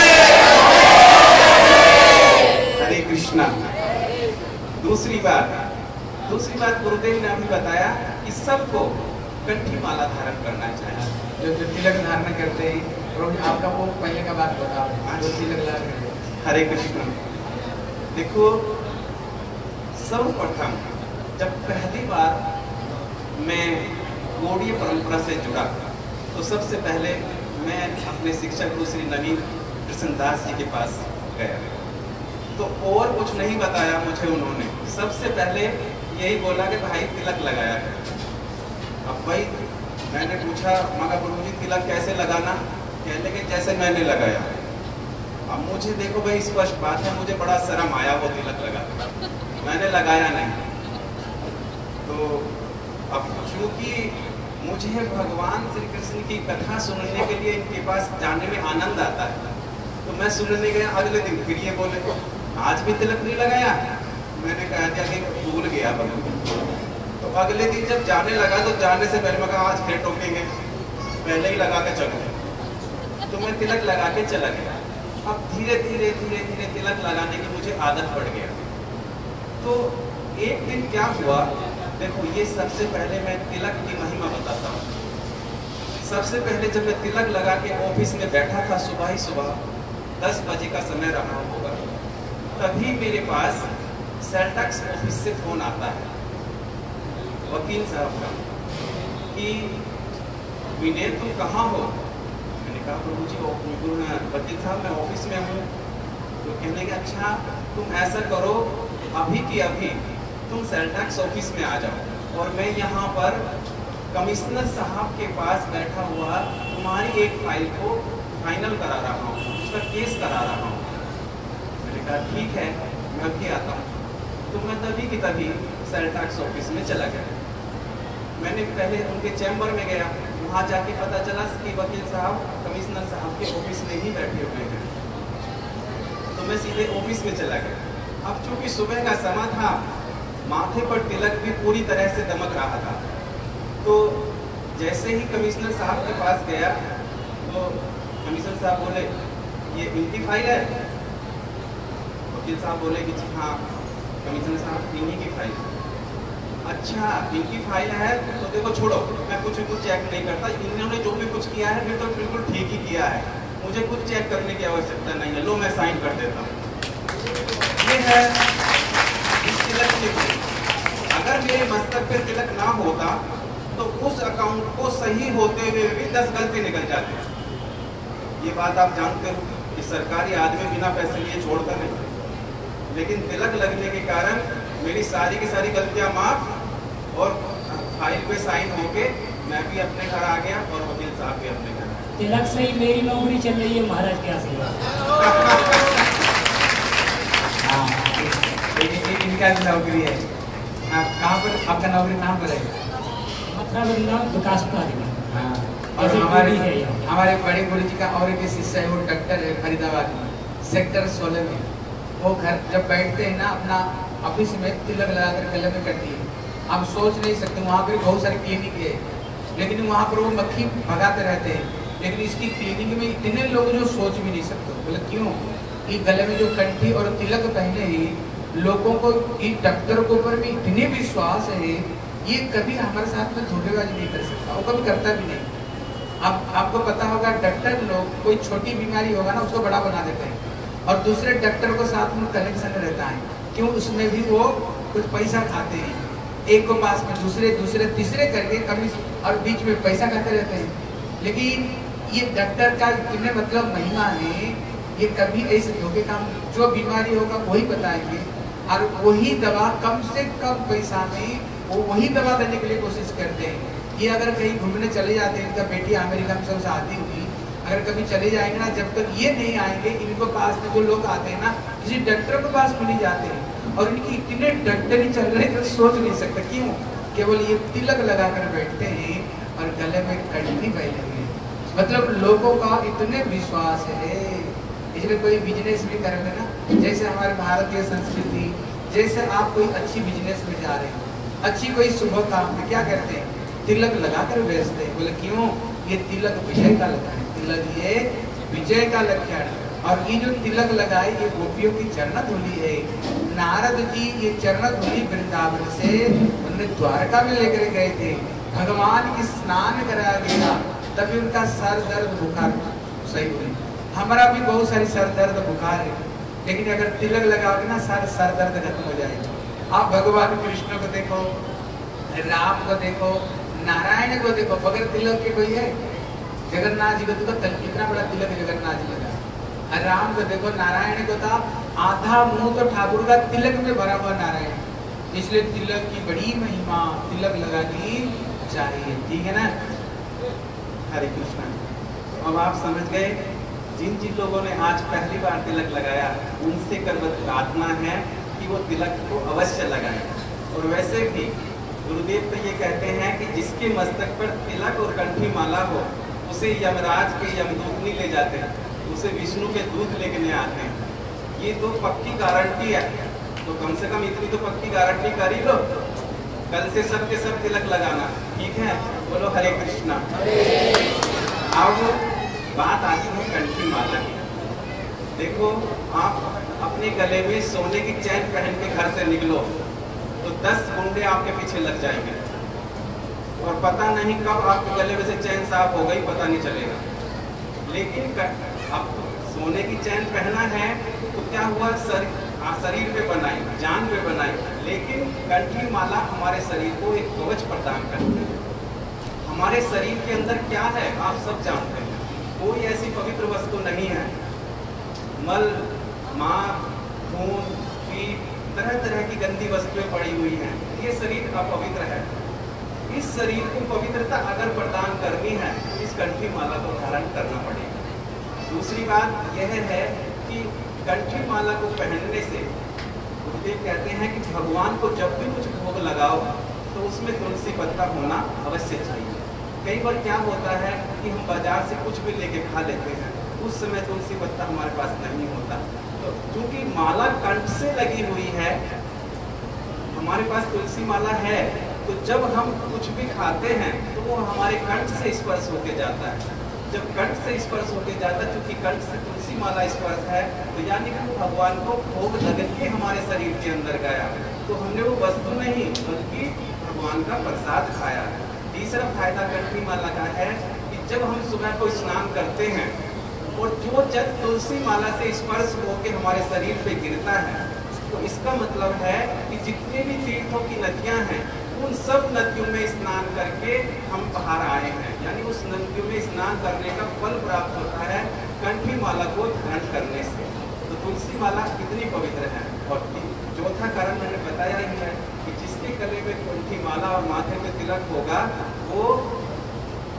हरे कृष्णा। दूसरी बात दूसरी बात गुरुदेव ने अभी बताया कि सबको कंठी माला धारण करना चाहिए। जो जो तिलक धारण करते हैं आपका वो पहले का बात बताओ जो तिलक हैं। हरे कृष्ण। देखो सर्वप्रथम जब पहली बार मैं गौड़ीय परंपरा से जुड़ा तो सबसे पहले मैं अपने शिक्षक गुरु श्री नवीन कृष्णदास जी के पास गया। तो और कुछ नहीं बताया मुझे उन्होंने। सबसे पहले यही बोला कि भाई तिलक लगाया है। अब भाई, मैंने पूछा मगर गुरु जी, तिलक कैसे लगाना? कहने लगे जैसे मैंने लगाया। अब मुझे देखो भाई, स्पष्ट बात है, मुझे बड़ा शर्म आया वो तिलक लगा मैंने लगाया नहीं। तो अब क्योंकि मुझे भगवान श्री कृष्ण की कथा सुनने के लिए इनके पास जाने में आनंद आता है तो मैं सुनने गया, अगले दिन फिर ये बोले, आज भी तिलक नहीं लगाया? मैंने कहा कि भूल गया बगल तो अगले दिन जब जाने लगा तो जाने से पहले मैं कहा, आज फिर टोकेंगे। पहले ही लगा के चलो। तो मैं तिलक लगा के चला गया। अब धीरे धीरे धीरे धीरे तिलक लगाने की मुझे आदत पड़ गया। तो एक दिन क्या हुआ? देखो, ये सबसे पहले मैं तिलक की महिमा बताता हूँ। सबसे पहले जब मैं तिलक लगा के ऑफ़िस में बैठा था, सुबह ही सुबह, दस बजे का समय रहा होगा। तभी मेरे पास सेल्टक्स ऑफ़िस से फ़ोन आता है। वकील साहब का, कि विनय, तुम कहाँ हो? मैंने कहा, प्रभु जी वकील साहब, मैं ऑफ़िस में हूँ। तो कहने के अच्छा तुम ऐसा करो, अभी की अभी तुम सेल्टैक्स ऑफ़िस में आ जाओ और मैं यहाँ पर कमिश्नर साहब के पास बैठा हुआ तुम्हारी एक फ़ाइल को फाइनल करा रहा हूँ, उसका केस करा रहा हूँ। मैंने कहा, ठीक है, मैं अभी आता हूँ। तो मैं तभी की तभी सेल्टैक्स ऑफ़िस में चला गया। मैंने पहले उनके चैम्बर में गया, वहाँ जाके पता चला कि वकील साहब कमिश्नर साहब के ऑफ़िस में ही बैठे हुए हैं। तो मैं सीधे ऑफ़िस में चला गया। अब चूँकि सुबह का समय था, माथे पर तिलक भी पूरी तरह से दमक रहा था। तो जैसे ही कमिश्नर साहब के पास गया तो कमिश्नर साहब बोले, ये इनकी फ़ाइल है? वकील साहब बोले कि, जी हाँ। कमिश्नर साहब इन्हीं की फ़ाइल अच्छा इनकी फ़ाइल है तो देखो, छोड़ो, मैं कुछ भी कुछ चेक नहीं करता। इन्होंने जो भी कुछ किया है, फिर तो बिल्कुल ठीक ही किया है। मुझे कुछ चेक करने की आवश्यकता नहीं है। लो, मैं साइन कर देता हूँ। ये है अगर मेरे मस्तक पे तिलक ना होता तो उस अकाउंट को सही होते हुए भी दस गलती निकल जाती। ये बात आप जानते हो कि सरकारी आदमी बिना पैसे लिए छोड़ता नहीं। लेकिन तिलक लगने के कारण मेरी सारी की सारी गलतियाँ माफ़ और फ़ाइल पे साइन होके मैं भी अपने घर आ गया और वकील साहब भी अपने घर तिलक से ही मेरी नौकरी चल रही है महाराज के आशीर्वाद हाँ इन- इन- इनका नौकरी है? हाँ कहाँ पर आपका नौकरी कहाँ पर है? मथुरा वृंदावन विकास प्राधिकरण हाँ और हमारे पूरी है हमारे बड़े गुरु जी का और एक शिष्य है वो डॉक्टर है फरीदाबाद में सेक्टर सोलह में। वो घर जब बैठते हैं ना, अपना ऑफ़िस में तिलक लगा कर गले में करती है। आप सोच नहीं सकते, वहाँ पर बहुत सारे क्लिनिक है। लेकिन वहाँ पर वो मक्खी भगाते रहते हैं। लेकिन इसकी क्लिनिक में इतने लोग जो सोच भी नहीं सकते। बोले, क्यों? कि गले में जो कंठी और तिलक पहने ही, लोगों को इस डॉक्टर के ऊपर भी इतने विश्वास है, ये कभी हमारे साथ में धोखेबाजी नहीं कर सकता, वो कभी करता भी नहीं। आप आपको पता होगा डॉक्टर लोग, कोई छोटी बीमारी होगा ना, उसको बड़ा बना देते हैं। और दूसरे डॉक्टर को साथ में कनेक्शन रहता है, क्यों उसमें भी वो कुछ पैसा खाते हैं। एक को पास में, दूसरे दूसरे, तीसरे करके कभी और बीच में पैसा खाते रहते हैं। लेकिन ये डॉक्टर का कितने मतलब महिमा है, ये कभी ऐसे धोखे काम, जो बीमारी होगा वही बताएँगे। और वही दवा कम से कम पैसा में, वो वही दवा देने के लिए कोशिश करते हैं। ये अगर कहीं घूमने चले जाते हैं, इनका बेटी अमेरिका में सबसे आती हुई अगर कभी चले जाएँगे ना, जब तक ये नहीं आएँगे, इनको पास में जो लोग आते हैं ना, किसी डॉक्टर के पास मिल जाते हैं। और इनकी इतने डॉक्टरी चल रहे हैं सोच नहीं सकते क्यों? केवल ये तिलक लगा कर बैठते हैं और गले में कड़वी पहने हुए मतलब लोगों का इतने विश्वास है। इसलिए कोई बिज़नेस भी कर ना। जैसे हमारे भारतीय संस्कृति, जैसे आप कोई अच्छी बिज़नेस में जा रहे हो, अच्छी कोई शुभ काम में क्या करते हैं? तिलक लगा कर बेचते हैं। बोले, क्यों? ये तिलक विजय का लक्षण है। तिलक ये विजय का लक्षण। और ये जो तिलक लगाए, ये गोपियों की चरण धुली है। नारद जी, ये चरण धुली वृंदावन से उन्हें द्वारका में लेकर गए थे। भगवान की स्नान करा गया। तभी उनका सर दर्द बुखार सही हुई हमारा भी बहुत सारी सर दर्द, बुखार है। लेकिन अगर तिलक लगाओगे ना, सारे सर दर्द खत्म हो जाएगा। आप भगवान कृष्ण को देखो, राम को देखो, नारायण को देखो बगैर तिलक के कोई है? जगन्नाथ जी को देखो तल कितना बड़ा तिलक जगन्नाथ जी का। राम को देखो, नारायण को था आधा मुँह तो ठाकुर का तिलक में भरा हुआ नारायण। इसलिए तिलक की बड़ी महिमा, तिलक लगानी चाहिए। ठीक है ना? हरे कृष्णा। अब आप समझ गए, जिन जिन लोगों ने आज पहली बार तिलक लगाया, उनसे कर प्रार्थना है कि वो तिलक को अवश्य लगाए। और वैसे भी गुरुदेव तो ये कहते हैं कि जिसके मस्तक पर तिलक और कंठी माला हो उसे यमराज के यमदूत नहीं ले जाते हैं, उसे विष्णु के दूत लेके आते हैं। ये तो पक्की गारंटी है। तो कम से कम इतनी तो पक्की गारंटी कर ही लो। कल से सब के सब तिलक लगाना। ठीक है? बोलो, हरे कृष्णा। अब बात आती है कंठी माला की। देखो, आप अपने गले में सोने की चैन पहन के घर से निकलो तो दस गुंडे आपके पीछे लग जाएँगे। और पता नहीं कब आपके गले में से चैन साफ़ हो गई, पता नहीं चलेगा। लेकिन अब सोने की चैन पहना है तो क्या हुआ? सर शरीर पे बनाई, जान पे बनाई। लेकिन कंठी माला हमारे शरीर को एक कवच प्रदान करती है। हमारे शरीर के अंदर क्या है, आप सब जानते हैं। कोई ऐसी पवित्र वस्तु नहीं है। मल माँ खून, पीठ तरह तरह की गंदी वस्तुएँ पड़ी हुई हैं। ये शरीर अपवित्र है। इस शरीर को पवित्रता अगर प्रदान करनी है तो इस कंठी माला को धारण करना पड़ेगा। दूसरी बात यह है कि कंठी माला को पहनने से गुरुदेव कहते हैं कि भगवान को जब भी कुछ भोग लगाओ तो उसमें तुलसी पत्ता होना अवश्य चाहिए। कई बार क्या होता है कि हम बाज़ार से कुछ भी लेके खा लेते हैं, उस समय तुलसी पत्ता हमारे पास नहीं होता। तो क्योंकि माला कंठ से लगी हुई है, हमारे पास तुलसी माला है तो जब हम कुछ भी खाते हैं तो वो हमारे कंठ से स्पर्श होके जाता है। जब कंठ से स्पर्श होके जाता है क्योंकि कंठ से तुलसी माला स्पर्श है तो यानी कि भगवान को भोग लग के हमारे शरीर के अंदर गया तो हमने वो वस्तु नहीं, बल्कि भगवान का प्रसाद खाया है। तीसरा फ़ायदा कंठी माला का है कि जब हम सुबह को स्नान करते हैं, और जो जल तुलसी माला से स्पर्श होकर हमारे शरीर पे गिरता है तो इसका मतलब है कि जितने भी तीर्थों की नदियाँ हैं उन सब नदियों में स्नान करके हम बाहर आए हैं। यानी उस नदियों में स्नान करने का फल प्राप्त होता है कंठी माला को धारण करने से। तो तुलसी माला कितनी पवित्र है? और चौथा कारण मैंने बताया ही है कि जिसके गले में कंठी माला और माथे में तिलक होगा, वो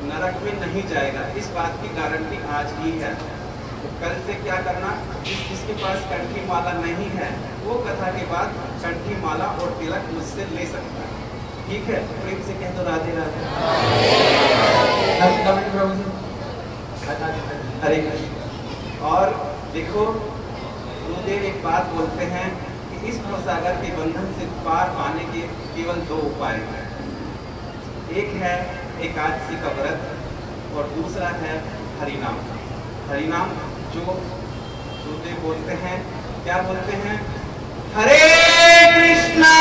नरक में नहीं जाएगा। इस बात की गारंटी आज ही है। तो कल से क्या करना? जिस जिसके पास कंठी माला नहीं है, वो कथा के बाद कंठी माला और तिलक मुझसे ले सकता है। ठीक है? प्रेम से कह दो राधे राधे। हरे कृष्ण। और देखो गुरुदेव एक बात बोलते हैं कि इस भवसागर के बंधन से पार पाने के केवल दो उपाय हैं। एक है एकादशी का व्रत और दूसरा है हरिनाम। हरिनाम जो गुरुदेव बोलते हैं क्या बोलते हैं? हरे कृष्णा!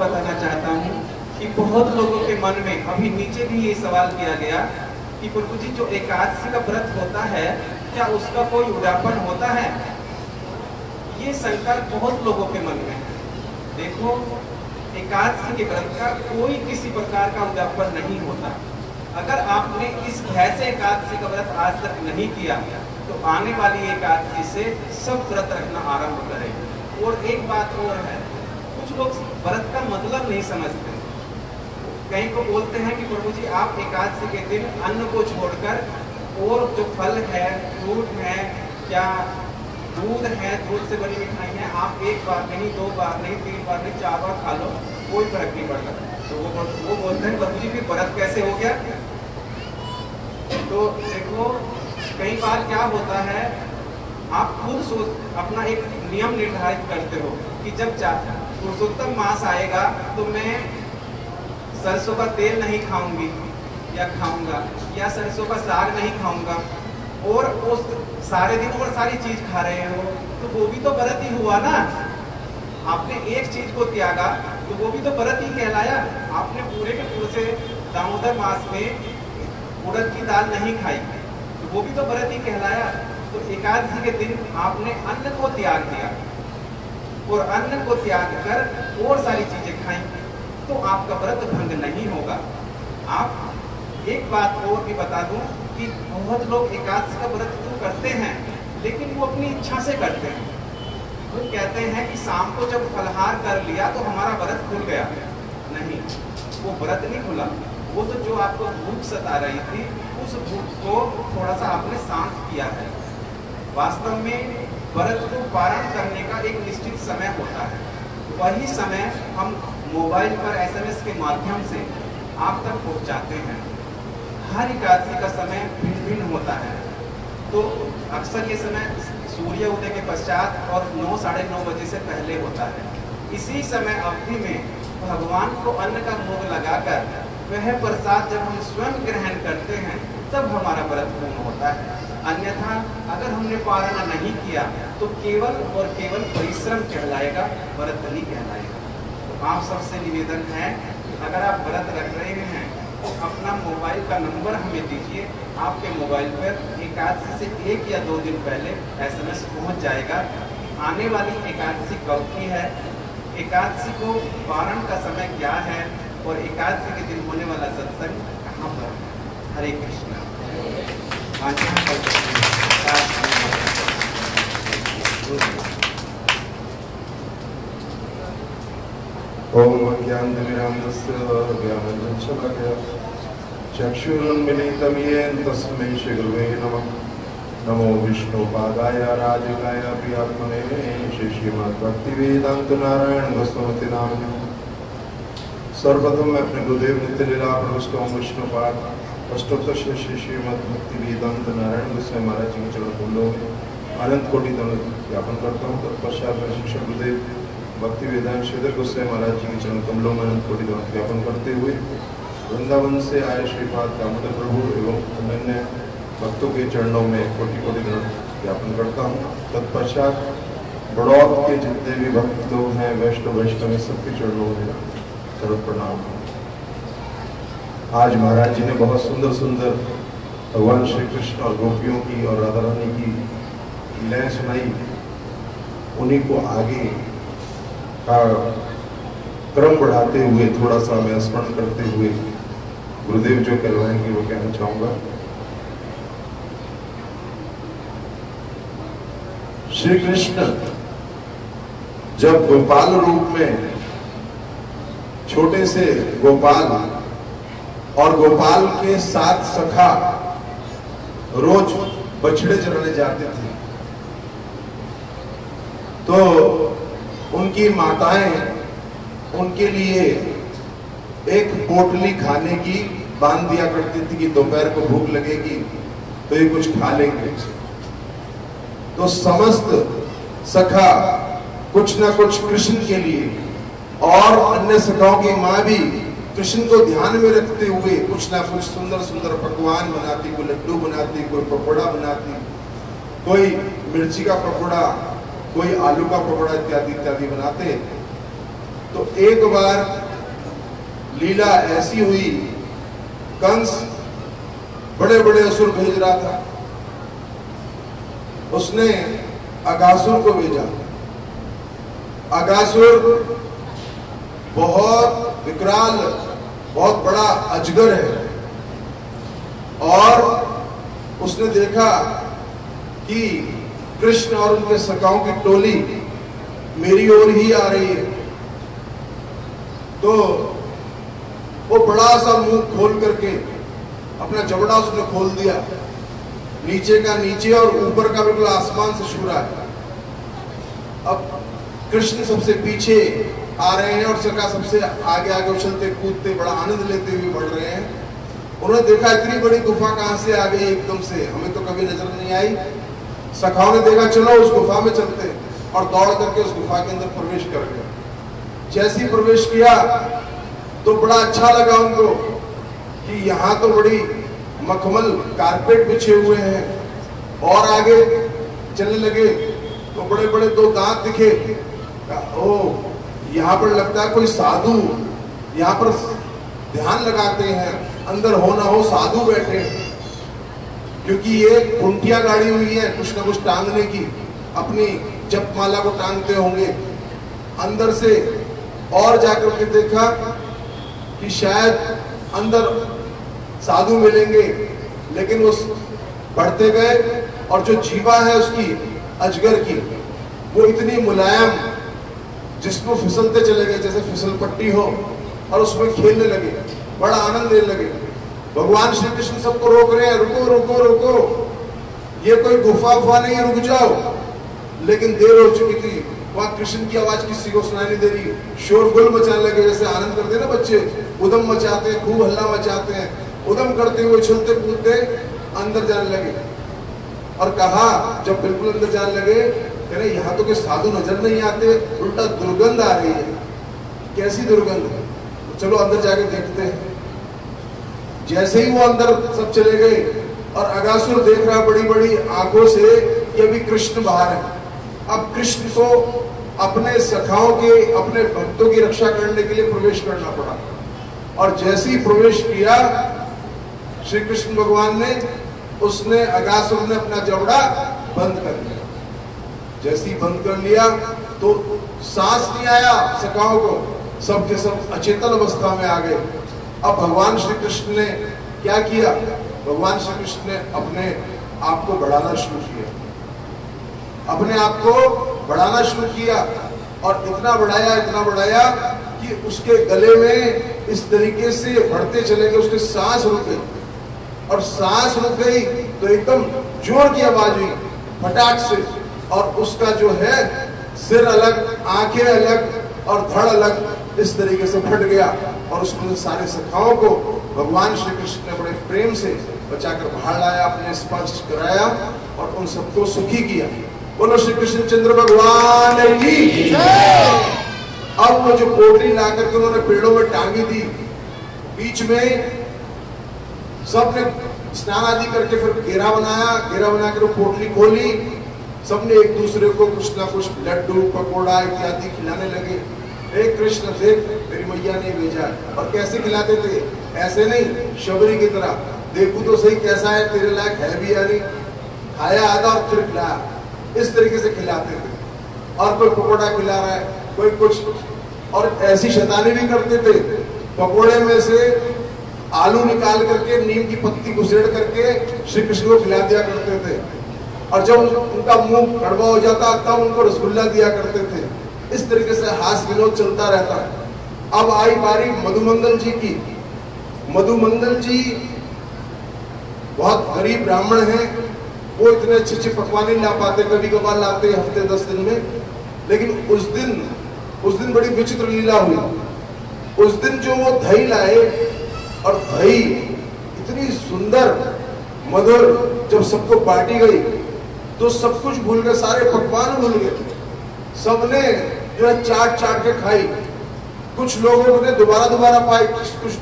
बताना चाहता हूँ कि बहुत लोगों के मन में अभी नीचे भी ये सवाल किया गया कि प्रभु जी जो एकादशी का व्रत होता है, क्या उसका कोई उद्यापन होता है? ये शंका बहुत लोगों के मन में है। देखो, एकादशी के व्रत का कोई किसी प्रकार का उद्यापन नहीं होता। अगर आपने इस भय से एकादशी का व्रत आज तक नहीं किया तो आने वाली एकादशी से सब व्रत रखना आरंभ करें। और एक बात और है, कुछ लोग व्रत का मतलब नहीं समझते। कहीं को बोलते हैं कि प्रभु जी, आप एकादशी के दिन अन्न को छोड़कर और जो फल है, फ्रूट है क्या दूध है, दूध से बनी मिठाई है, आप एक बार नहीं, दो बार नहीं, तीन बार नहीं, चार बार खा लो, कोई फ़र्क नहीं पड़ता। तो वो वो बोलते हैं, प्रभु जी फिर व्रत कैसे हो गया? तो देखो, कई बार क्या होता है, आप खुद सोच अपना एक नियम निर्धारित करते हो कि जब पुरुषोत्तम मास आएगा तो मैं सरसों का तेल नहीं खाऊँगी या खाऊँगा, या सरसों का साग नहीं खाऊँगा, और उस सारे दिन और सारी चीज़ खा रहे हो तो वो भी तो व्रत ही हुआ ना। आपने एक चीज़ को त्यागा तो वो भी तो व्रत ही कहलाया। आपने पूरे के पूरे से दामोदर मास में उड़द की दाल नहीं खाई तो वो भी तो व्रत ही कहलाया। तो एकादशी के दिन आपने अन्न को त्याग दिया, और अन्न को त्याग कर और सारी चीज़ें खाई। तो आपका व्रत भंग नहीं होगा। आप एक बात और भी बता दूँ कि बहुत लोग एकादशी का व्रत तो करते हैं, लेकिन वो अपनी इच्छा से करते हैं। वो कहते हैं कि शाम को जब फलहार कर लिया तो हमारा व्रत खुल गया। नहीं, वो व्रत नहीं खुला। वो तो जो आपको भूख सता रही थी, उस भूख को थोड़ा सा आपने शांत किया है। वास्तव में व्रत को पारण करने का एक निश्चित समय होता है। वही समय हम मोबाइल पर एसएमएस के माध्यम से आप तक पहुंचाते हैं। हर एकादशी का समय भिन्न भिन्न होता है। तो अक्सर ये समय सूर्य उदय के पश्चात और नौ, साढ़े नौ बजे से पहले होता है। इसी समय अवधि में भगवान को अन्न का भोग लगाकर वह प्रसाद जब हम स्वयं ग्रहण करते हैं, तब हमारा व्रत पूर्ण होता है। अन्यथा अगर हमने पारण नहीं किया तो केवल और केवल परिश्रम कहलाएगा, व्रत नहीं कहलाएगा। आप सबसे निवेदन है, अगर आप व्रत रख रहे हैं तो अपना मोबाइल का नंबर हमें दीजिए। आपके मोबाइल पर एकादशी से एक या दो दिन पहले एसएमएस पहुँच जाएगा। आने वाली एकादशी कब की है? एकादशी को पारण का समय क्या है? और एकादशी के दिन होने वाला सत्संग कहाँ पर हरे कृष्णा। ओम ज्ञानतिमिरान्धस्य ज्ञानञ्जनशलाकया चक्षुरुन्मिलितं येन तस्मै श्रीगुरुवे नमः विष्णुपादाय राधिकाय प्रियात्मने श्री श्रीमद्भक्तिवेदान्तनारायण गोस्वामी नाम सर्वप्रथम मैं अपने गुरुदेव नित्य लीला ओम विष्णुपाद, अष्टोत्तर श्री नारायण गोस्वामी महाराज जी के चरण कमलों में अनंत कोटि धन्यवाद ज्ञापन करता हूँ, तत्पश्चात शिक्षक गुरुदेव भक्ति वेदांत श्रीधर गोस्वामी महाराज जी के चरण कमलों में अनंत कोटि ज्ञापन करते हुए वृंदावन से आए श्रीपाद दामोदर प्रभु एवं अनन्य भक्तों के चरणों में कोटि कोटि ज्ञापन करता हूँ। तत्पश्चात बड़ौद के जितने भी भक्त लोग हैं, वैष्णव वैष्णव, सबके चरणों में सर्व प्रणाम। आज महाराज जी ने बहुत सुंदर सुंदर भगवान श्री कृष्ण और गोपियों की और राधा रानी की लीलाएँ सुनाई। उन्हीं को आगे क्रम बढ़ाते हुए, थोड़ा सा मैं स्मरण करते हुए गुरुदेव जो कहलवाएँगे वो कहना चाहूँगा। श्री कृष्ण जब गोपाल रूप में छोटे से गोपाल और गोपाल के साथ सखा रोज बछड़े चराने जाते थे तो उनकी माताएँ उनके लिए एक पोटली खाने की बाँध दिया करती थी कि दोपहर को भूख लगेगी तो ये कुछ खा लेंगे। तो समस्त सखा कुछ ना कुछ कृष्ण के लिए और अन्य सखाओं की माँ भी कृष्ण को ध्यान में रखते हुए कुछ ना कुछ सुंदर सुंदर पकवान बनाती कोई लड्डू बनाती कोई पकौड़ा बनाती। कोई मिर्ची का पकौड़ा कोई आलू का पकौड़ा इत्यादि इत्यादि बनाते। तो एक बार लीला ऐसी हुई, कंस बड़े बड़े असुर भेज रहा था। उसने अगासुर को भेजा। अगासुर बहुत विकराल, बहुत बड़ा अजगर है। और उसने देखा कि कृष्ण और उनके सखाओं की टोली मेरी ओर ही आ रही है। तो वो बड़ा सा मुँह खोल करके अपना जबड़ा उसने खोल दिया। नीचे का नीचे और ऊपर का बिल्कुल आसमान से छू रहा है। अब कृष्ण सबसे पीछे आ रहे हैं और सका सबसे आगे आगे उछलते, कूदते, बड़ा आनंद लेते हुए बढ़ रहे हैं। उन्होंने देखा इतनी बड़ी गुफा कहाँ से आ गई एकदम से? हमें तो कभी नज़र नहीं आई। सखाओं ने देखा, चलो उस गुफा में चलते और दौड़ करके उस गुफा के अंदर प्रवेश कर गए। जैसे ही प्रवेश किया तो बड़ा अच्छा लगा उनको कि यहाँ तो बड़ी मखमल कारपेट बिछे हुए हैं। और आगे चलने लगे तो बड़े बड़े दो दांत दिखे। ओ यहाँ पर लगता है कोई साधु। यहाँ पर ध्यान लगाते हैं। अंदर हो ना हो साधु बैठे हैं। क्योंकि ये कुंटिया गाड़ी हुई है कुछ ना कुछ टांगने की। अपनी जप माला को टांगते होंगे। अंदर से और जाकर के देखा कि शायद अंदर साधु मिलेंगे, लेकिन वो बढ़ते गए और जो जीवा है उसकी अजगर की, वो इतनी मुलायम जिसको फिसलते चले गए, जैसे फिसल पट्टी हो, और उसमें खेलने लगे, बड़ा आनंद लेने लगे। भगवान श्री कृष्ण सबको रोक रहे हैं, रुको रुको रुको। ये कोई गुफा गुफा नहीं है, रुक जाओ। लेकिन देर हो चुकी थी, वहाँ कृष्ण की आवाज़ किसी को सुनाई नहीं दे रही। शोरगुल मचाने लगे, जैसे आनंद करते ना बच्चे। उदम मचाते हैं, खूब हल्ला मचाते हैं। उदम करते हुए छुलते कूदते अंदर जाने लगे। और कहा, जब बिल्कुल अंदर जाने लगे, कह रहे, यहाँ तो कोई साधु नज़र नहीं आते, उल्टा दुर्गंध आ रही है। कैसी दुर्गंध? चलो अंदर जाके देखते हैं। जैसे ही वो अंदर सब चले गए और अगासुर देख रहा बड़ी बड़ी आँखों से कि अभी कृष्ण बाहर है। अब कृष्ण को अपने सखाओं के, अपने भक्तों की रक्षा करने के लिए प्रवेश करना पड़ा। और जैसे ही प्रवेश किया श्री कृष्ण भगवान ने, उसने अगासुर ने अपना जबड़ा बंद कर लिया जैसे ही बंद कर लिया तो सांस नहीं आया सखाओं को। सब के सब अचेतन अवस्था में आ गए। अब भगवान श्री कृष्ण ने क्या किया? भगवान श्री कृष्ण ने अपने आप को बढ़ाना शुरू किया। अपने आप को बढ़ाना शुरू किया और इतना बढ़ाया इतना बढ़ाया कि उसके गले में इस तरीके से बढ़ते चले गए, उसके सांस रुक गई। और सांस रुक गई तो एकदम ज़ोर की आवाज़ हुई, फटाक से। और उसका जो है सिर अलग, आँखें अलग और धड़ अलग। इस तरीके से फट गया और उसमें सारे सखाओं को भगवान श्री कृष्ण ने बड़े प्रेम से बचाकर बाहर लाया, अपने स्पर्श कराया और उन सबको सुखी किया। बोलो श्री कृष्ण चंद्र भगवान की अब वो जो पोटली ला करके उन्होंने पेड़ों में टांगी थी, बीच में सबने स्नान आदि करके फिर घेरा बनाया, घेरा बनाकर पोटली खोली। सबने एक दूसरे को कुछ ना कुछ लड्डू, पकोड़ा इत्यादि खिलाने लगे। कृष्ण, देख, मेरी मैया ने भेजा। और कैसे खिलाते थे? ऐसे नहीं, शबरी की तरह। देखू तो सही कैसा है, तेरे लायक है भी या नहीं? खाया, आधा और फिर खिलाया। इस तरीके से खिलाते थे। और कोई पकौड़ा खिला रहा है, कोई कुछ। और ऐसी शैतानी भी करते थे। पकौड़े में से आलू निकाल करके, नीम की पत्ती घुसेड़ करके श्री कृष्ण को खिला दिया करते थे। और जब उनका मुँह कड़वा हो जाता, तब उनको रसगुल्ला दिया करते थे। इस तरीके से हास विनोद चलता रहता। है अब आई बारी मधुमंगल जी की। मधुमंगल जी बहुत गरीब ब्राह्मण हैं। वो इतने अच्छे अच्छे पकवान नहीं ला पाते कभी कभार लाते हफ़्ते दस दिन में। लेकिन उस दिन उस दिन बड़ी विचित्र लीला हुई। उस दिन जो वो दही लाए, और दही इतनी सुंदर, मधुर जब सबको बांटी गई तो सब कुछ भूल गए, सारे पकवान भूल गए। सबने है चाट चाट के खाई। कुछ लोगों ने दोबारा दोबारा पाई, कुछ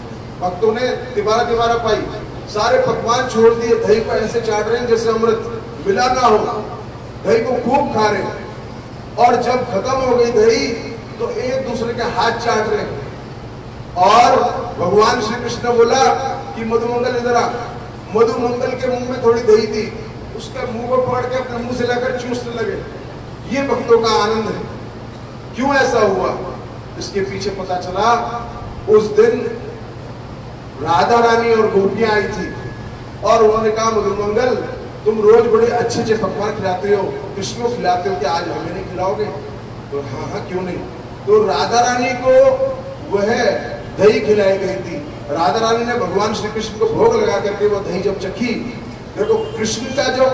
भक्तों ने दोबारा दोबारा पाई। सारे पकवान छोड़ दिए, दही को ऐसे चाट रहे हैं जैसे अमृत। मिला ना हो, दही को खूब खा रहे और जब खत्म हो गई दही तो एक दूसरे के हाथ चाट रहे और भगवान श्री कृष्ण बोला कि, मधुमंगल इधर आ। मधुमंगल के मुँह में थोड़ी दही थी। उसका मुँह को पकड़ के अपने मुँह से लेकर चूसने लगे। ये भक्तों का आनंद है। क्यों ऐसा हुआ? इसके पीछे पता चला, उस दिन राधा रानी और गोपियाँ आई थी और उन्होंने कहा, मधुमंगल, तुम रोज बड़े अच्छे अच्छे पकवान खिलाते हो कृष्ण को खिलाते हो कि आज हमें नहीं खिलाओगे? तो हाँ हाँ क्यों नहीं? तो राधा रानी को वह दही खिलाई गई थी। राधा रानी ने भगवान श्री कृष्ण को भोग लगा करके वो दही जब चखी, देखो, कृष्ण का जो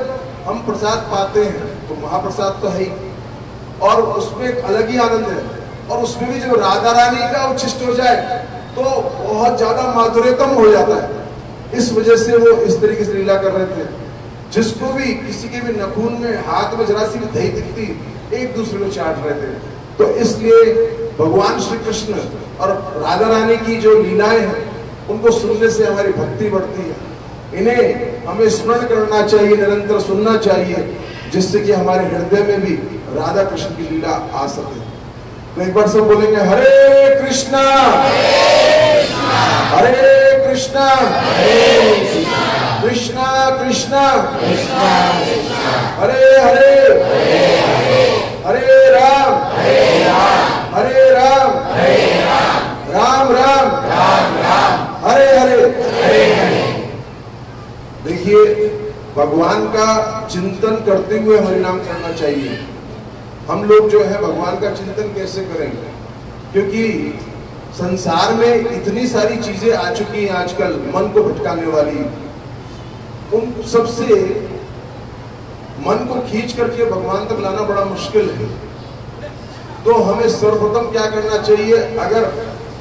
हम प्रसाद पाते हैं तो महाप्रसाद तो है ही। और उसमें एक अलग ही आनंद है। और उसमें भी जब राधा रानी का उच्छिष्ट हो जाए तो बहुत ज़्यादा माधुर्यतम हो जाता है। इस वजह से वो इस तरीके से लीला कर रहे थे। जिसको भी किसी के भी नखून में, हाथ में, जरा सी भी दही दिखती, एक दूसरे को चाट रहे थे। तो इसलिए भगवान श्री कृष्ण और राधा रानी की जो लीलाएँ हैं, उनको सुनने से हमारी भक्ति बढ़ती है। इन्हें हमें स्मरण करना चाहिए, निरंतर सुनना चाहिए, जिससे कि हमारे हृदय में भी राधा कृष्ण की लीला आ सके तो एक बार सब बोलेंगे, हरे कृष्णा। हरे कृष्णा। कृष्णा कृष्णा। हरे हरे। हरे राम। हरे राम। राम राम। हरे हरे। देखिए, भगवान का चिंतन करते हुए हरिनाम करना चाहिए। हम लोग जो है भगवान का चिंतन कैसे करेंगे? क्योंकि संसार में इतनी सारी चीज़ें आ चुकी हैं आजकल, मन को भटकाने वाली। उन सबसे मन को खींच करके भगवान तक लाना बड़ा मुश्किल है। तो हमें सर्वप्रथम क्या करना चाहिए? अगर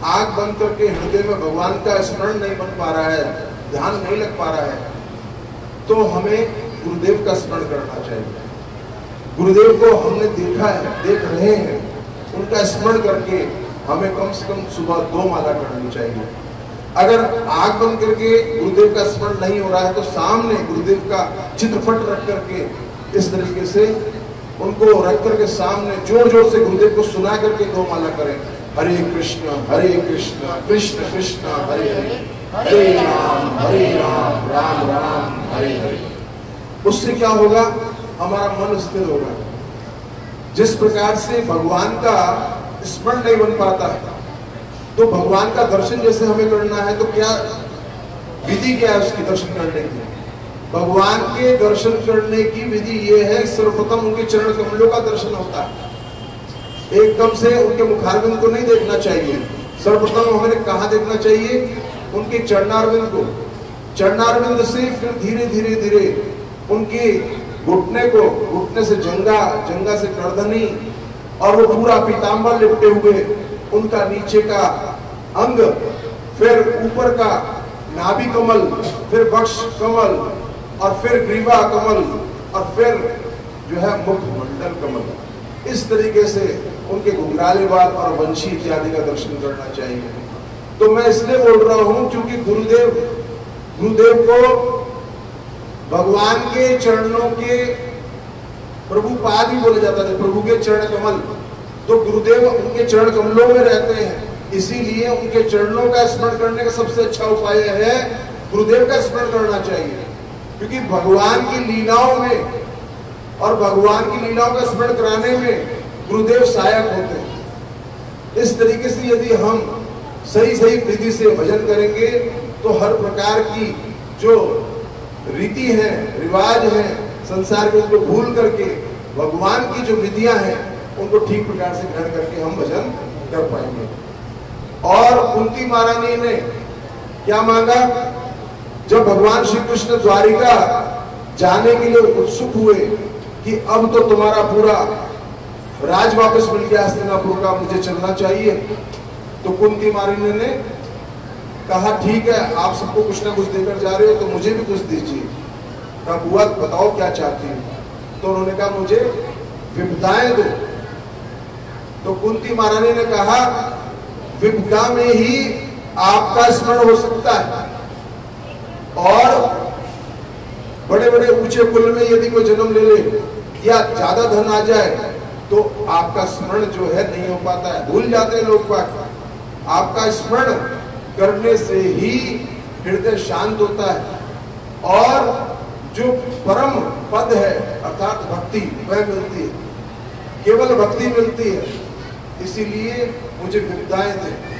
आग बंद करके हृदय में भगवान का स्मरण नहीं बन पा रहा है, ध्यान नहीं लग पा रहा है तो हमें गुरुदेव का स्मरण करना चाहिए। गुरुदेव को हमने देखा है, देख रहे हैं। उनका स्मरण करके हमें कम से कम सुबह दो माला करनी चाहिए। अगर आग बंद करके गुरुदेव का स्मरण नहीं हो रहा है तो सामने गुरुदेव का चित्रपट रख करके इस तरीके से उनको रख करके सामने ज़ोर ज़ोर से गुरुदेव को सुना करके दो माला करें। हरे कृष्ण हरे कृष्ण कृष्ण कृष्ण, हरे हरे। हरे राम हरे राम राम राम, हरे हरे। उससे क्या होगा? हमारा मन स्थिर होगा जिस प्रकार से भगवान का स्मरण नहीं बन पाता है तो भगवान का दर्शन जैसे हमें करना है तो क्या विधि क्या है उसकी दर्शन करने की? भगवान के दर्शन करने की विधि ये है, सर्वप्रथम उनके चरण कमलों का दर्शन होता है। एकदम से उनके मुखारविंद को नहीं देखना चाहिए। सर्वप्रथम हमें कहा देखना चाहिए? उनके चरणारविंद को। चरणारविंद से फिर धीरे धीरे धीरे उनके घुटने को, घुटने से जंगा जंगा से करधनी और वो पूरा पीताम्बर लिपटे हुए, उनका नीचे का अंग, फिर ऊपर का नाभि कमल, फिर वक्ष कमल, और फिर ग्रीवा कमल, और फिर जो है मुख मंडल कमल। इस तरीके से उनके घुंघराले बाल और वंशी इत्यादि का दर्शन करना चाहिए। तो मैं इसलिए बोल रहा हूँ, क्योंकि गुरुदेव गुरुदेव को भगवान के चरणों के प्रभु पाद भी बोले जाता था, प्रभु के चरण कमल। तो गुरुदेव उनके चरण कमलों में रहते हैं। इसीलिए उनके चरणों का स्मरण करने का सबसे अच्छा उपाय है, गुरुदेव का स्मरण करना चाहिए। क्योंकि भगवान की लीलाओं में और भगवान की लीलाओं का स्मरण कराने में गुरुदेव सहायक होते हैं। इस तरीके से यदि हम सही सही विधि से भजन करेंगे तो हर प्रकार की जो रीति है, रिवाज है, संसार में उनको भूल करके, भगवान की जो विधियाँ हैं, उनको ठीक प्रकार से ग्रहण करके हम भजन कर पाएँगे। और कुंती महारानी ने क्या मांगा? जब भगवान श्री कृष्ण द्वारिका जाने के लिए उत्सुक हुए कि अब तो तुम्हारा पूरा राज वापस मिल गया हस्तिनापुर का मुझे चलना चाहिए तो कुंती महारानी ने कहा, ठीक है, आप सबको कुछ ना कुछ देकर जा रहे हो तो मुझे भी कुछ दीजिए। कहा, बुआ, बताओ क्या चाहती हूँ? तो उन्होंने कहा, मुझे विपदाएँ दो। तो कुंती महारानी ने कहा, विपदा में ही आपका स्मरण हो सकता है। और बड़े बड़े ऊँचे कुल में यदि कोई जन्म ले ले या ज़्यादा धन आ जाए तो आपका स्मरण जो है नहीं हो पाता है। भूल जाते हैं लोग आपका स्मरण करने से ही हृदय शांत होता है। और जो परम पद है, अर्थात भक्ति, वह मिलती है। केवल भक्ति मिलती है। इसीलिए मुझे विपदाएँ थे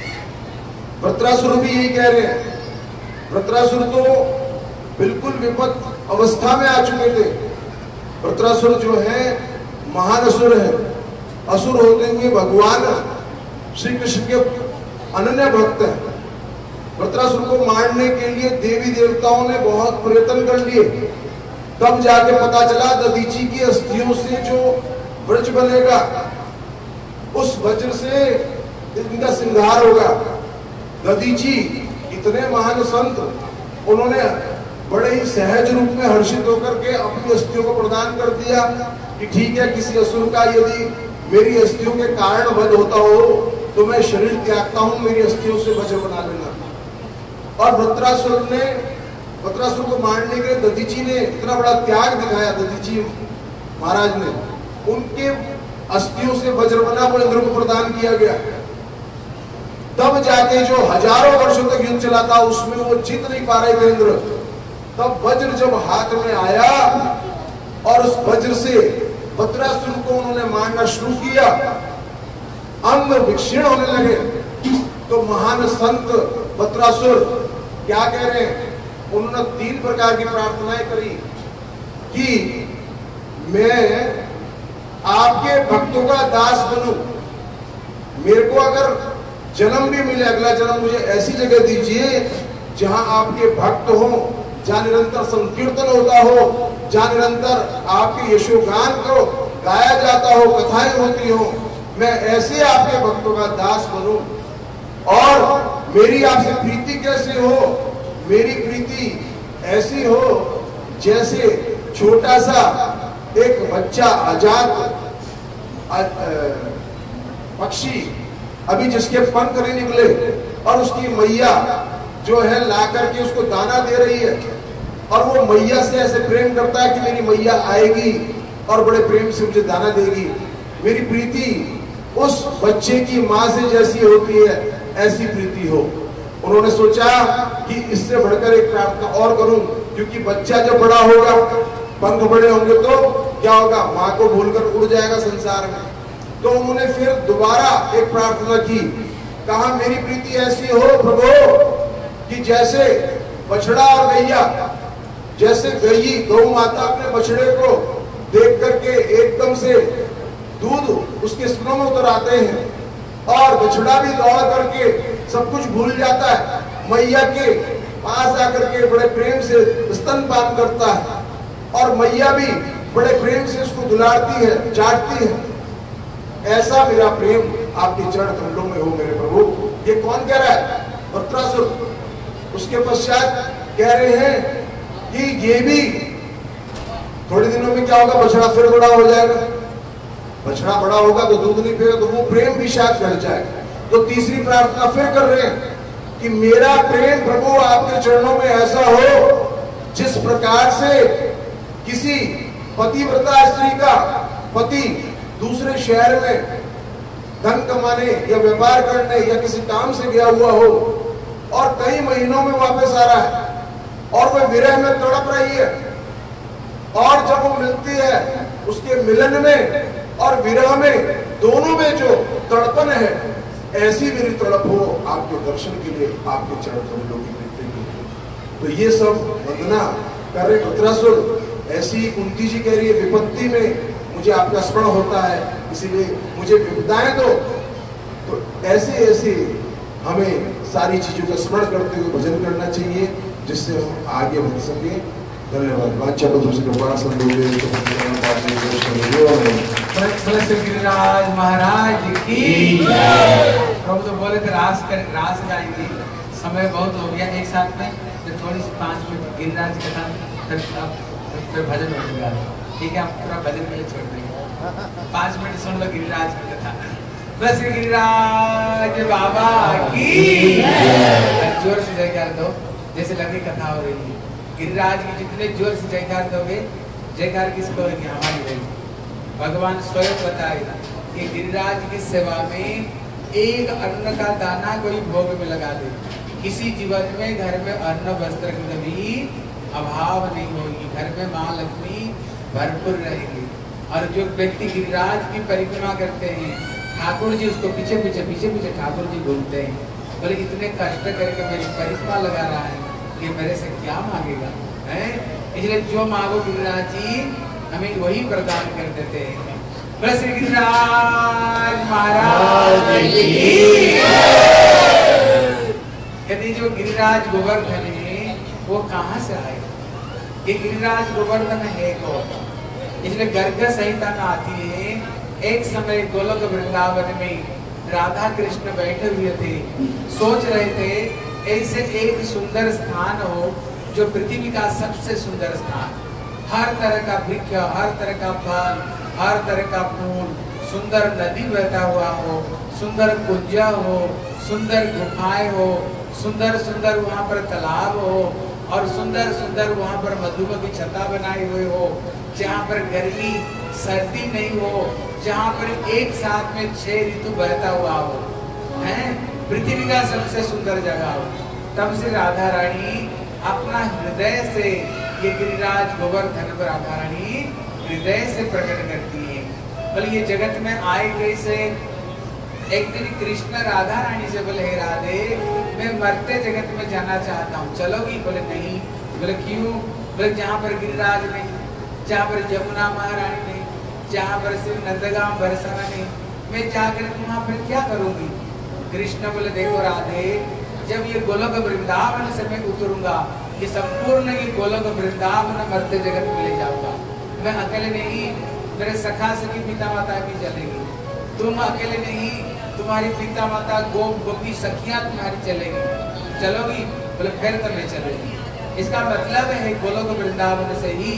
वृत्रासुर भी यही कह रहे हैं। वृत्रासुर तो बिल्कुल विपद अवस्था में आ चुके थे। वृत्रासुर जो है, महान असुर है। असुर होते हुए भगवान। श्री कृष्ण के अनन्य भक्त हैं। वृत्रासुर को मारने के लिए देवी देवताओं ने बहुत प्रयत्न कर लिए। तब जाके पता चला ददीची की अस्थियों से जो ब्रज बनेगा, उस वज्र से इनका सिंगार होगा। ददीची इतने महान संत, उन्होंने बड़े ही सहज रूप में हर्षित होकर के अपनी अस्थियों को प्रदान कर दिया कि ठीक है, किसी असुर का यदि मेरी अस्थियों के कारण वध होता हो तो मैं शरीर त्यागता हूँ, मेरी अस्थियों से वज्र बना लेना और वृत्रासुर ने वृत्रासुर को मारने के लिए ददीची ने इतना बड़ा त्याग दिखाया ददीची महाराज ने। उनके अस्थियों से वज्र बना वो इंद्र को प्रदान किया गया। तब जाके जो हज़ारों वर्षों तक युद्ध चला था, उसमें वो जीत नहीं पा रहे थे इंद्र। तब वज्र जब हाथ में आया और उस वज्र से वज्रासुर को उन्होंने मारना शुरू किया, अंग विक्षीण होने लगे। तो महान संत वज्रासुर क्या कह रहे हैं? उन्होंने तीन प्रकार की प्रार्थनाएँ करी कि मैं आपके भक्तों का दास बनूं। मेरे को अगर जन्म भी मिले, अगला जन्म मुझे ऐसी जगह दीजिए जहाँ आपके भक्त हो, जहाँ निरंतर संकीर्तन होता हो, जहाँ निरंतर आपके यशोगान को गाया जाता हो, कथाएँ होती हो, मैं ऐसे आपके भक्तों का दास बनूं। और मेरी आपसे प्रीति कैसे हो? मेरी प्रीति ऐसी हो जैसे छोटा सा एक बच्चा आज़ाद पक्षी अभी जिसके पंख नहीं निकले और उसकी मैया जो है ला करके उसको दाना दे रही है। और वो मैया से ऐसे प्रेम करता है कि मेरी मैया आएगी और बड़े प्रेम से मुझे दाना देगी। मेरी प्रीति उस बच्चे की माँ से जैसी होती है। ऐसी प्रीति हो। उन्होंने सोचा कि इससे बढ़कर एक प्रार्थना और करूँ, क्योंकि बच्चा जब बड़ा होगा पंख बड़े होंगे तो क्या होगा? माँ को भूलकर उड़ जाएगा संसार में। तो उन्होंने फिर दोबारा एक प्रार्थना की। कहा, मेरी प्रीति ऐसी हो प्रभु, कि जैसे बछड़ा और गैया, जैसे गई गौ माता अपने बछड़े को देख करके एकदम से दूध उसके स्तनों में उतर आते हैं और बछड़ा भी दौड़ करके सब कुछ भूल जाता है। मैया के पास आकर के बड़े प्रेम से स्तन पान करता है। और मैया भी बड़े प्रेम से उसको दुलारती है, चाटती है। ऐसा मेरा प्रेम आपके चरण कमलों में हो मेरे प्रभु। ये कौन कह रहा है? वृत्रासुर उसके पश्चात कह रहे हैं कि ये भी थोड़े दिनों में क्या होगा? बछड़ा फिर बड़ा हो जाएगा। बछड़ा बड़ा होगा तो दूध नहीं पिएगा तो वो प्रेम भी शायद घट जाएगा। तो तीसरी प्रार्थना फिर कर रहे हैं कि मेरा प्रेम प्रभु आपके चरणों में ऐसा हो, जिस प्रकार से किसी पतिव्रता स्त्री का पति दूसरे शहर में धन कमाने या व्यापार करने या किसी काम से गया हुआ हो और कई महीनों में वापस आ रहा है और वह विरह में तड़प रही है और जब वो मिलती है, उसके मिलन में और विरह में दोनों में जो तड़पन है, ऐसी मेरी तड़प हो आपके दर्शन के लिए, आपके चरण कमलों की के लिए। तो ये सब वंदना कर रहे भद्रासुर ऐसी कुंती जी कह रही है, विपत्ति में मुझे आपका स्मरण होता है, इसीलिए मुझे विपदाएँ दो। तो ऐसे ऐसे हमें सारी चीज़ों का स्मरण करते हुए भजन करना चाहिए, जिससे हम आगे बढ़ सके। धन्यवाद महाराज की प्रभु तो बोले थे कर समय बहुत हो गया एक साथ में तो थोड़ी सी मिनट गिरिराज कथा फिर भजन हो ठीक है हम पूरा भजन छोड़ देंगे पाँच मिनट सुन लो गिरिराज की कथा बस गिरिराज बाबा की ज़ोर से जयकार दो जैसे लगे कथा हो रही है गिरिराज की जितने ज़ोर से जयकार दोगे, जयकार किसको होगी? हमारी रहेगी भगवान स्वयं बताए कि गिरिराज की सेवा में एक अन्न का दाना कोई भोग में लगा दे। किसी जीवन में घर में अन्न, वस्त्र की कभी अभाव नहीं होगी। घर में माँ लक्ष्मी भरपूर रहेगी। और जो व्यक्ति गिरिराज की परिक्रमा करते हैं, ठाकुर जी उसको पीछे पीछे पीछे पीछे ठाकुर जी घूमते हैं, बोले, इतने कष्ट करके मेरी परिक्रमा लगा रहा है। कि मेरे से क्या मांगेगा, है? इसलिए जो मांगो गिरिराज जी हमें वही प्रदान कर देते हैं। श्री गिरिराज महाराज कहते जो गिरिराज गोवर्धन है, वो कहाँ से आए? ये गिरिराज गोवर्धन है कौन? इसलिए गर्ग संहिता में आती है, एक समय गोलक वृंदावन में राधा कृष्ण बैठे हुए थे। सोच रहे थे ऐसे एक सुंदर स्थान हो जो पृथ्वी का सबसे सुंदर स्थान। हर तरह का वृक्ष, हर तरह का फल, हर तरह का फूल, सुंदर नदी बहता हुआ हो, सुंदर कुंजा हो, सुंदर गुफाएँ हो, सुंदर सुंदर वहाँ पर तालाब हो, और सुंदर सुंदर वहाँ पर मधुमक्खी छता बनाई हुए हो, जहाँ पर गर्मी, सर्दी नहीं हो, जहाँ पर एक साथ में छह ऋतु बहता हुआ हो। हैं? पृथ्वी का सबसे सुंदर जगह। हो तब से राधा रानी अपना हृदय से ये गिरिराज गोवर्धन पर राधा रानी हृदय से प्रकट करती है। बोले ये जगत में आए कैसे, एक दिन कृष्ण राधा रानी से बोले, हे राधे, मैं मरते जगत में जाना चाहता हूँ। चलोगी? बोले, नहीं। बोले, क्यों? बोले, जहाँ पर गिरिराज नहीं, जहाँ पर यमुना महारानी नहीं, जहाँ पर शिव नंदगाम बरसाना नहीं, मैं जाकर वहाँ पर क्या करूँगी? कृष्ण बोले, देखो राधे, जब ये गोलोक वृंदावन से मैं उतरूँगा, ये संपूर्ण ये गोलोक वृंदावन मरते जगत में ले जाऊँगा। मैं अकेले नहीं, मेरे सखा सखी पिता माता भी चलेगी। तुम अकेले नहीं, तुम्हारी पिता माता गो गोपी सखियाँ तुम्हारी चलेगी। चलोगी? बोले, फिर तो मैं चलेगी। इसका मतलब है, गोलोक वृंदावन से ही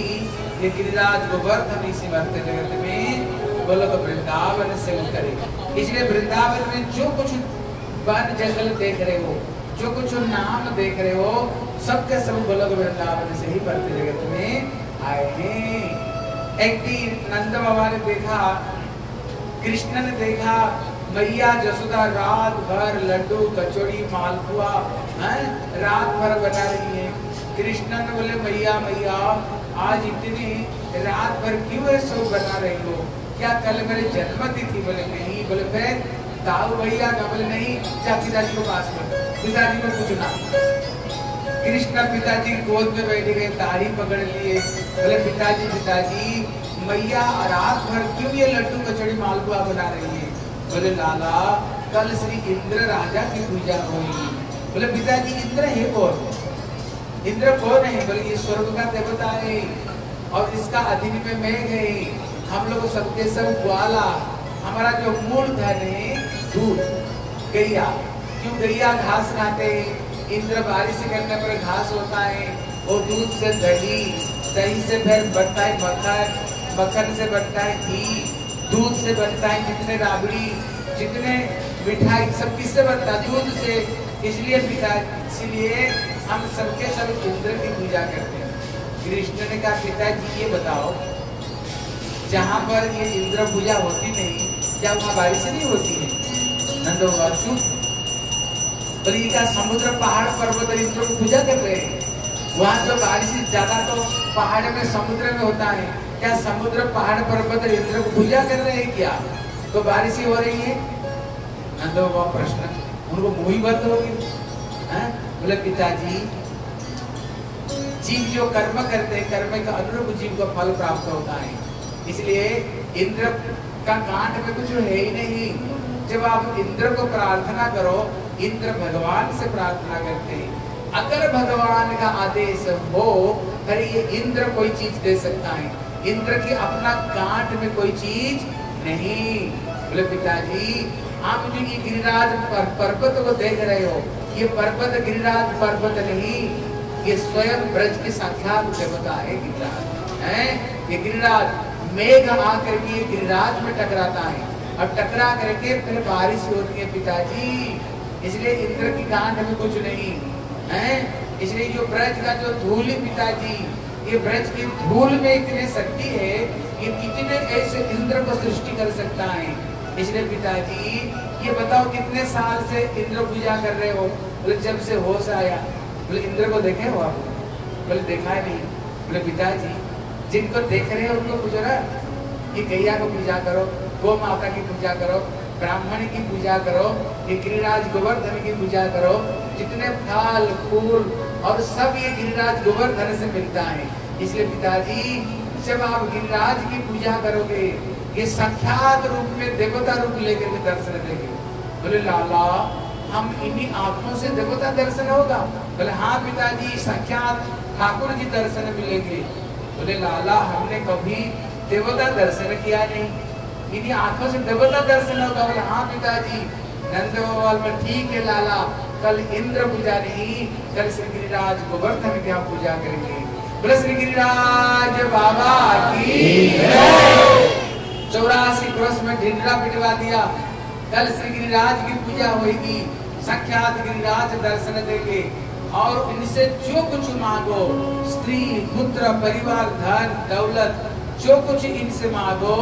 ये गिरिराज गोवर्धन इसी मरते जगत में गोलोक वृंदावन से उतरे इसलिए वृंदावन में जो कुछ वन जंगल देख रहे हो, जो कुछ नाम देख रहे हो, सबके सब गोलोक वृंदावन से ही मरते जगत में आए हैं। एक दिन नंद बाबा ने देखा, कृष्ण ने देखा, मैया जसोदा रात भर लड्डू, कचौड़ी, मालपुआ, हैं, रात भर बना रही है। कृष्ण ने बोले, मैया मैया, आज इतनी रात भर क्यों है सब बना रही हो? क्या कल मेरे जन्म तिथि बोले, नहीं, बोले, फिर दाऊ भैया का बोले नहीं जा पिताजी को पास कर पिताजी को पूछना कृष्ण पिताजी गोद में बैठे गए ताड़ी पकड़ लिए। बोले, पिताजी पिताजी, मैया, रात भर क्यों ये लड्डू कचौड़ी मालपुआ बना रही है? बोले, लाला, कल श्री इंद्र राजा की पूजा होगी। बोले, पिताजी, इंद्र है कौन? इंद्र कौन है? बोले, ये स्वर्ग का देवता है। और इसका अधीन में मैं है हम लोग सबके सब ग्वाला। हमारा जो मूल धन है दूध गैया। क्यों गैया घास खाते हैं इंद्र बारिश करने पर घास होता है। वो दूध से दही दही से फिर बनता है मक्खन मक्खन से बनता है घी, दूध से बनता है जितने राबड़ी, जितने मिठाई, सब किससे बनता है? दूध से। इसलिए पिता, इसलिए हम सबके सब इंद्र की पूजा करते हैं। कृष्ण ने कहा, पिताजी, ये बताओ, जहाँ पर ये इंद्र पूजा होती नहीं, क्या वहाँ बारिश नहीं होती है? नंदो चुप बल्कि का समुद्र पहाड़ पर्वत इंद्र को पूजा कर रहे हैं। वहाँ तो बारिश ज़्यादा तो पहाड़ में समुद्र में होता है। क्या समुद्र, पहाड़, पर्वत इंद्र को पूजा कर रहे हैं क्या? तो बारिश हो रही है? नंदो का प्रश्न। उनको मुँह बंद होगी बोले, पिताजी, जीव जो कर्म करते हैं, कर्म का अनुरूप जीव को फल प्राप्त होता है। इसलिए इंद्र का कांड में कुछ है ही नहीं। जब आप इंद्र को प्रार्थना करो, इंद्र भगवान से प्रार्थना करते हैं। अगर भगवान का आदेश हो फिर ये इंद्र कोई चीज़ दे सकता है। इंद्र की अपना कांट में कोई चीज़ नहीं। बोले, पिताजी, आप जो ये गिरिराज पर्वत को देख रहे हो, ये पर्वत गिरिराज पर्वत नहीं, ये स्वयं ब्रज की साक्षात देवता है गिरिराज। है? ये गिरिराज मेघ आकर के गिरिराज में टकराता है। और टकरा करके फिर बारिश होती है पिताजी। इसलिए इंद्र की गांठ में कुछ नहीं, है? इसलिए जो ब्रज का जो धूल पिताजी, ये ब्रज की धूल में इतनी शक्ति है ये कितने ऐसे इंद्र को सृष्टि कर सकता है। इसलिए पिताजी, ये बताओ कितने साल से इंद्र पूजा कर रहे हो? बोले, जब से होश आया। बोले, इंद्र को देखे हो आप? बोले, देखा नहीं। बोले, पिताजी, जिनको देख रहे हो उनको पूछो ना कि गैया को पूजा करो। गो माता की पूजा करो ब्राह्मण की पूजा करो गिरिराज गोवर्धन की पूजा करो जितने फल फूल और सब ये गिरिराज गोवर्धन से मिलता है इसलिए पिताजी जब आप गिरिराज की पूजा करोगे ये साक्षात रूप में देवता रूप लेकर के दर्शन देंगे बोले लाला हम इन्हीं आँखों से देवता दर्शन होगा बोले हाँ पिताजी साक्षात ठाकुर जी दर्शन मिलेंगे बोले लाला हमने कभी देवता दर्शन किया नहीं इन्हीं आँखों से देवता दर्शन होगा, बोले हाँ पिताजी नंद गोपाल में ठीक है लाला, कल इंद्र पूजा नहीं, कल श्री गिरिराज गोवर्धन की हम पूजा करेंगे। बोले श्री गिरिराज बाबा की चौरासी क्रोश में ढिंडरा पिटवा दिया, कल श्री गिरिराज की पूजा होगी साक्षात गिरिराज दर्शन देंगे। और इनसे जो कुछ मांगो, स्त्री, पुत्र, परिवार, धन, दौलत, जो कुछ इनसे मांगो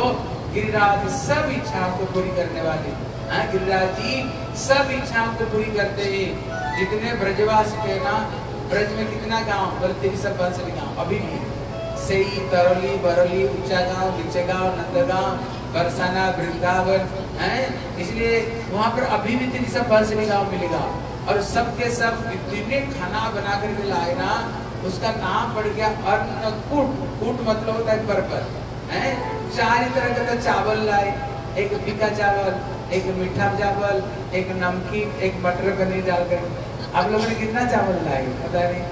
गिरिराज सब इच्छाओं को पूरी करने वाले। हाँ गिरिराज जी, सब इच्छाओं को पूरी करते हैं। जितने ब्रजवासी थे ना, ब्रज में कितना गाँव बोले तेरी सब बंसली गाँव, अभी भी। सही तरली, बरली, ऊँचा गाँव, नीचे गाँव नंदगांव बरसाना, वृंदावन, है, इसलिए वहाँ पर अभी भी तेरी सब बंसली गाँव मिलेगा। और सबके सब इतने खाना बना कर के लाए ना, उसका नाम पड़ गया अन्नकूट। कूट मतलब होता है परपर है? चार तरह का तो चावल लाए। एक फीका चावल, एक मीठा चावल, एक नमकीन, एक मटर पनीर डालकर। आप लोगों ने कितना चावल लाए? पता नहीं।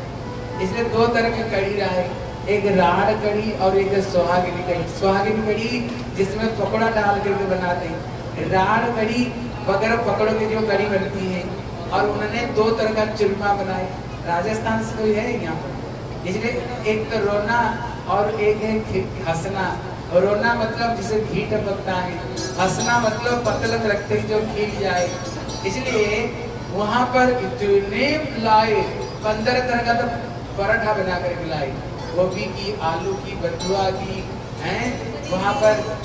इसलिए दो तरह की कड़ी लाए। एक राड़ कड़ी और एक सुहागिनी कड़ी सुहागिनी कड़ी जिसमें पकौड़ा डाल करके बनाते हैं। राड़ कड़ी बगैर पकड़ों की जो कड़ी बनती है। और उन्होंने दो तरह का चूरमा बनाए। राजस्थान से कोई है यहाँ पर? इसलिए एक तो रोना और एक है हंसना। रोना मतलब जिसे घी टपकता है। हंसना मतलब पतलक रखते ही जो खींच जाए। इसलिए वहाँ पर इतने लाए पंद्रह तरह का तो पराठा बना कर लाए गोभी की, आलू की, बथुआ की, हैं? वहाँ पर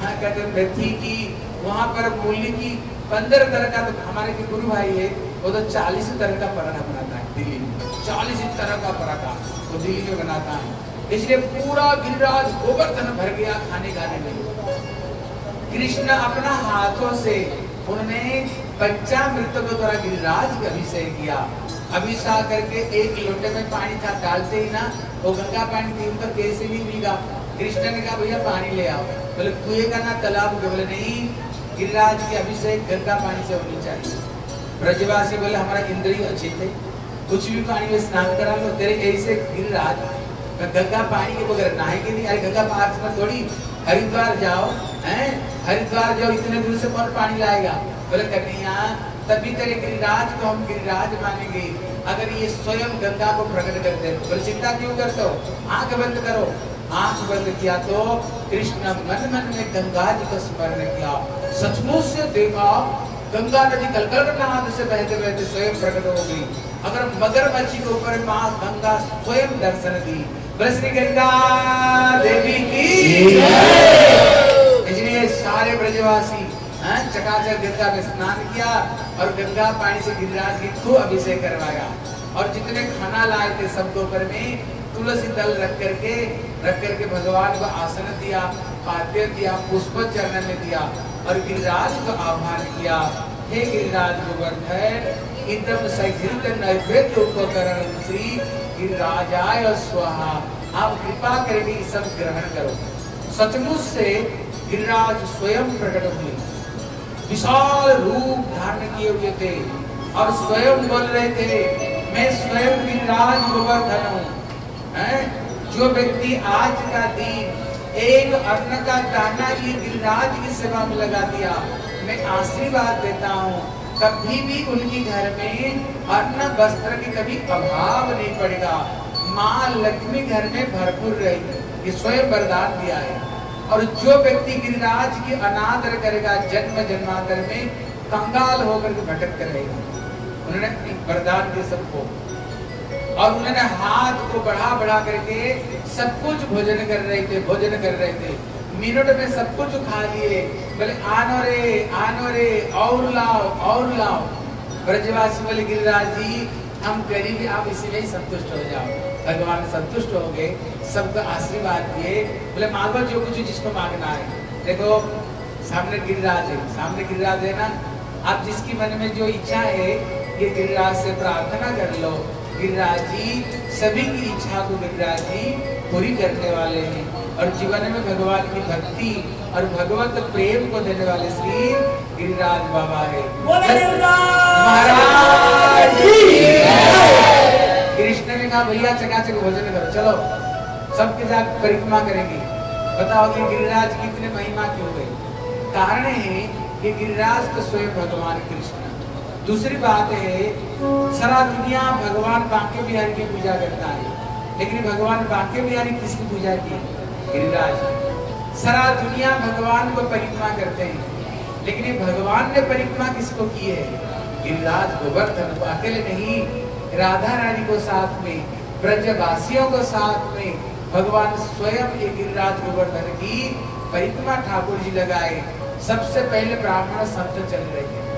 हाँ कहते मेथी की, वहाँ पर मूली की, पंद्रह तरह का तो हमारे के गुरु भाई है, वो तो चालीस तरह का पराठा बनाता है दिल्ली में। चालीस तरह का पराठा वो दिल्ली में बनाता है। इसलिए पूरा गिरिराज गोवर्धन भर गया खाने खाने में। कृष्ण अपना हाथों से उन्होंने पंचामृत को द्वारा गिरिराज का अभिषेक किया। अभिषेक करके एक लोटे में पानी था, डालते ही ना वो गंगा पानी थी उनका कैसे भी पीगा। कृष्ण ने कहा, भैया, पानी ले आओ। बोले, कुएँ का ना तालाब? के बोले, नहीं, गिरिराज की अभिषेक गंगा पानी से होनी चाहिए। ब्रजवासी बोले, हमारा इंद्रिय अच्छे थे कुछ भी पानी में स्नान करा लो, तेरे ऐसे गिरिराज गंगा पानी के बगैर नहाएँगे नहीं। अरे गंगा पार्क में थोड़ी, हरिद्वार जाओ, हैं? हरिद्वार जाओ, इतने दूर से कौन पानी लाएगा? बोले कन्हैया तभी तेरे गिरिराज को हम गिरिराज मानेंगे। अगर ये स्वयं गंगा को प्रकट कर दे बोले, चिंता क्यों करते हो? आँख बंद करो। आँख बंद किया तो कृष्ण मन मन में गंगा जी का स्मरण किया। सचमुच से देखा, गंगा नदी कलकल नाद से बहते बहते स्वयं प्रकट हो गई। अगर मगरमच्छी के ऊपर माँ गंगा स्वयं दर्शन दी बस गंगा देवी की इसलिए सारे ब्रजवासी चकाचक गंगा में स्नान किया और गंगा पानी से गिरिराज की खूब अभिषेक करवाया। और जितने खाना लाए थे सब दोपहर में, तुलसी दल रख करके रख करके भगवान को आसन दिया, पाद्य दिया, पुष्प चरण में दिया और गिरिराज को आह्वान किया, हे गिरिराज गोवर्धन इदम सघृत नैवेद्य उपकरण श्री गिरिराजाय स्वाहा। आप कृपा करके सब ग्रहण करो। सचमुच से गिरिराज स्वयं प्रकट हुए। विशाल रूप धारण किए हुए थे और स्वयं बोल रहे थे, मैं स्वयं गिरिराज गोवर्धन हूँ? जो व्यक्ति आज का दिन एक अन्न का दाना ये गिरिराज की सेवा में लगा दिया, मैं आशीर्वाद देता हूँ। कभी भी उनके घर में अन्न वस्त्र की कभी अभाव नहीं पड़ेगा। माँ लक्ष्मी घर में भरपूर रहेगी। ये स्वयं वरदान दिया है। और जो व्यक्ति गिरिराज की अनादर करेगा, जन्म जन्मांतर में कंगाल होकर के भटक कर रहेगा। उन्होंने वरदान दिया सबको। और उन्होंने हाथ को बढ़ा बढ़ा करके सब कुछ भोजन कर रहे थे, भोजन कर रहे थे। मिनट में सब कुछ खा लिए। बोले, आनो रे आनो रे, और लाओ और लाओ। ब्रजवासी बोले, गिरिराज जी, हम गरीब, आप इसी में ही संतुष्ट हो जाओ। भगवान संतुष्ट हो गए, सबको आशीर्वाद दिए। बोले, मांगो जो कुछ जिसको मांगना है। देखो, सामने गिरिराज है, सामने गिरिराज है ना? आप जिसकी मन में जो इच्छा है, ये गिरिराज से प्रार्थना कर लो। गिरिराज जी, सभी की इच्छा को गिरिराज जी पूरी करने वाले हैं। और जीवन में भगवान की भक्ति और भगवत प्रेम को देने वाले श्री गिरिराज बाबा है। महाराज! कृष्ण ने कहा भैया चकाचक भोजन करो चलो। सबके साथ परिक्रमा करेंगे। बताओ कि गिरिराज की इतने महिमा क्यों गई कारण है कि गिरिराज तो स्वयं भगवान कृष्ण दूसरी बात है सारा दुनिया भगवान बांके बिहारी की पूजा करता है। लेकिन भगवान बांके बिहारी किसकी पूजा की गिरिराज। सारा दुनिया भगवान को परिक्रमा करते हैं। लेकिन ये भगवान ने परिक्रमा किसको की है? गिरिराज गोवर्धन को, अकेले नहीं, राधा रानी को साथ में, ब्रजवासियों को साथ में, भगवान स्वयं ये गिरिराज गोवर्धन की परिक्रमा ठाकुर जी लगाए। सबसे पहले ब्राह्मण संत चल रहे थे।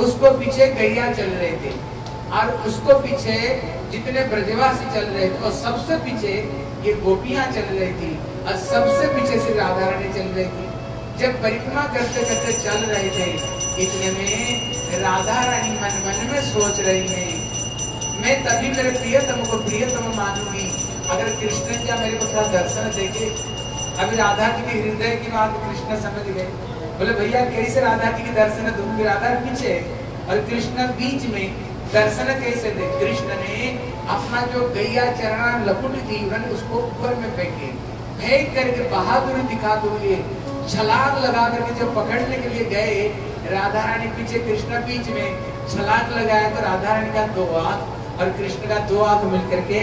उसको पीछे गैया चल रहे थे। और उसको पीछे जितने ब्रजवासी चल रहे थे और सबसे पीछे ये गोपियाँ चल रही थी। और सबसे पीछे से राधा रानी चल रही थी, जब परिक्रमा करते करते चल रहे थे, इतने में राधा रानी मन मन में सोच रही है। मैं तभी मेरे प्रियतम को प्रियतम मानूँगी। अगर कृष्ण क्या मेरे को थोड़ा दर्शन देंगे, अभी राधा जी के हृदय की बात कृष्ण समझ गए। बोले, भैया, कैसे राधा जी के दर्शन दूँगी? राधा पीछे? और कृष्ण बीच में दर्शन कैसे दे? कृष्ण ने अपना जो गैया चरण लपुट थी उसको ऊपर में फेंके। फेंक करके बहादुरी दिखा हुए छलांग लगा करके जब पकड़ने के लिए गए राधा रानी पीछे कृष्ण बीच में छलांग लगाया तो राधा रानी का दो हाथ और कृष्ण का दो हाथ मिलकर के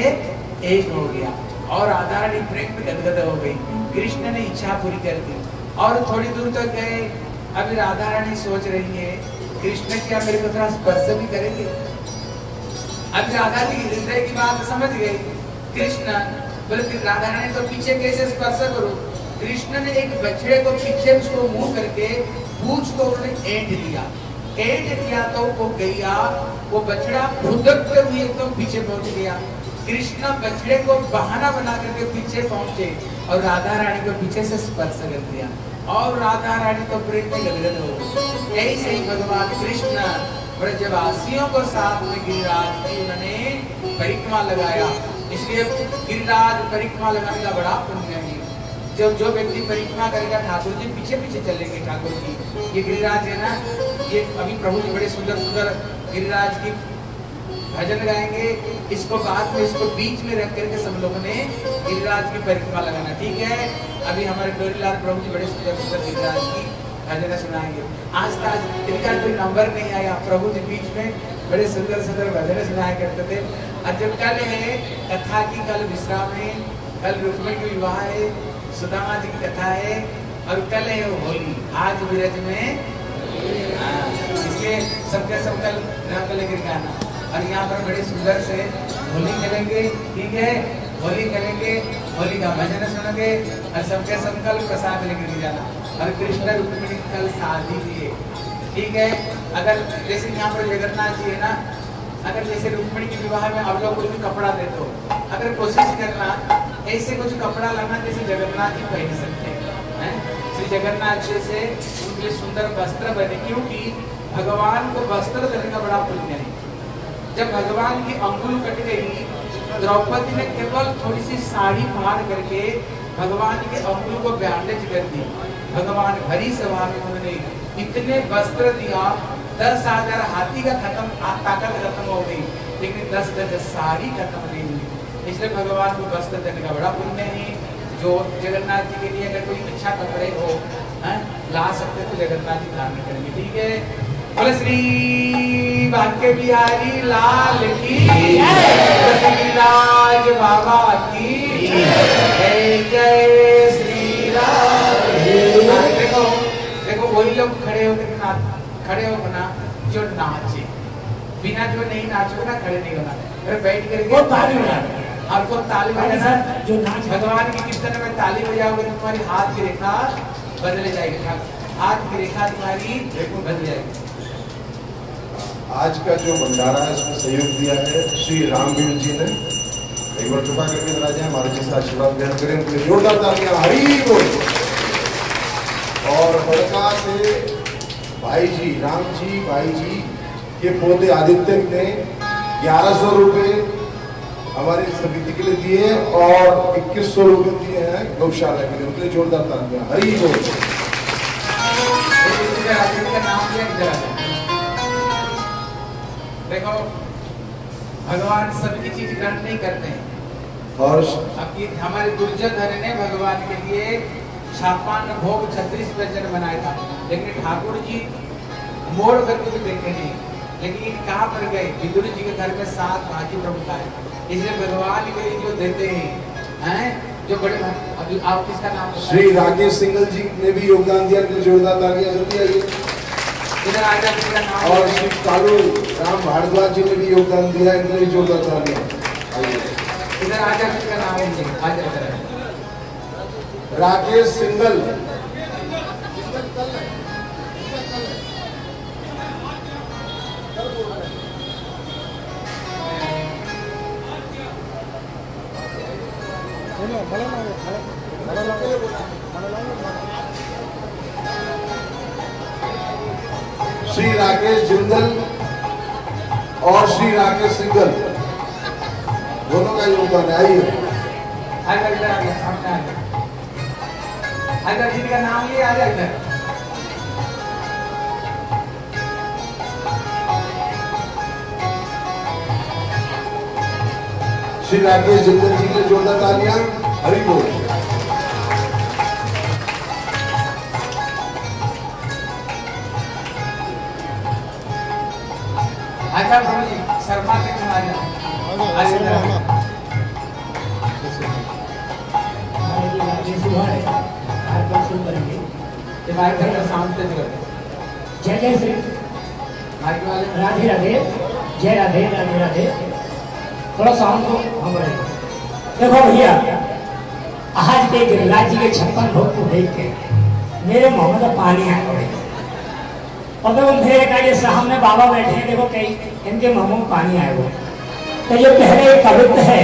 एक हो गया और राधा रानी प्रेम में गदगद हो गई। कृष्ण ने इच्छा पूरी कर दी और थोड़ी दूर तक गए। अभी राधा रानी सोच रही है, कृष्ण क्या मेरे को थोड़ा स्पर्श भी करेंगे? अब राधा जी हृदय की बात समझ गई। कृष्ण बोले कि राधा रानी तो पीछे कैसे स्पर्श करो? कृष्ण ने एक बछड़े को पीछे उसको मुँह करके पूछ को उन्होंने एंट दिया। एंट दिया तो वो गैया, वो बछड़ा फुदकते हुए एकदम पीछे पहुँच गया। कृष्ण बछड़े को बहाना बना करके पीछे पहुँचे और राधा रानी को पीछे से स्पर्श कर दिया। और राधा रानी तो प्रेम में गदगद हो ऐसे ही भगवान कृष्ण ब्रजवासियों को साथ में गिरिराज की उन्होंने परिक्रमा लगाया। इसलिए गिरिराज परिक्रमा लगाने का बड़ा पुण्य है। जो जो व्यक्ति परिक्रमा करेगा, ठाकुर जी पीछे पीछे चलेंगे ठाकुर जी। ये गिरिराज है ना, ये अभी प्रभु जी बड़े सुंदर सुंदर गिरिराज की भजन गाएँगे। इसको बाद में, इसको बीच में रख करके सब लोगों ने गिरिराज की परिक्रमा लगाना। ठीक है? अभी हमारे डोरीलाल प्रभु जी बड़े सुंदर सुंदर गिरिराज की भजन सुनाएँगे। आज तक इनका कोई नंबर नहीं आया, प्रभु जी बीच में बड़े सुंदर सुंदर भजन सुनाया करते थे। और जब कल है, कथा की कल विश्राम है, कल रुक्मणी की विवाह है, सुदामा जी की कथा है, और कल है होली। आज विरज में इसलिए सबके सब कल यहाँ कल लेकर गाना और यहाँ पर बड़े सुंदर से होली खेलेंगे, ठीक है? होली खेलेंगे, होली का भजन सुनेंगे, और सबके सब कल प्रसाद लेकर के जाना। और कृष्ण रुक्मिणी कल शादी है। ठीक है? अगर जैसे यहाँ पर जगन्नाथ जी है ना, अगर जैसे रुक्मिणी के विवाह में आप लोग कुछ कपड़ा दे दो, अगर कोशिश करना, ऐसे कुछ कपड़ा लाना जैसे जगन्नाथ जी पहन सकते हैं? श्री जगन्नाथ जी से उनके सुंदर वस्त्र बने, क्योंकि भगवान को वस्त्र देने का बड़ा पुण्य है। जब भगवान की अंगुल कट गई, द्रौपदी ने केवल थोड़ी सी साड़ी फाड़ करके भगवान के अंगुल को बैंडेज कर दी। भगवान भरी सभा में उन्होंने इतने वस्त्र दिया दस हज़ार हाथी का खत्म ताकत खत्म हो गई लेकिन दस गज साड़ी खत्म नहीं हुई। इसलिए भगवान को वस्त्र देने का बड़ा पुण्य है। जो जगन्नाथ जी के लिए अगर कोई अच्छा कपड़े हो हैं, ला सकते तो जगन्नाथ जी धारण करेंगे ठीक है? बोले श्री बिहारी लाल की राज बाबा की जय श्री राम। वही लोग खड़े होकर ना खड़े हो ना जो नाचे। बिना जो नहीं नाचो ना खड़े नहीं होना। अरे बैठ वो करके ताली बजा आपको ताली अरे बजाना सर, जो नाच भगवान के कीर्तन में ताली बजाओगे तो तुम्हारी हाथ की रेखा बदल जाएगी। हाथ की रेखा तुम्हारी बदल जाएगी। आज का जो भंडारा है उसमें सहयोग दिया है श्री रामवीर जी ने। एक बार कृपा करके राजा हमारे जी से आशीर्वाद ग्रहण करें उनके जोरदार तालियाँ। हरी बोल। और बड़का से भाई जी राम जी भाई जी के पोते आदित्य ने ग्यारह सौ रुपये हमारी समिति के लिए दिए और इक्कीस सौ रुपये दिए हैं गौशाला के लिए। उनके लिए जोरदार तालियाँ। हरी बोल। देखो भगवान सबकी चीज़ ग्रहण नहीं करते हैं। और हमारे गुर्जर धर ने भगवान के लिए छापान भोग छत्तीस व्यंजन बनाया था। लेकिन ठाकुर जी मोड़ करके भी देखे नहीं। लेकिन कहाँ पर गए? विदुर जी के घर में सात भाजी प्रमुख आए इसलिए भगवान के जो देते हैं हैं जो बड़े अभी आप किसका नाम श्री राकेश सिंगल जी ने भी योगदान दिया जोरदार तालियाँ जल्दी आइए और श्री कालू राम भारद्वाज जी ने भी योगदान दिया इनके लिए जोरदार आइए। इधर आ जाओ किसका नाम है आ जाओ इधर आ जाओ। राकेश सिंगल। श्री राकेश जिंदल और श्री राकेश सिंगल। दोनों का योगदान है आइए। आ जाओ जिनका नाम लिया आ इधर। श्री राकेश जिंदल जी के लिए जोरदार तालियाँ हरि बोल। आजा प्रभु जी शर्मा के आ आ जाओ। इधर आ है शुरू करेंगे। ये माइक का साउंड तेज कर जय जय श्री राधे राधे जय राधे राधे राधे। थोड़ा साउंड को हम बढ़ाइए देखो भैया आज के गिरिराज जी के छप्पन भोग को देख के मेरे मुँह में पानी आ गए और देखो मेरे का ये सामने बाबा बैठे हैं देखो कई इनके मुँह में पानी आए हुए तो ये पहले कवित्व है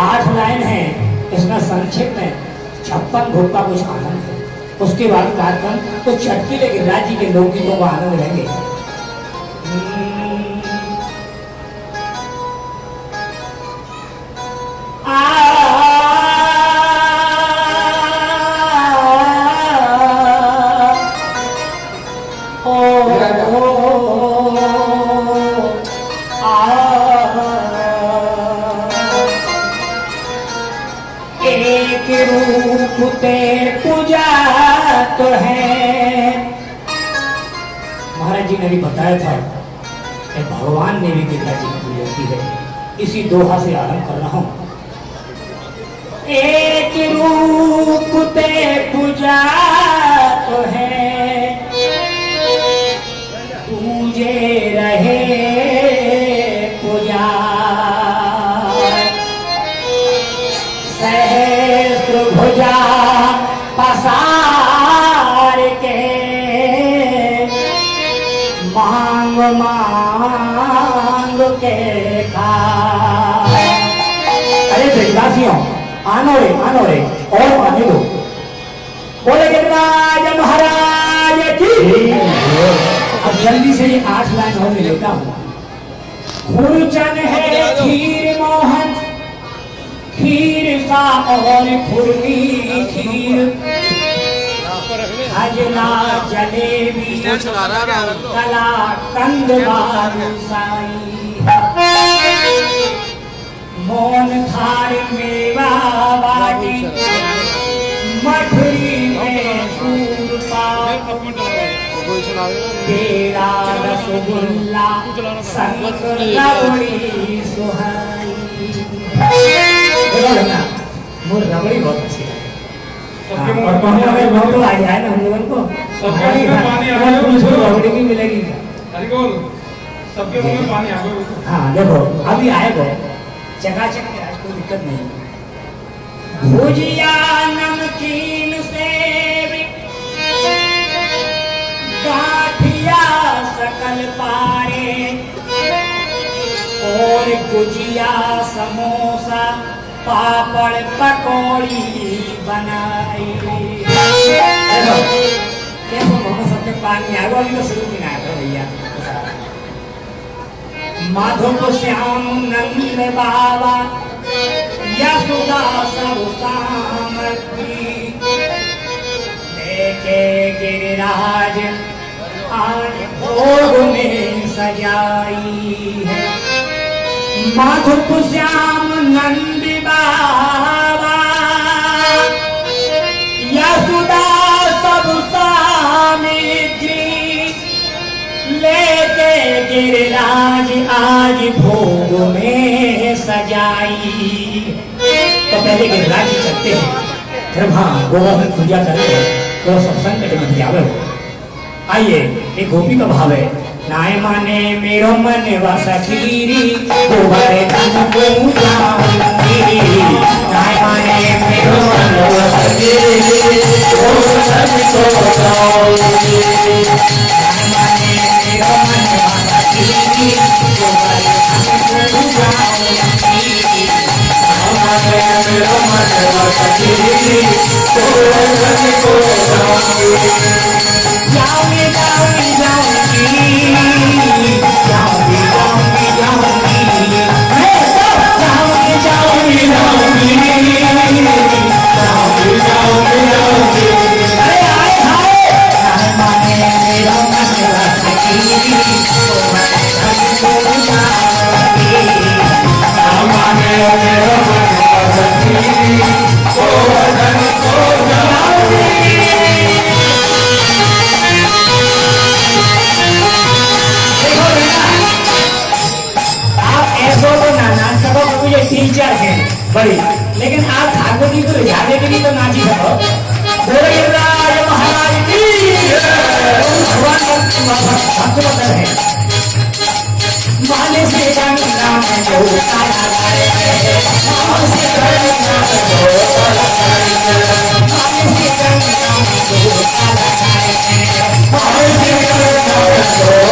आठ लाइन है इसमें संक्षिप्त में छप्पन भोग का कुछ आनंद है। उसके बाद कार्यक्रम तो चटकीले गिरिराज राज्य के लोकगीतों का आनंद लेंगे मन वसखीरी गोबर धन पूजा माने मेरो मन वसखीरी गोबर धन पूजा नाय माने मेरो मन वसखीरी गोबर धन पूजा माने मेरो मन वसखीरी गोबर धन पूजा जाऊँगी हैं बड़ी लेकिन आप ठाकुर जी को रिझाने के लिए तो नाची बोले राज महाराज भगवान बदल है। माने से गंगा में जो करे। माने से गंगा में जो करे। माने से गंगा में जो तारा करे। माने से गंगा में जो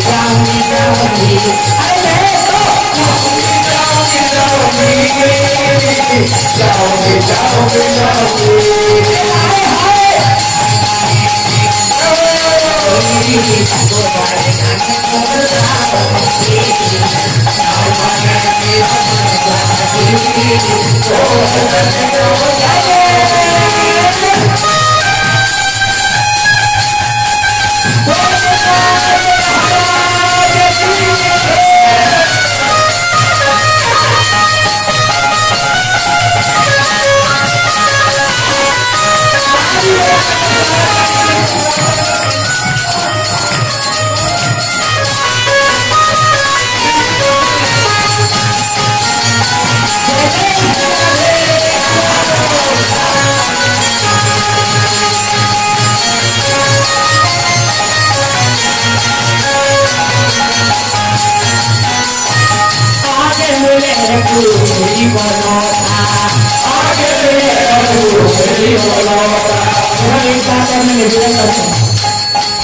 जाऊँगी जाऊँगी जाऊँगी अरे तो जाऊँगी जाऊँगी जाऊँगी जाऊँगी जाऊँगी जाऊँगी हाय हाय आगे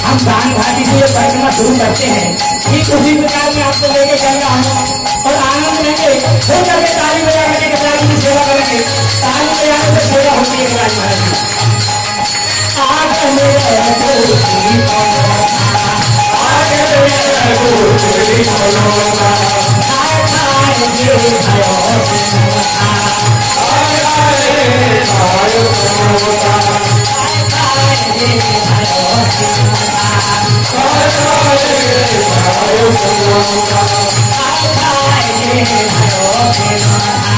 हम दान घाटी से ये शुरू करते हैं ठीक उसी प्रकार में आपको लेके चलना हम और आनंद लेंगे हो करके ताली बजा करके कटारी की सेवा करेंगे ताली बजाने से सेवा होती है कटारी महाराज की आगे मेरे था मेरे पूछी बोलो था Oh,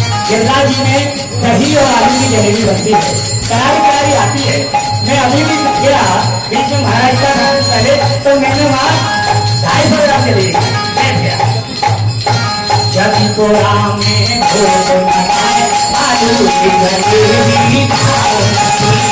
गिरनार जी में दही और आलू की जलेबी बनती है। करारी करारी आती है। मैं अभी भी गया। बीच में महाराज का खाने से पहले तो मैंने वहाँ ढाई सौ ग्राम जलेबी। बैठ आलू की जलेबी खाऊँगी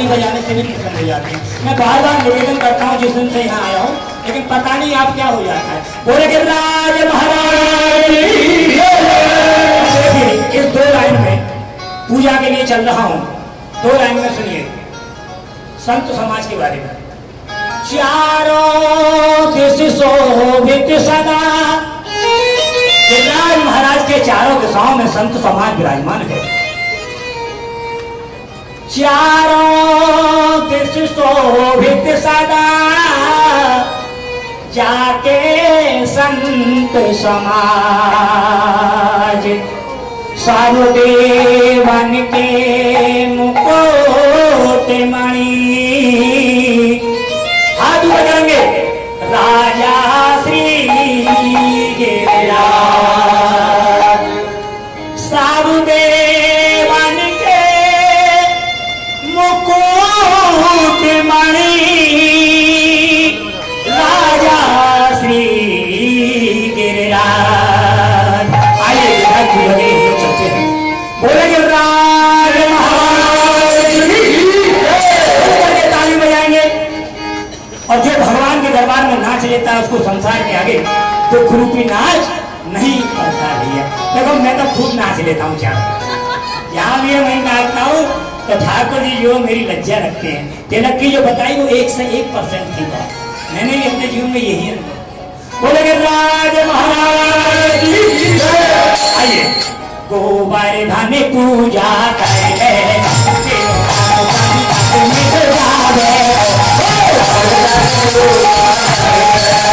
ताली बजाने से भी खत्म हो जाती है। मैं बार बार निवेदन करता हूँ जिस दिन से यहाँ आया हूँ, लेकिन पता नहीं आप क्या हो जाता है। बोले कि संत समाज। साधु देवन के मुकोट मणि। है उसको संसार के आगे तो खुरूपी नाच नहीं करता भैया देखो, मैं तो खूब नाच लेता हूँ चार यहाँ भी मैं नाचता हूँ तो ठाकुर जी जो मेरी लज्जा रखते हैं। तिलक की जो बताई, वो एक से एक परसेंट थी बात। मैंने भी अपने जीवन में यही बोले, राज महाराज की आइए। गोबर धन पूजा करे।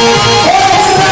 Yes.